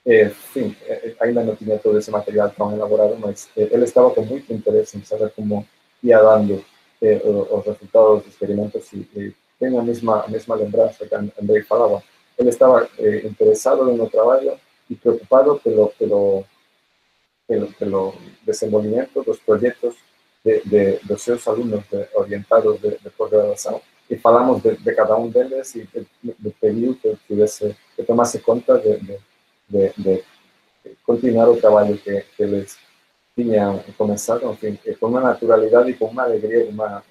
S5: enfim, ainda não tinha todo esse material tão elaborado, mas ele estava com muito interesse em saber como ia dando os resultados dos experimentos e, e tenho a mesma, a mesma que Andrei falava. Ele estava interessado no trabalho e preocupado pelo, pelo, pelo, pelo desenvolvimento dos projetos de, de, dos seus de, orientados de, de pós-graduação de, de, cada um deles e do período que tivesse que tomasse conta de, de, continuar o trabalho que, que tinham começado, enfim, com uma naturalidade e com uma alegria, uma,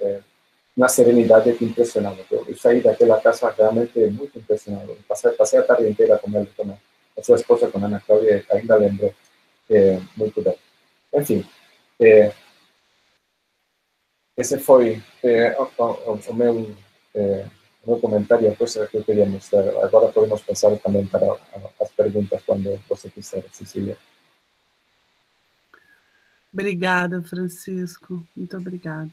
S5: uma serenidade que impressionava. Eu, eu saí daquela casa realmente muito impressionado. Passei, passei a tarde inteira com ele também. A sua esposa, com a Ana Cláudia, ainda lembro é, muito bem. Enfim, é, esse foi é, o, o, o, meu, é, o meu comentário, a coisa que eu queria mostrar. Agora podemos passar também para as perguntas quando você quiser, Cecília.
S1: Obrigada, Francisco. Muito obrigada.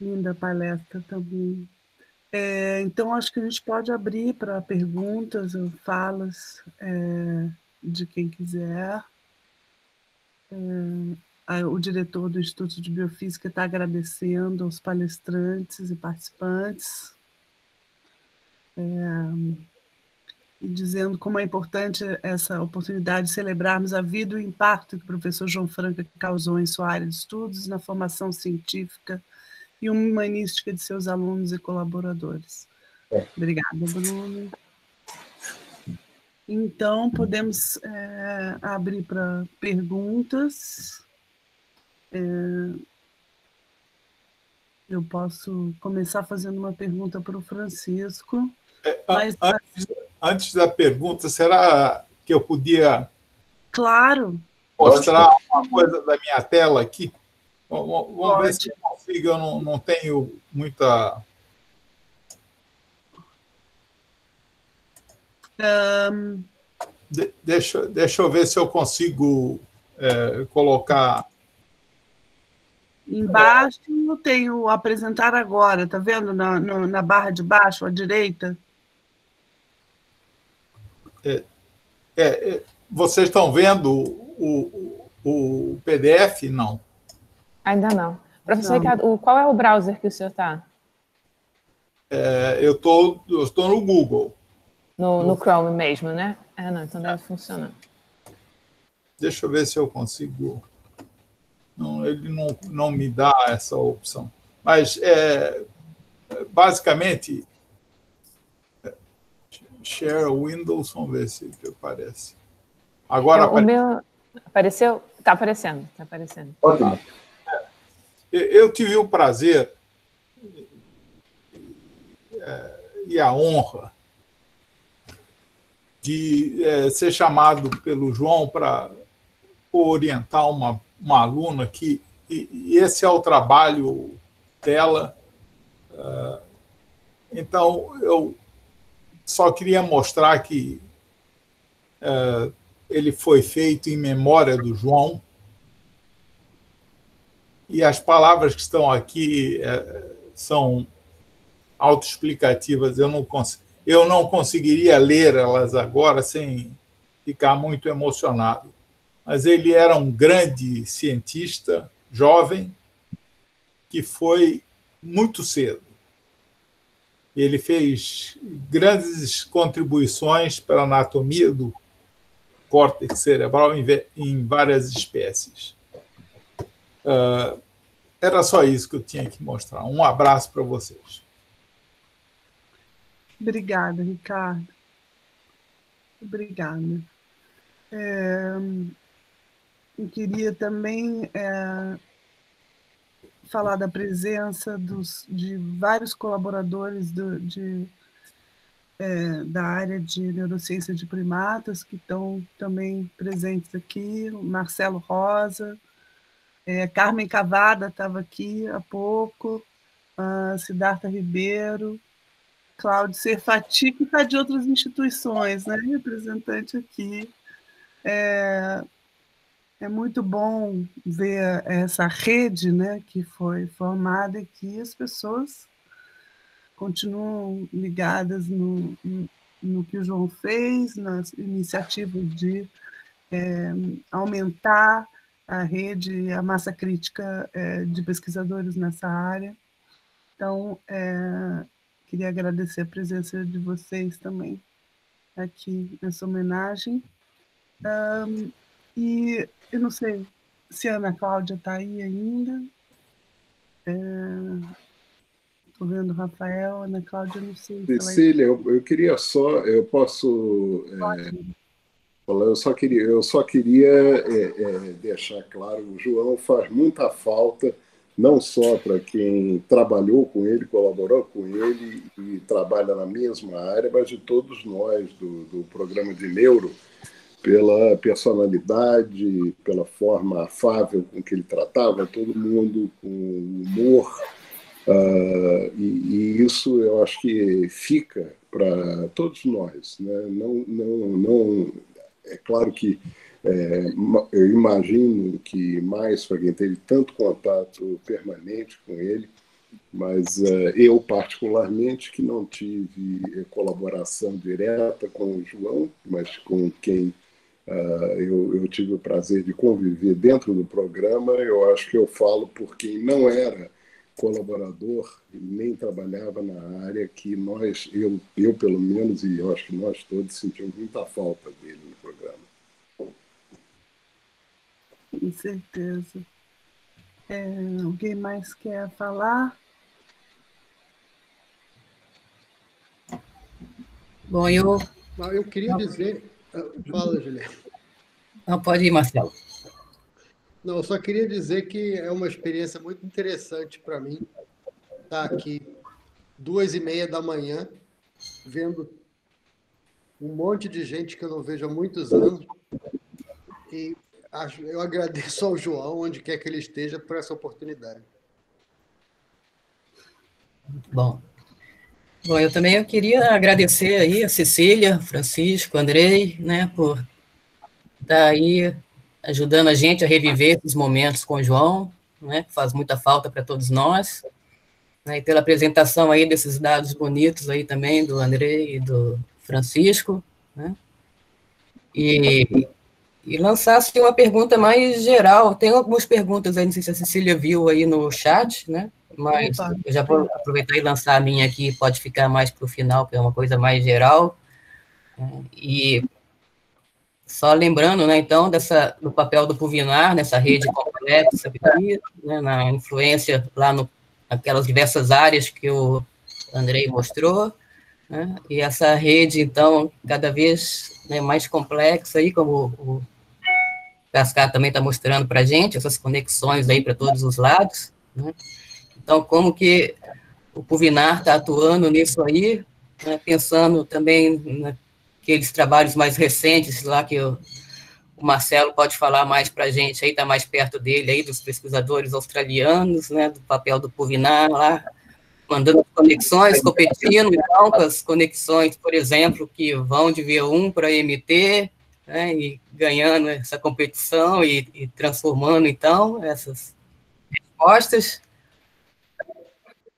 S1: Linda palestra também. É, então, acho que a gente pode abrir para perguntas ou falas é, de quem quiser. É, o diretor do Instituto de Biofísica está agradecendo aos palestrantes e participantes. É, dizendo como é importante essa oportunidade de celebrarmos a vida e o impacto que o professor João Franca causou em sua área de estudos, na formação científica e humanística de seus alunos e colaboradores. É. Obrigada, Bruno. Então, podemos é, abrir para perguntas. É, eu posso começar fazendo uma pergunta para o Francisco.
S6: É, mas... antes, antes, da pergunta, será que eu podia
S1: claro.
S6: mostrar uma coisa da minha tela aqui? Vamos, vamos ver se eu consigo. Eu não, não tenho muita Um... De, deixa, deixa eu ver se eu consigo é, colocar.
S1: Embaixo tem o apresentar agora, tá vendo? Na, na barra de baixo, à direita.
S6: É, é, é vocês estão vendo o, o, o, PDF? Não.
S2: Ainda não. Professor não. Ricardo, qual é o browser que o senhor está?
S6: É, eu tô, estou no Google.
S2: No, no Chrome mesmo, né? É, não, então deve funcionar.
S6: Deixa eu ver se eu consigo. Não, ele não, não me dá essa opção. Mas, é, basicamente, share Windows, vamos ver se aparece.
S2: Agora é, o apare... meu apareceu, está aparecendo, está aparecendo.
S6: Ótimo. Eu tive o prazer é, e a honra de é, ser chamado pelo João para orientar uma, uma aluna aqui, e, esse é o trabalho dela. Então, eu só queria mostrar que uh, ele foi feito em memória do João. E as palavras que estão aqui é, são autoexplicativas. Eu não, eu não conseguiria ler elas agora sem ficar muito emocionado. Mas ele era um grande cientista, jovem, que foi muito cedo. Ele fez grandes contribuições para a anatomia do córtex cerebral em várias espécies. Uh, era só isso que eu tinha que mostrar. Um abraço para vocês.
S1: Obrigada, Ricardo. Obrigada. É, eu queria também é, falar da presença dos, de vários colaboradores do, de, é, da área de neurociência de primatas que estão também presentes aqui, Marcelo Rosa, é, Carmen Cavada estava aqui há pouco, a Siddhartha Ribeiro, Cláudio Serfati, que está de outras instituições, né? representante aqui. É, é muito bom ver essa rede né, que foi formada e que as pessoas continuam ligadas no, no que o João fez, nas iniciativas de é, aumentar a rede, a massa crítica é, de pesquisadores nessa área. Então, é, queria agradecer a presença de vocês também aqui nessa homenagem. Um, e eu não sei se a Ana Cláudia está aí ainda. Estou é, vendo o Rafael, Ana Cláudia, não sei.
S8: Cecília, eu, eu, queria só, eu posso é, falar, eu só queria, eu só queria é, é, deixar claro, o João faz muita falta, não só para quem trabalhou com ele, colaborou com ele e trabalha na mesma área, mas de todos nós do, do programa de Neuro, pela personalidade, pela forma afável com que ele tratava todo mundo, com humor. Uh, e, e, isso eu acho que fica para todos nós. Né? Não, não, não, é claro que é, eu imagino que mais para quem teve tanto contato permanente com ele, mas uh, eu particularmente que não tive colaboração direta com o João, mas com quem eu, eu, tive o prazer de conviver dentro do programa. Eu acho que eu falo por quem não era colaborador nem trabalhava na área que nós, eu, eu pelo menos, e eu acho que nós todos sentimos muita falta dele no programa.
S1: Com certeza. É, alguém mais quer falar?
S9: Bom, eu.
S7: Eu queria dizer Fala, Juliana.
S9: Não, pode ir, Marcelo.
S7: Não, eu só queria dizer que é uma experiência muito interessante para mim estar aqui duas e meia da manhã, vendo um monte de gente que eu não vejo há muitos anos. E eu agradeço ao João, onde quer que ele esteja, por essa oportunidade.
S9: Bom, Bom, eu também queria agradecer aí a Cecília, Francisco, Andrei, né, por estar aí ajudando a gente a reviver esses momentos com o João, né, que faz muita falta para todos nós, né, e pela apresentação aí desses dados bonitos aí também do Andrei e do Francisco, né, e, e lançar assim, uma pergunta mais geral. Tem algumas perguntas aí, não sei se a Cecília viu aí no chat, né, mas eu já vou aproveitar e lançar a minha aqui, pode ficar mais para o final, que é uma coisa mais geral. E só lembrando, né, então, dessa, do papel do Pulvinar nessa rede complexa, né, na influência lá no, naquelas diversas áreas que o Andrei mostrou, né, e essa rede, então, cada vez né, mais complexa, aí, como o Cascar também está mostrando para a gente, essas conexões aí para todos os lados, né, então, como que o Puvinar está atuando nisso aí, né, pensando também naqueles trabalhos mais recentes lá que o, o Marcelo pode falar mais para a gente, aí está mais perto dele, aí dos pesquisadores australianos, né, do papel do Puvinar lá, mandando conexões, competindo então, com as conexões, por exemplo, que vão de V1 para MT, né, e ganhando essa competição e, e transformando, então, essas respostas.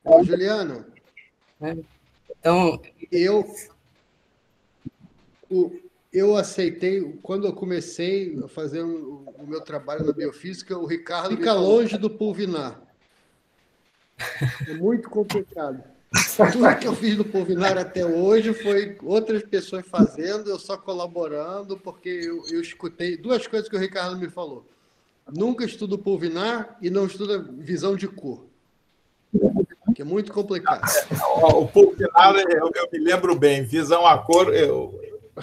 S7: Ô, Juliana.
S9: Né? Então.
S7: Eu. O, eu aceitei, quando eu comecei a fazer o, o meu trabalho na biofísica, o Ricardo fica longe do pulvinar. É muito complicado. Tudo que eu fiz no Pulvinar até hoje foi outras pessoas fazendo, eu só colaborando, porque eu, eu escutei duas coisas que o Ricardo me falou. Nunca estudo Pulvinar e não estuda visão de cor. Que é muito complicado.
S6: O Pulvinar, eu, eu me lembro bem. Visão a cor, eu,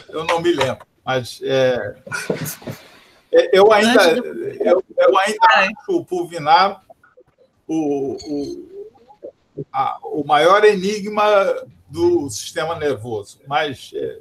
S6: eu não me lembro. Mas é, é eu ainda, eu, eu ainda acho o Pulvinar o, o a, o maior enigma do sistema nervoso. Mas. É,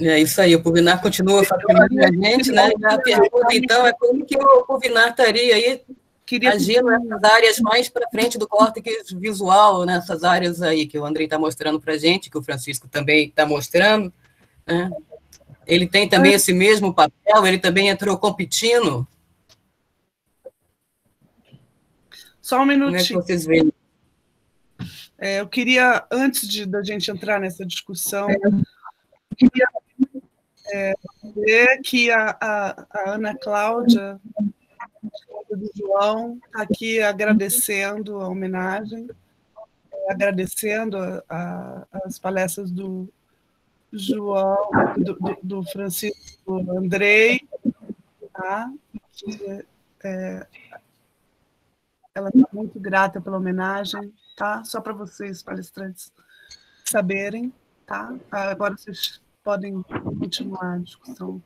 S9: é isso aí, o Pulvinar continua fascinando a gente, né? A pergunta, então, é como que o Pulvinar estaria aí Queria... agindo nessas áreas mais para frente do córtex visual, nessas áreas aí que o Andrei está mostrando para a gente, que o Francisco também está mostrando. Né? Ele tem também esse mesmo papel, ele também entrou competindo
S1: Só um minutinho. É que? É, eu queria, antes de da gente entrar nessa discussão, queria é, dizer que a, a, a, Ana Cláudia, do João, está aqui agradecendo a homenagem, agradecendo a, as palestras do João, do, do, do Francisco Andrei, tá? Que, é, ela está muito grata pela homenagem, tá? Só para vocês, palestrantes, saberem, tá? Agora vocês podem continuar a discussão.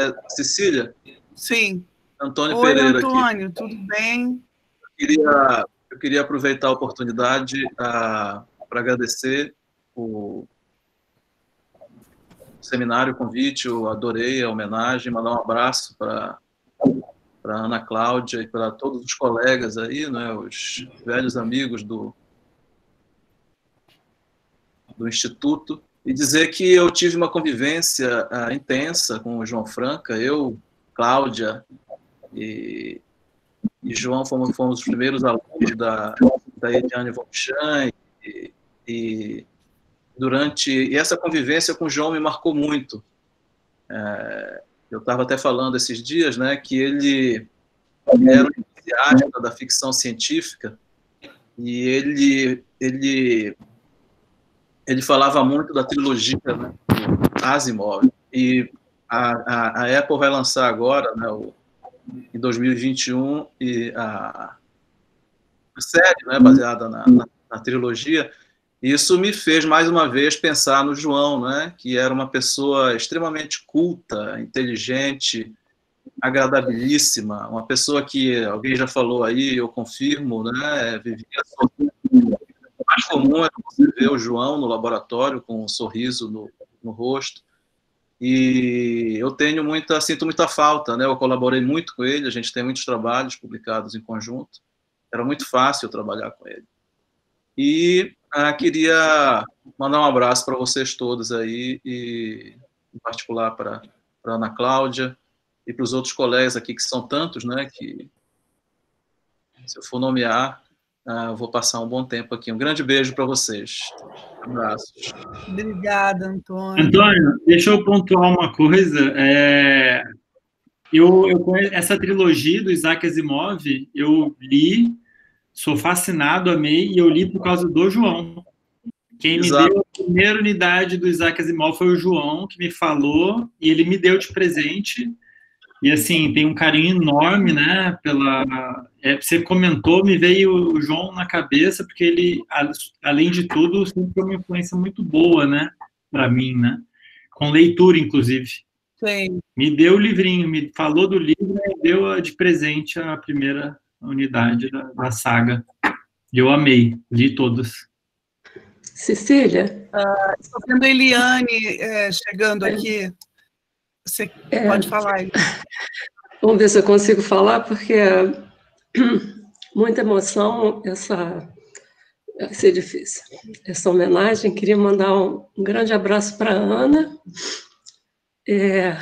S10: É, Cecília?
S1: Sim.
S10: Antônio
S1: Oi,
S10: Pereira
S1: Antônio,
S10: aqui.
S1: tudo bem?
S10: Eu queria, eu queria aproveitar a oportunidade ah, para agradecer o seminário, o convite, eu adorei a homenagem, mandar um abraço para para Ana Cláudia e para todos os colegas aí, né, os velhos amigos do, do Instituto, e dizer que eu tive uma convivência uh, intensa com o João Franca, eu, Cláudia e, e João fomos, fomos os primeiros alunos da, da Ediane Vonchan, e, e durante e essa convivência com o João me marcou muito. É, eu estava até falando esses dias, né, que ele era um entusiasta da ficção científica e ele ele ele falava muito da trilogia né, Asimov e a, a, a, Apple vai lançar agora, né, o, em 2021 e a, série, né, baseada na, na, na trilogia isso me fez mais uma vez pensar no João, né, que era uma pessoa extremamente culta, inteligente, agradabilíssima, uma pessoa que alguém já falou aí, eu confirmo, né, vivia. O mais comum é você ver o João no laboratório com um sorriso no, no rosto. E eu tenho muita, sinto muita falta, né? Eu colaborei muito com ele, a gente tem muitos trabalhos publicados em conjunto. Era muito fácil trabalhar com ele. E ah, queria mandar um abraço para vocês todos aí, e em particular para a Ana Cláudia e para os outros colegas aqui, que são tantos, né, que se eu for nomear, eu vou passar um bom tempo aqui. Um grande beijo para vocês. Abraços.
S1: Obrigada, Antônio.
S4: Antônio, deixa eu pontuar uma coisa. É, eu, eu essa trilogia do Isaac Asimov, eu li sou fascinado, amei, e eu li por causa do João. Quem Exato. me deu a primeira unidade do Isaac Asimov foi o João, que me falou, e ele me deu de presente. E assim, tem um carinho enorme, né? Pela. É, você comentou, me veio o João na cabeça, porque ele, além de tudo, sempre foi uma influência muito boa, né? Para mim, né? Com leitura, inclusive.
S1: Sim.
S4: Me deu o livrinho, me falou do livro e deu de presente a primeira unidade da, da saga. Eu amei, li todos.
S11: Cecília?
S1: Uh, estou vendo a Eliane é, chegando aqui. Você é, pode falar. Eliane.
S11: Vamos ver se eu consigo falar, porque é muita emoção essa vai ser difícil. Essa homenagem, queria mandar um, um grande abraço para a Ana, é,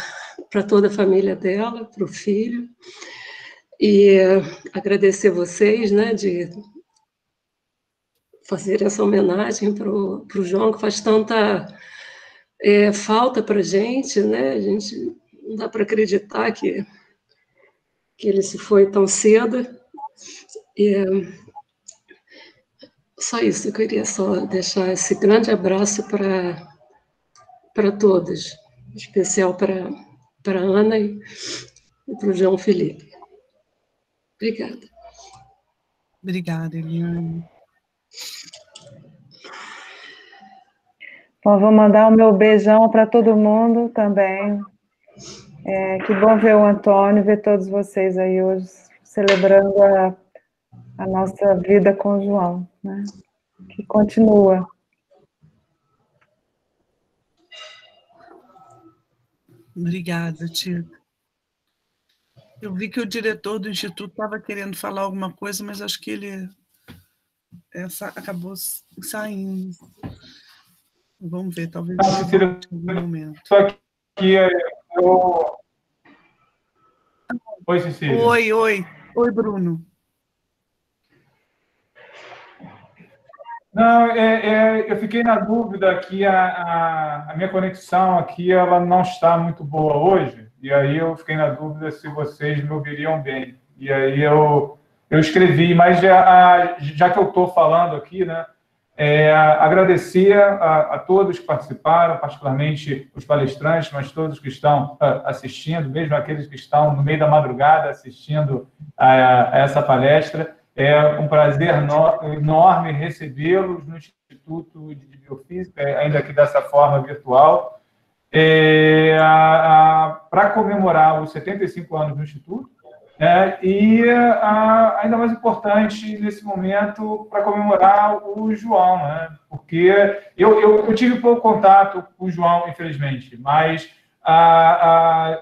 S11: para toda a família dela, para o filho, e agradecer vocês, né, de fazer essa homenagem para o João, que faz tanta é, falta para a gente, né? A gente não dá para acreditar que, que ele se foi tão cedo. E, só isso, eu queria só deixar esse grande abraço para todos, em especial para para Ana e, e para o João Felipe. Obrigada.
S1: Obrigada, Eliane.
S2: Bom, vou mandar o meu beijão para todo mundo também. É, que bom ver o Antônio, ver todos vocês aí hoje celebrando a, a nossa vida com o João, né? Que continua.
S1: Obrigada, tia. Eu vi que o diretor do instituto estava querendo falar alguma coisa, mas acho que ele essa acabou saindo. Vamos ver, talvez
S12: ah, Cecília. Só que eu... Oi, Cecília.
S1: Oi, oi. Oi, Bruno.
S12: Não, é, é, eu fiquei na dúvida que a, a, a, minha conexão aqui ela não está muito boa hoje, e aí eu fiquei na dúvida se vocês me ouviriam bem. E aí eu eu escrevi, mas já, já que eu estou falando aqui, né, é, agradecer a, a, todos que participaram, particularmente os palestrantes, mas todos que estão ah, assistindo, mesmo aqueles que estão no meio da madrugada assistindo a, a essa palestra. É um prazer enorme recebê-los no Instituto de Biofísica, ainda que dessa forma virtual. É, Para comemorar os 75 anos do Instituto, é, e a, ainda mais importante nesse momento para comemorar o João, né? porque eu, eu, eu, tive pouco contato com o João, infelizmente, mas a, a,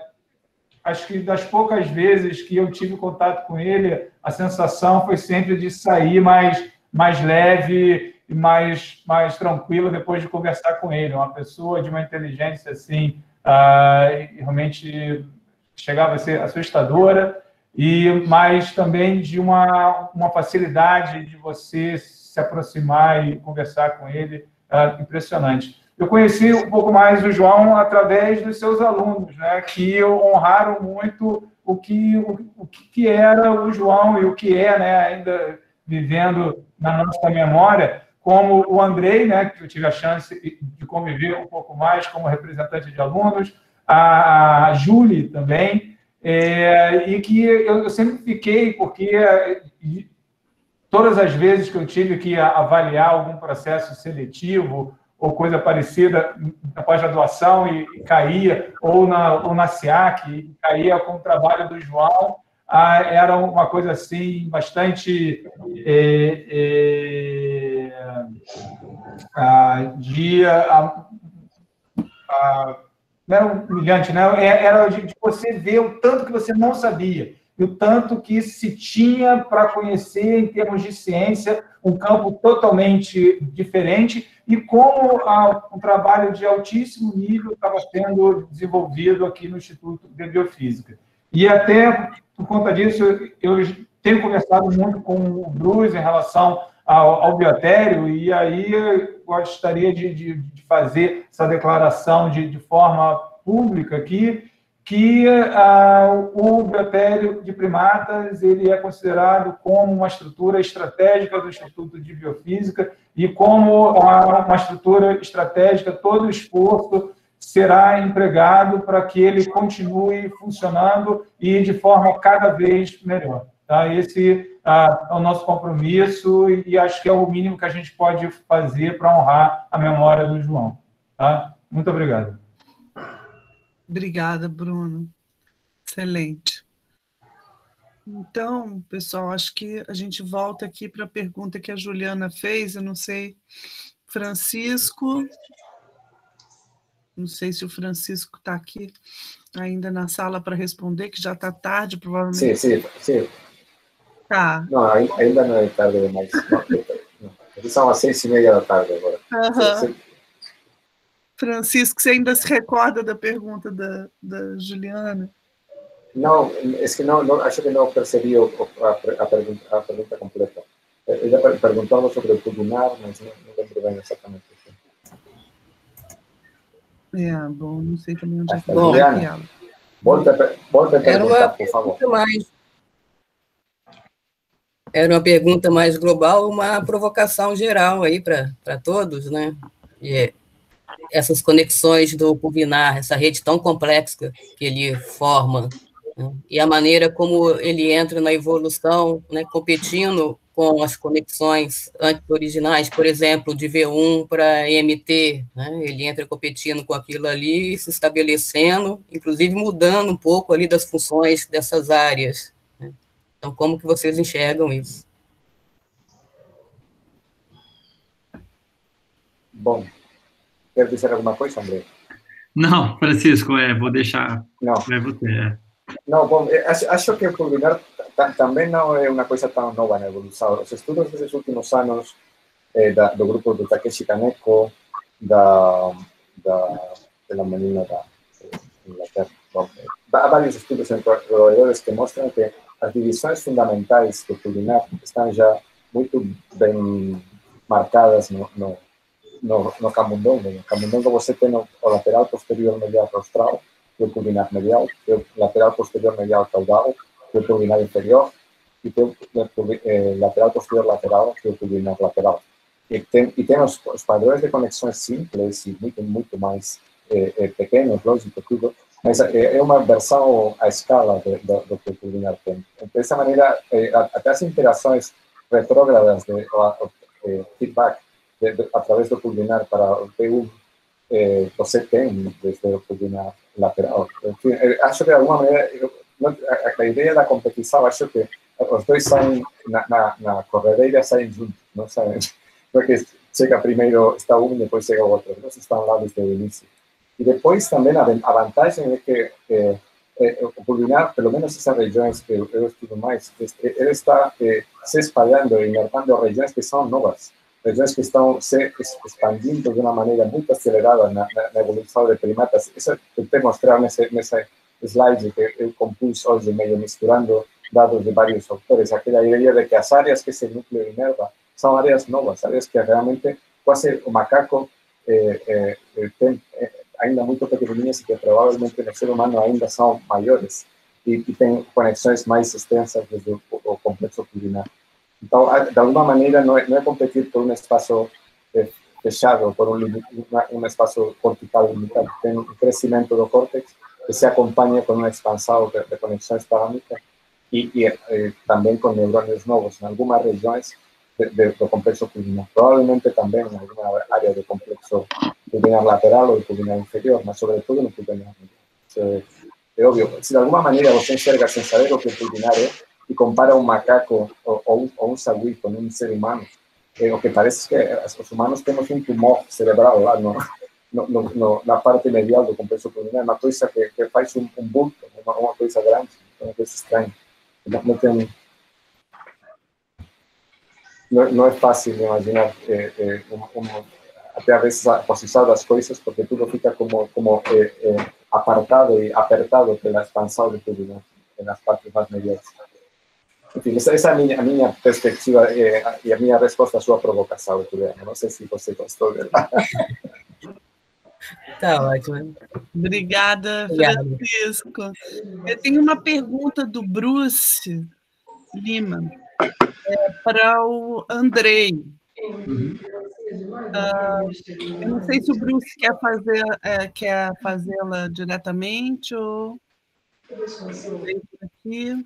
S12: acho que das poucas vezes que eu tive contato com ele, a sensação foi sempre de sair mais, mais leve e mais, mais tranquilo depois de conversar com ele. Uma pessoa de uma inteligência assim, realmente chegava a ser assustadora e mas também de uma, uma facilidade de você se aproximar e conversar com ele é impressionante. Eu conheci um pouco mais o João através dos seus alunos, né, que honraram muito o que, o, o que era o João e o que é, né, ainda vivendo na nossa memória, como o Andrei, né, que eu tive a chance de conviver um pouco mais como representante de alunos, a Julie também, é, e que eu, sempre fiquei, porque todas as vezes que eu tive que avaliar algum processo seletivo ou coisa parecida na pós-graduação e, e, caía, ou na, ou na SIAC, e caía com o trabalho do João, ah, era uma coisa assim bastante é, é, ah, de ah, não era humilhante, né? É, era de, de você ver o tanto que você não sabia e o tanto que se tinha para conhecer em termos de ciência, um campo totalmente diferente, e como a, um trabalho de altíssimo nível estava sendo desenvolvido aqui no Instituto de Biofísica. E até por conta disso, eu tenho conversado muito com o Bruce em relação ao, ao biotério, e aí eu gostaria de, de, de fazer essa declaração de, de forma pública aqui, que ah, o biotério de primatas ele é considerado como uma estrutura estratégica do Instituto de Biofísica e como uma estrutura estratégica, todo o esforço será empregado para que ele continue funcionando e de forma cada vez melhor. Tá? Esse ah, é o nosso compromisso e acho que é o mínimo que a gente pode fazer para honrar a memória do João. Tá? Muito obrigado.
S1: Obrigada, Bruno. Excelente. Então, pessoal, acho que a gente volta aqui para a pergunta que a Juliana fez. Eu não sei, Francisco. Não sei se o Francisco está aqui ainda na sala para responder, que já está tarde, provavelmente.
S5: Sim, sim, sim.
S1: Tá.
S5: Não, ainda não é tarde demais. são as seis e meia da tarde agora.
S1: Uhum. Francisco, você ainda se recorda da pergunta da, da Juliana?
S5: Não, é que não, não, acho que não percebi a, a, pergunta, a pergunta completa. Ela perguntava sobre o Pudunar, mas não, não lembro bem exatamente.
S1: É, bom, não sei também onde é que
S5: ela. Volte, volte a perguntar, por favor.
S9: Mais, era uma pergunta mais global, uma provocação geral aí para todos, né? E é, essas conexões do Pulvinar, essa rede tão complexa que ele forma, né? e a maneira como ele entra na evolução, né, competindo com as conexões anti-originais, por exemplo, de V1 para EMT, né? ele entra competindo com aquilo ali, se estabelecendo, inclusive mudando um pouco ali das funções dessas áreas. Né? Então, como que vocês enxergam isso?
S5: Bom, quer dizer alguma coisa, André?
S4: Não, Francisco, é, vou deixar
S5: não.
S4: para você. É.
S5: Não, bom, acho, acho que o combinar também não é uma coisa tão nova na evolução. Os estudos desses últimos anos eh, da, do grupo do Takeshi Kaneko, da, da, da menina da Inglaterra, bom, há vários estudos em provedores que mostram que as divisões fundamentais do pulvinar estão já muito bem marcadas no, no, no, no camundongo. No camundongo você tem o, o lateral posterior medial rostral, o pulvinar medial, o lateral posterior medial caudal, o pulvinar inferior e tem o eh, lateral posterior lateral e o pulvinar lateral. E tem, e tem os, os, padrões de conexões simples e muito, muito mais eh, eh, pequenos, lógico, tudo, mas é, é uma versão à escala de, do que o pulvinar tem. Dessa maneira, eh, até as interações retrógradas de, de feedback de, através do pulvinar para o P1 eh, você tem desde o pulvinar lateral. Enfim, acho que de alguma maneira eu, a, a, ideia da competição, acho que os dois saem na, na, na corredeira, saem juntos, não saem, porque chega primeiro está um depois chega o outro, eles estão lá desde o início. E depois também a, vantagem é que eh, eh, o pulvinar, pelo menos essas regiões que eu, eu estudo mais, está eh, se espalhando e marcando regiões que são novas, regiões que estão se expandindo de uma maneira muito acelerada na, na, na evolução de primatas. Isso eu tentei mostrar nesse, nesse slide que eu compus hoje, meio misturando dados de vários autores, aquela ideia de que as áreas que esse núcleo inerva são áreas novas, áreas que realmente quase o macaco eh, eh, eh eh, ainda muito pequenininhas e que provavelmente no ser humano ainda são maiores e, e tem conexões mais extensas desde o, o complexo pulvinar. Então, de alguma maneira, não é, não é competir por um espaço eh, fechado, por um, um espaço cortical limitado. Tem um crescimento do córtex que se acompanha com uma expansão de, de conexões parâmetras e, e eh, também com neurônios novos em algumas regiões de, de, do complexo pulvinar. Provavelmente também em alguma área do complexo pulvinar lateral ou pulvinar inferior, mas sobretudo no pulvinar medial. É óbvio, se de alguma maneira você enxerga sem saber o que o pulvinar é, e compara um macaco ou, ou, ou um sagui com um ser humano, é, o que parece que os humanos temos um tumor cerebral lá no, no, no, na parte medial do complexo pulmonar, uma coisa que, que faz um, um bulto, uma, uma, coisa grande, uma coisa estranha. Não, não tem... Não, não, é fácil imaginar é, até a vezes a posição das coisas, porque tudo fica como, como é, é, apartado e apertado pela expansão de tudo né, nas partes mais mediais. Enfim, essa, essa é a minha, a minha perspectiva é, e a minha resposta à sua provocação, Juliana. Não sei se você gostou dela.
S9: Tá ótimo.
S1: Obrigada, Francisco. Eu tenho uma pergunta do Bruce Lima é, para o Andrei. Uh, eu não sei se o Bruce quer fazer é, quer fazê-la diretamente ou aqui.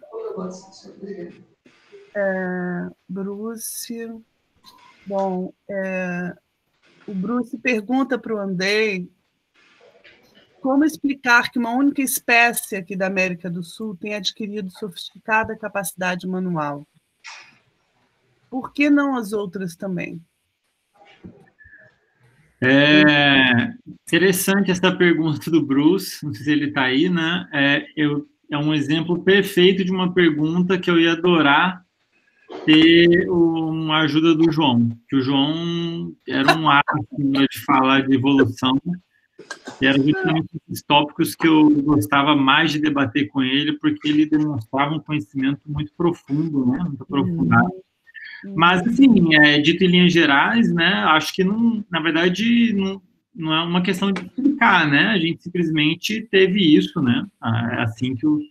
S1: É, Bruce. Bom, é, o Bruce pergunta para o Andrei como explicar que uma única espécie aqui da América do Sul tem adquirido sofisticada capacidade manual? Por que não as outras também?
S4: É interessante essa pergunta do Bruce, não sei se ele está aí, né? É, eu, é um exemplo perfeito de uma pergunta que eu ia adorar ter uma ajuda do João, que o João era um árbitro de falar de evolução, e eram justamente esses tópicos que eu gostava mais de debater com ele, porque ele demonstrava um conhecimento muito profundo, né, muito aprofundado. Mas, assim, é, dito em linhas gerais, né, acho que, não, na verdade, não, não é uma questão de explicar, né, a gente simplesmente teve isso, né, é assim que os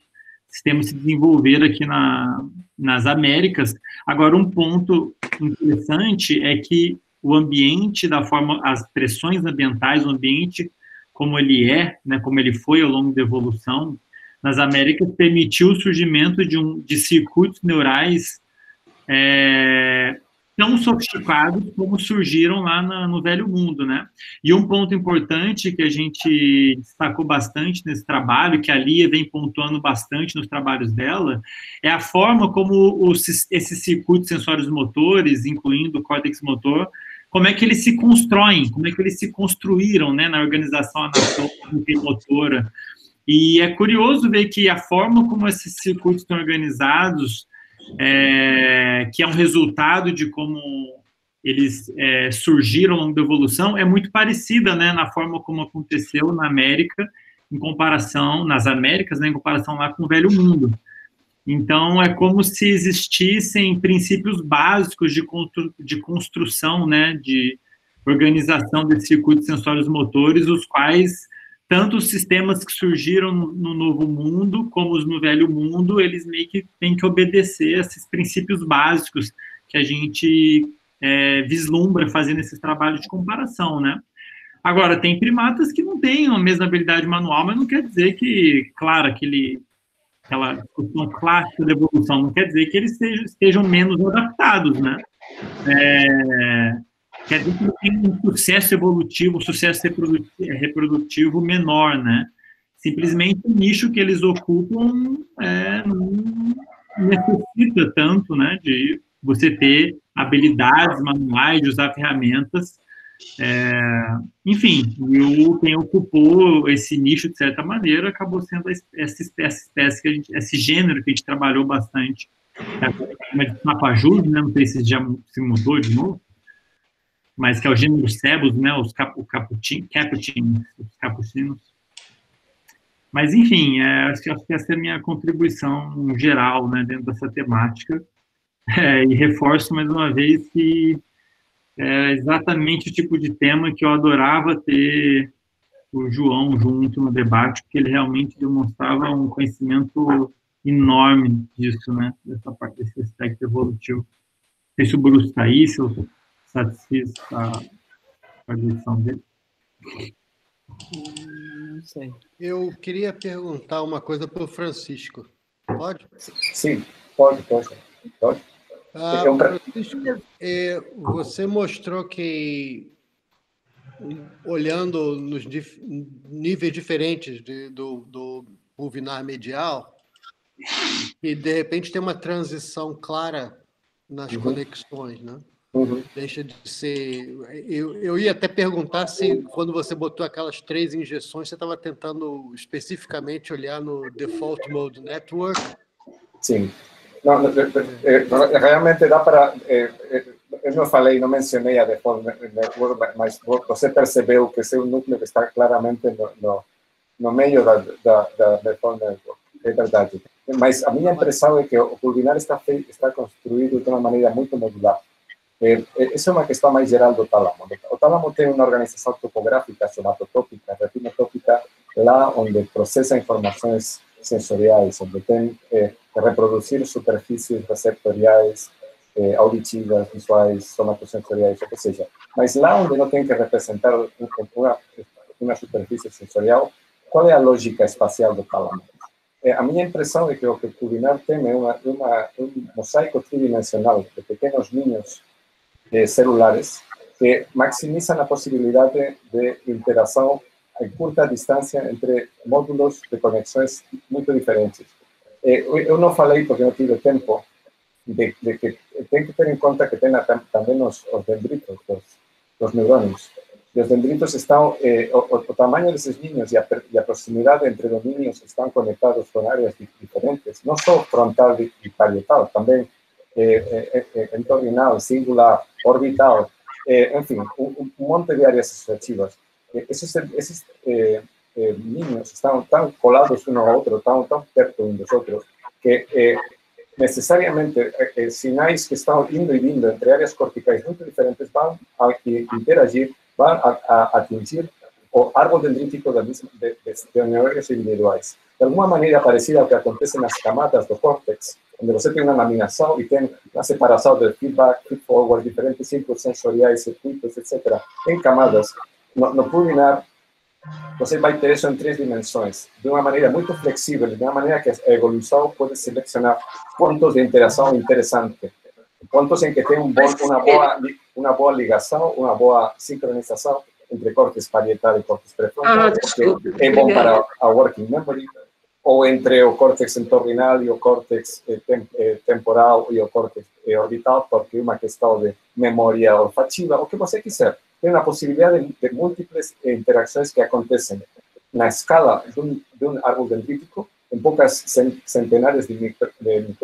S4: sistemas se desenvolveram aqui na, nas Américas. Agora, um ponto interessante é que o ambiente, da forma, as pressões ambientais, o ambiente como ele é, né, como ele foi ao longo da evolução, nas Américas permitiu o surgimento de, um, de circuitos neurais é, tão sofisticados como surgiram lá na, no Velho Mundo, né? E um ponto importante que a gente destacou bastante nesse trabalho, que a Lia vem pontuando bastante nos trabalhos dela, é a forma como os, esses circuitos sensórios motores, incluindo o córtex motor, como é que eles se constroem, como é que eles se construíram, né, na organização anatômica e motora. E é curioso ver que a forma como esses circuitos estão organizados é, que é um resultado de como eles é, surgiram ao longo da evolução, é muito parecida, né, na forma como aconteceu na América, em comparação, nas Américas, né, em comparação lá com o Velho Mundo. Então, é como se existissem princípios básicos de, constru de construção, né, de organização desses circuitos sensórios motores, os quais tanto os sistemas que surgiram no Novo Mundo como os no Velho Mundo, eles meio que têm que obedecer a esses princípios básicos que a gente é, vislumbra fazendo esses trabalhos de comparação, né? Agora, tem primatas que não têm a mesma habilidade manual, mas não quer dizer que, claro, aquele, aquela discussão clássica da evolução, não quer dizer que eles estejam, estejam menos adaptados, né? É, quer dizer que tem um sucesso evolutivo, um sucesso reprodutivo menor, né? Simplesmente o nicho que eles ocupam é, não necessita tanto, né, de você ter habilidades manuais, de usar ferramentas. É, enfim, o quem ocupou esse nicho de certa maneira acabou sendo essa espécie, que a gente, esse gênero que a gente trabalhou bastante. É, de Mapajus, né? Não sei se já se mudou de novo mas que é o gênero Cebos, né, os cap, caputin, os capucinos. Mas, enfim, é, acho, acho que essa é a minha contribuição geral né, dentro dessa temática. É, e reforço mais uma vez que é exatamente o tipo de tema que eu adorava ter o João junto no debate, porque ele realmente demonstrava um conhecimento enorme disso, né, dessa parte, desse aspecto evolutivo. Não sei se o Bruce está aí, se eu satisfiz a, a lição dele?
S7: Não sei. Eu queria perguntar uma coisa para o Francisco. Pode?
S5: Sim, pode, pode. pode.
S7: Ah, Francisco, é, você mostrou que olhando nos dif níveis diferentes de, do, do pulvinar medial, e de repente tem uma transição clara nas uhum. conexões, né? Uhum. Deixa de ser. Eu, eu ia até perguntar se, quando você botou aquelas três injeções, você estava tentando especificamente olhar no Default Mode Network.
S5: Sim. Não, realmente dá para. Eu não falei, não mencionei a Default Network, mas você percebeu que esse é um núcleo que está claramente no, no, no meio da, da, da Default Network. É verdade. Mas a minha impressão é que o pulvinar está, está construído de uma maneira muito modular. Eh, essa é uma questão mais geral tálamo. O tálamo tem uma organização topográfica, somatotópica, retinotópica, lá onde processa informações sensoriais, onde tem eh, que reproduzir superfícies receptoriais, eh, auditivas, visuais, somatosensoriais, o que seja. Mas lá onde não tem que representar uma, uma superfície sensorial, qual é a lógica espacial do tálamo? Eh, a minha impressão é que o que o Cubinar tem é mosaico tridimensional de pequenos ninhos eh, celulares que maximizan la posibilidad de, de, interacción a corta distancia entre módulos de conexões muito diferentes. Eu não falei, porque não tive tempo, de, de, que tem que ter em conta que tem também os, os dendritos, os, os neurônios. E os dendritos estão, eh, o, o, tamanho desses ninhos e a, e entre os ninhos estão conectados com áreas diferentes, não só frontal e parietal, também entornal, singular, orbital, enfim, um, um, monte de áreas associativas. Esses, esses niños están tan colados uno a otro, tan, tan perto de nosotros, que eh, necesariamente eh, eh, sinais que están indo y vindo entre áreas corticais muy diferentes van a interagir, van a, a atingir o árbol dendrítico de, de, de, de individuais. De alguma maneira parecida ao que acontece nas camadas do córtex, onde você tem uma laminação e tem uma separação de feedback, feedforward, diferentes círculos sensoriais, circuitos, etc. Em camadas. No, no pulminar, você vai ter isso em três dimensões, de uma maneira muito flexível, de uma maneira que a evolução pode selecionar pontos de interação interessantes, pontos em que tem um bom, uma, boa, uma boa ligação, uma boa sincronização entre cortes parietal e cortes prefrontal, ah, que é bom para a working memory, ou entre o córtex entorrinal e o córtex eh, tem, eh, temporal e o córtex eh, orbital, porque uma questão de memória olfativa, o que você quiser. Tem a possibilidade de, de múltiplas interações que acontecem na escala de um, de um árbol dendrítico, em poucas centenares de, micro, de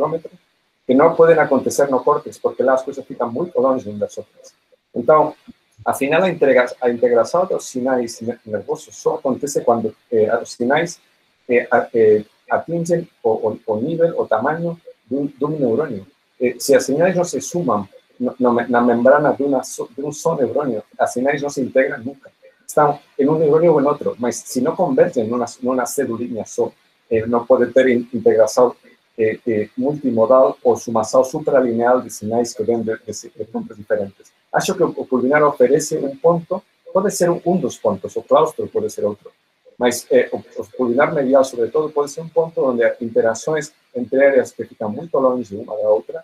S5: que não podem acontecer no córtex, porque lá as coisas ficam muito longe umas das outras. Então, afinal, a, integra a integração dos sinais nervosos só acontece quando eh, os sinais eh, eh, atingem o, o, o, nível, o tamanho de um, de um neurônio. Eh, se as sinais não se sumam no, no, na membrana de, uma, de um só neurônio, as sinais não se integram nunca. Estão em um neurônio ou em outro, mas se não convergem numa, numa celulinha só, eh, não pode ter integração eh, eh, multimodal ou sumação supralineal de sinais que vêm de, de, de pontos diferentes. Acho que o, o pulvinar oferece um ponto, pode ser um, um dos pontos, o claustro pode ser outro, mas eh, o, o pulvinar medial, sobretudo, pode ser um ponto onde interações entre áreas que ficam muito longe uma da outra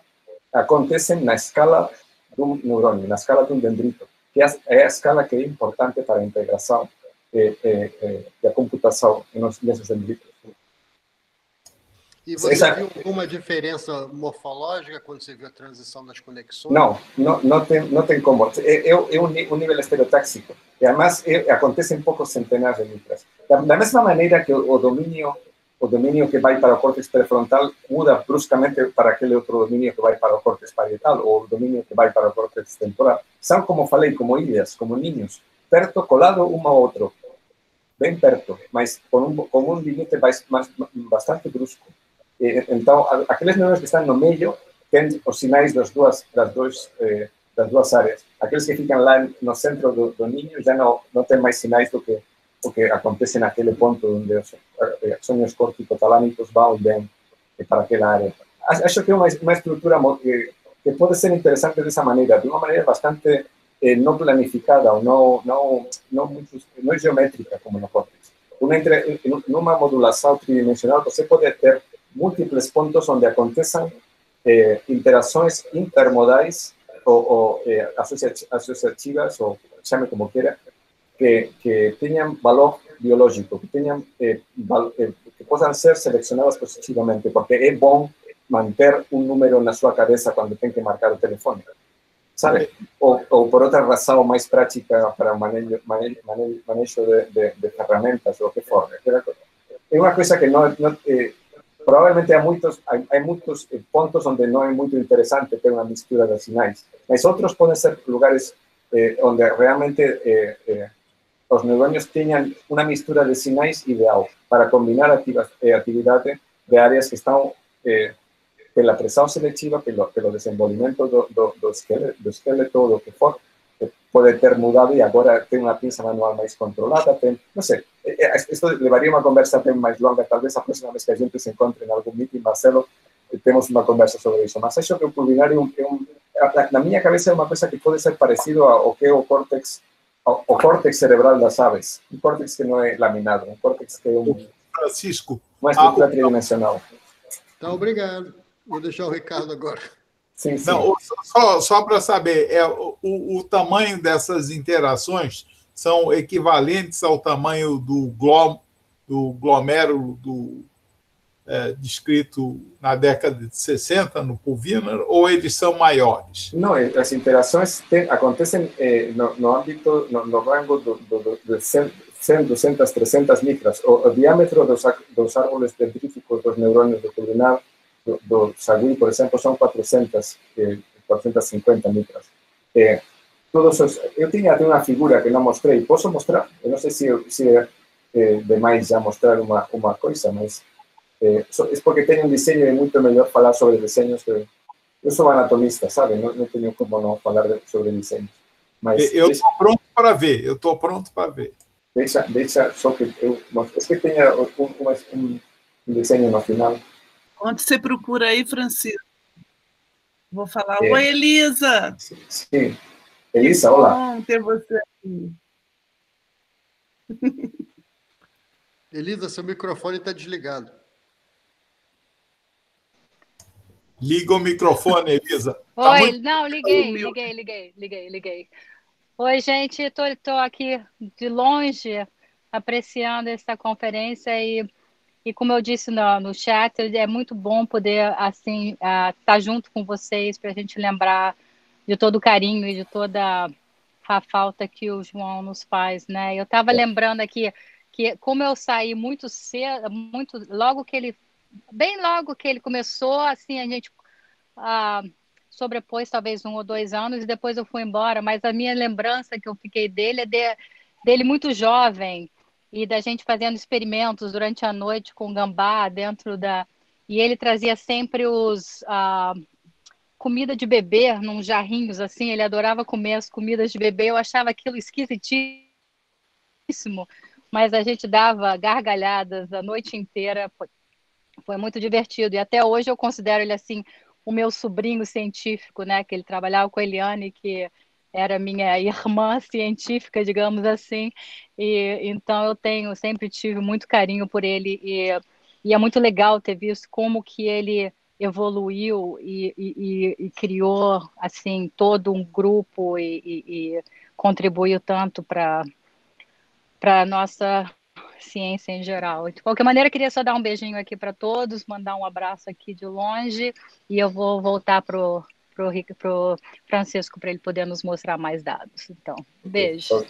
S5: acontecem na escala de um neurônio, na escala de um dendrito, que é a escala que é importante para a integração eh, eh, eh, da computação nesses dendritos.
S7: E você Essa... viu alguma diferença morfológica quando você viu a transição das conexões?
S5: Não, não, não, tem, não tem como. É, é, é um, nível estereotáxico. E, además, é, acontece em poucos centenares de micras. Da, da mesma maneira que o, o domínio o domínio que vai para o córtex pré-frontal muda bruscamente para aquele outro domínio que vai para o córtex parietal ou o domínio que vai para o córtex temporal. São, como falei, como ilhas, como ninhos, perto, colado um ao outro, bem perto, mas com um, com um limite bastante brusco. E, então, aqueles neurônios que estão no meio têm os sinais das duas, das duas, eh, das duas áreas. Aqueles que ficam lá no centro do, do ninho já não, não têm mais sinais do que o que acontece naquele ponto onde os sonhos corticotalâmicos vão bem para aquela área. Acho que é uma, uma estrutura que, que pode ser interessante dessa maneira, de uma maneira bastante eh, não planificada ou não, não, não, muito, não geométrica como no córtex. Uma entre, numa modulação tridimensional, você pode ter múltiplos pontos onde aconteçam eh, interações intermodais ou, ou eh, associativas, ou chame como queira, que, que tengan valor biológico, que, tengan, eh, val, eh, que possam ser selecionadas positivamente, porque é bom manter um número na sua cabeça quando tem que marcar o telefone, sabe? Ou, ou por outra razão mais prática para o manejo, manejo, manejo de, de, de, ferramentas ou o que for. É uma coisa que não, não eh, provavelmente há muitos, há, há muitos pontos onde não é muito interessante mistura de sinais, mas outros podem ser lugares eh, onde realmente eh, eh, os neurônios tenham uma mistura de sinais ideal para combinar a eh, atividade de áreas que estão eh, pela pressão seletiva, pelo, pelo desenvolvimento do, do, esqueleto, do esqueleto, do que for, pode ter mudado e agora tem uma pinça manual mais controlada, tem, não sei, isso levaria uma conversa bem mais longa, talvez a próxima vez que a gente se encontre em algum meeting, Marcelo, temos uma conversa sobre isso, mas acho que o pulvinário é um, na minha cabeça é uma coisa que pode ser parecido ao que é o córtex o, o córtex cerebral das aves, um córtex que não é laminado, um córtex que é um,
S6: Francisco,
S5: uma estrutura ah, tridimensional.
S7: Então, obrigado. Vou deixar o Ricardo agora.
S6: Sim, sim. Não, só, só para saber, é, o, o tamanho dessas interações são equivalentes ao tamanho do, glom, do glomérulo do é, descrito na década de 60 no Pulvinar, ou eles são maiores?
S5: Não, as interações tem, acontecem eh, no, no, âmbito, no, no rango do, do, de 100, 200, 300 micras. O, o diâmetro dos, dos árboles dendríticos dos neurônios do pulvinar do, do Sagui, por exemplo, são 400, eh, 450 micras. Eh, todos os, eu tinha até uma figura que não mostrei, posso mostrar? Eu não sei se, se é eh, demais já mostrar uma, uma coisa, mas é porque tenho um desenho e é muito melhor falar sobre desenhos que eu sou anatomista, sabe? Não, não tenho como não falar sobre desenhos.
S6: Mas eu estou pronto para ver, eu estou pronto para ver.
S5: Deixa, deixa só que eu é que tenha um, um, um desenho no final.
S1: Onde você procura aí, Francisco? Vou falar, é. oi, Elisa!
S5: Sim, sim. Elisa, olá.
S1: Bom ter você aqui.
S7: Elisa, seu microfone está desligado.
S6: Liga o microfone, Elisa.
S13: Tá Oi, muito... não, liguei, liguei, liguei, liguei, liguei. Oi, gente, estou aqui de longe apreciando essa conferência e, e como eu disse no, no chat, é muito bom poder assim estar tá junto com vocês para a gente lembrar de todo o carinho e de toda a falta que o João nos faz, né? Eu estava lembrando aqui que como eu saí muito cedo, muito logo que ele bem logo que ele começou, assim, a gente ah, sobrepôs talvez um ou dois anos e depois eu fui embora, mas a minha lembrança que eu fiquei dele é de, dele muito jovem e da gente fazendo experimentos durante a noite com gambá dentro da... E ele trazia sempre os... Ah, comida de bebê num jarrinhos assim, ele adorava comer as comidas de bebê, eu achava aquilo esquisitíssimo, mas a gente dava gargalhadas a noite inteira, foi muito divertido. E até hoje eu considero ele assim o meu sobrinho científico, né? Que ele trabalhava com a Eliane, que era minha irmã científica, digamos assim. E então eu tenho sempre tive muito carinho por ele e, e é muito legal ter visto como que ele evoluiu e, e, e criou assim todo um grupo e, contribuiu tanto para para nossa ciência em geral. De qualquer maneira, queria só dar um beijinho aqui para todos, mandar um abraço aqui de longe e eu vou voltar pro pro, pro Francisco para ele poder nos mostrar mais dados. Então, beijo.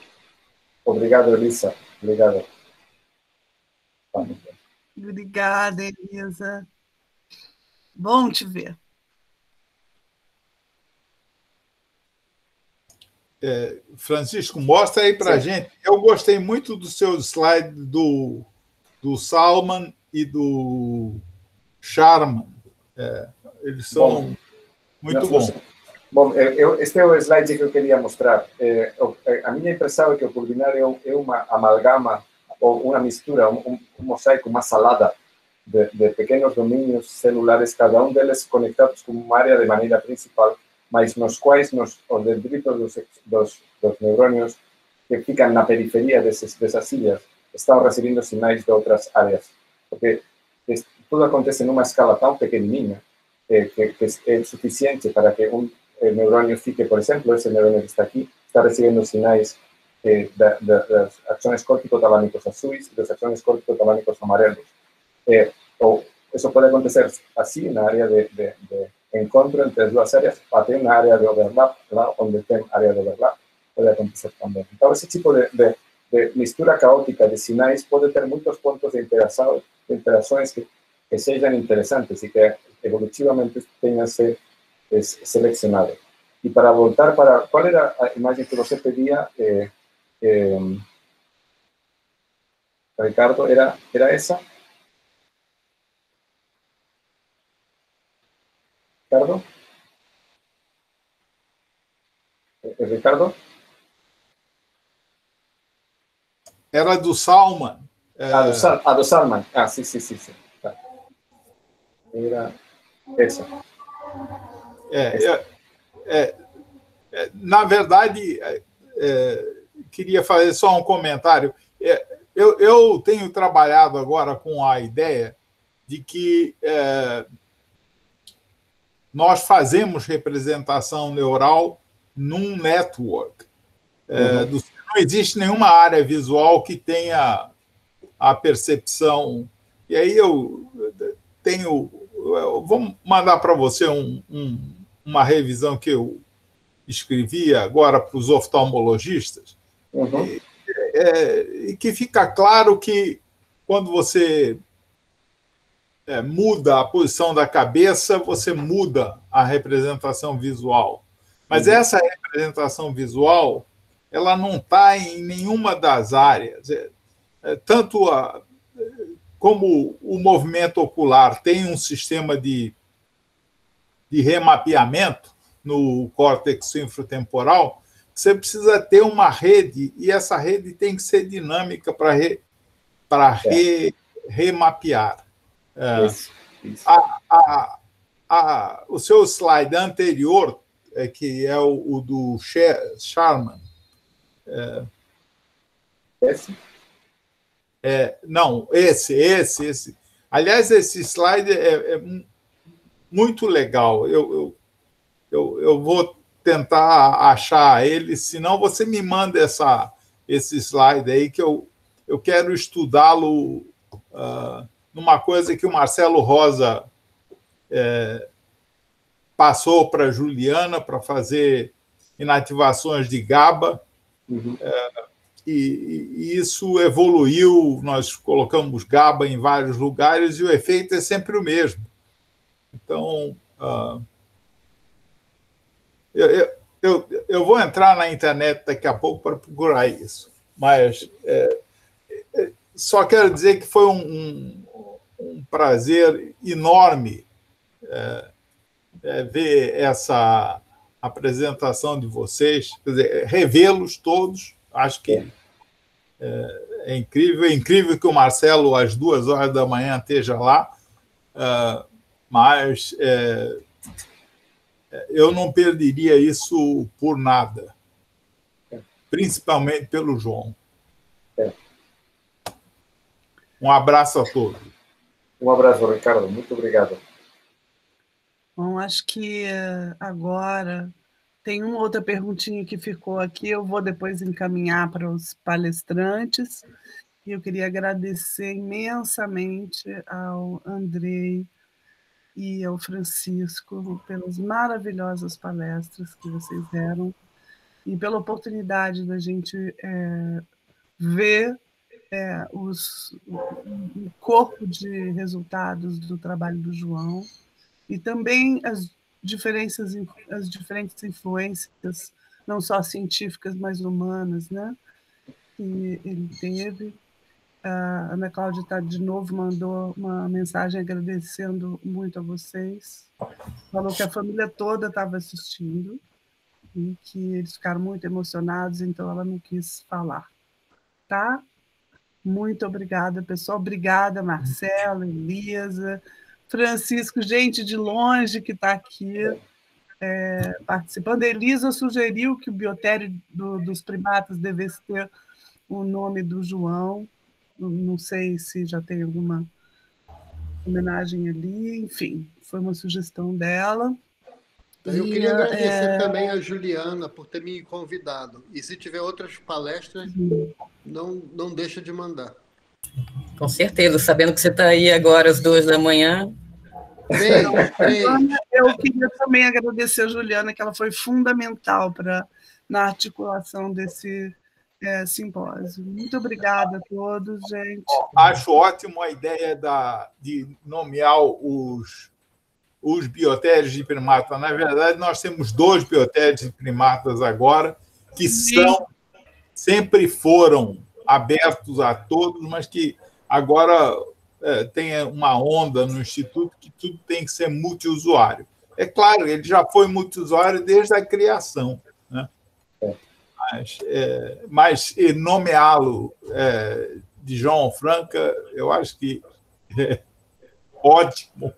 S5: Obrigado, Elisa. Obrigado.
S1: Obrigada, Elisa. Bom te ver.
S6: É, Francisco, mostra aí para a gente. Eu gostei muito do seu slide do, do Salman e do Sharman. É, eles são bom, muito bons.
S5: Bom, eu, este é o slide que eu queria mostrar. É, a minha impressão é que o pulvinar é, uma amalgama ou uma mistura, um, um mosaico, uma salada de, de pequenos domínios celulares, cada um deles conectados com uma área de maneira principal mas nos quais nos, os dendritos dos, dos, dos neurônios que ficam na periferia desses, dessas ilhas estão recebendo sinais de outras áreas. Porque tudo acontece numa escala tão pequenininha eh, que, que, é suficiente para que um eh, neurônio fique, por exemplo, esse neurônio que está aqui, está recebendo sinais eh, da, da, das ações córtico-talâmicos azuis e das ações córtico-talâmicos amarelos. Eh, ou isso pode acontecer assim na área de, de, de encontro entre as duas áreas, até uma área de overlap, lá onde tem área de overlap, pode acontecer também. Então, esse tipo de, de, de mistura caótica de sinais pode ter muitos pontos de interação, de interações que, que sejam interessantes e que evolutivamente tenham se selecionado. E para voltar para qual era a imagem que você pedia, eh, eh, Ricardo, era, era essa? Ricardo? É Ricardo?
S6: Era do Salman.
S5: É... Ah, do, Sal, ah, do Salman. Ah, sim, sim, sim. sim. Tá. Era essa.
S6: É, é, é, é, na verdade, é, queria fazer só um comentário. eu, eu tenho trabalhado agora com a ideia de que nós fazemos representação neural num network. É, uhum. É, do, não existe nenhuma área visual que tenha a percepção. E aí eu tenho. Eu vou mandar para você um, um, uma revisão que eu escrevi agora para os oftalmologistas, uhum. e, é, e que fica claro que quando você é, muda a posição da cabeça, você muda a representação visual. Mas uhum. essa representação visual, ela não está em nenhuma das áreas. É, é, tanto a, como o movimento ocular tem um sistema de, de remapeamento no córtex infratemporal, você precisa ter uma rede, e essa rede tem que ser dinâmica para re, re, remapear. É, isso, isso. A, a, a, o seu slide anterior, é, que é o, o do Sharman. É, esse? É, não, esse, esse, esse. Aliás, esse slide é, é muito legal. Eu, eu, eu, eu, vou tentar achar ele, senão você me manda essa, esse slide aí, que eu, eu quero estudá-lo. Uh, numa coisa que o Marcelo Rosa é, passou para Juliana para fazer inativações de GABA. Uhum. É, e, e, isso evoluiu, nós colocamos GABA em vários lugares e o efeito é sempre o mesmo. Então, uh, eu, eu, eu, vou entrar na internet daqui a pouco para procurar isso, mas é, é só quero dizer que foi um, um um prazer enorme é, é, ver essa apresentação de vocês, quer dizer, revê-los todos. Acho que é, é, incrível. É incrível que o Marcelo, às duas horas da manhã, esteja lá, é, mas é, eu não perderia isso por nada, principalmente pelo João. Um abraço a todos.
S5: Um abraço, Ricardo. Muito obrigado.
S1: Bom, acho que eh, agora tem uma outra perguntinha que ficou aqui, eu vou depois encaminhar para os palestrantes. E eu queria agradecer imensamente ao Andrei e ao Francisco pelas maravilhosas palestras que vocês deram e pela oportunidade da gente é, ver é, os, o corpo de resultados do trabalho do João e também as diferenças, as diferentes influências, não só científicas, mas humanas, né? que ele teve. A Ana Cláudia tá, de novo mandou uma mensagem agradecendo muito a vocês. Falou que a família toda estava assistindo e que eles ficaram muito emocionados, então ela não quis falar. Tá? Muito obrigada, pessoal. Obrigada, Marcelo, Elisa, Francisco, gente de longe que está aqui é, participando. Elisa sugeriu que o biotério do, dos primatas devesse ter o nome do João. Não sei se já tem alguma homenagem ali, enfim, foi uma sugestão dela.
S7: Eu queria agradecer é... também a Juliana por ter me convidado. E se tiver outras palestras, uhum. não, não deixa de mandar.
S9: Com certeza, sabendo que você está aí agora às duas da manhã.
S1: Bem. Eu queria também agradecer a Juliana, que ela foi fundamental para na articulação desse é, simpósio. Muito obrigada a todos, gente.
S6: Acho ótimo a ideia da, de nomear os os biotérios de primata. Na verdade, nós temos dois biotérios de primatas agora, que são sempre foram abertos a todos, mas que agora tem uma onda no Instituto que tudo tem que ser multiusuário. É claro, ele já foi multiusuário desde a criação. Né? Mas, é, mas nomeá-lo é, de João Franca, eu acho que é ótimo.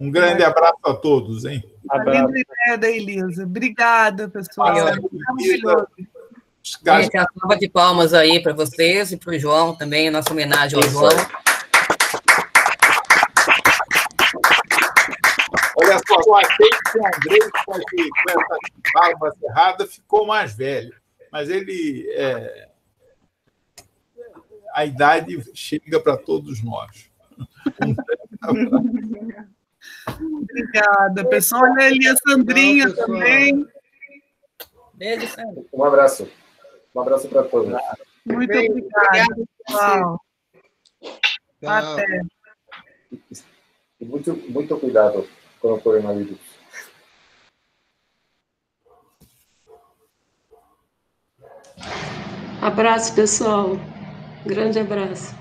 S6: Um grande abraço a todos, hein?
S1: Abraço. ideia da Elisa. Obrigada, pessoal. Maravilhoso.
S9: Gente, a salva de palmas aí para vocês e para o João também, nossa homenagem ao Isso. João.
S6: Olha só, eu achei que o André, com essa barba cerrada, ficou mais velho. Mas ele. É... A idade chega para todos nós.
S1: Obrigada, pessoal. Olha ali a Sandrinha também.
S5: Beijo, Sandra. Um abraço. Um abraço para todos.
S1: Muito obrigada, pessoal. Até.
S5: E muito, muito cuidado com o coronavírus.
S11: Abraço, pessoal. Grande abraço.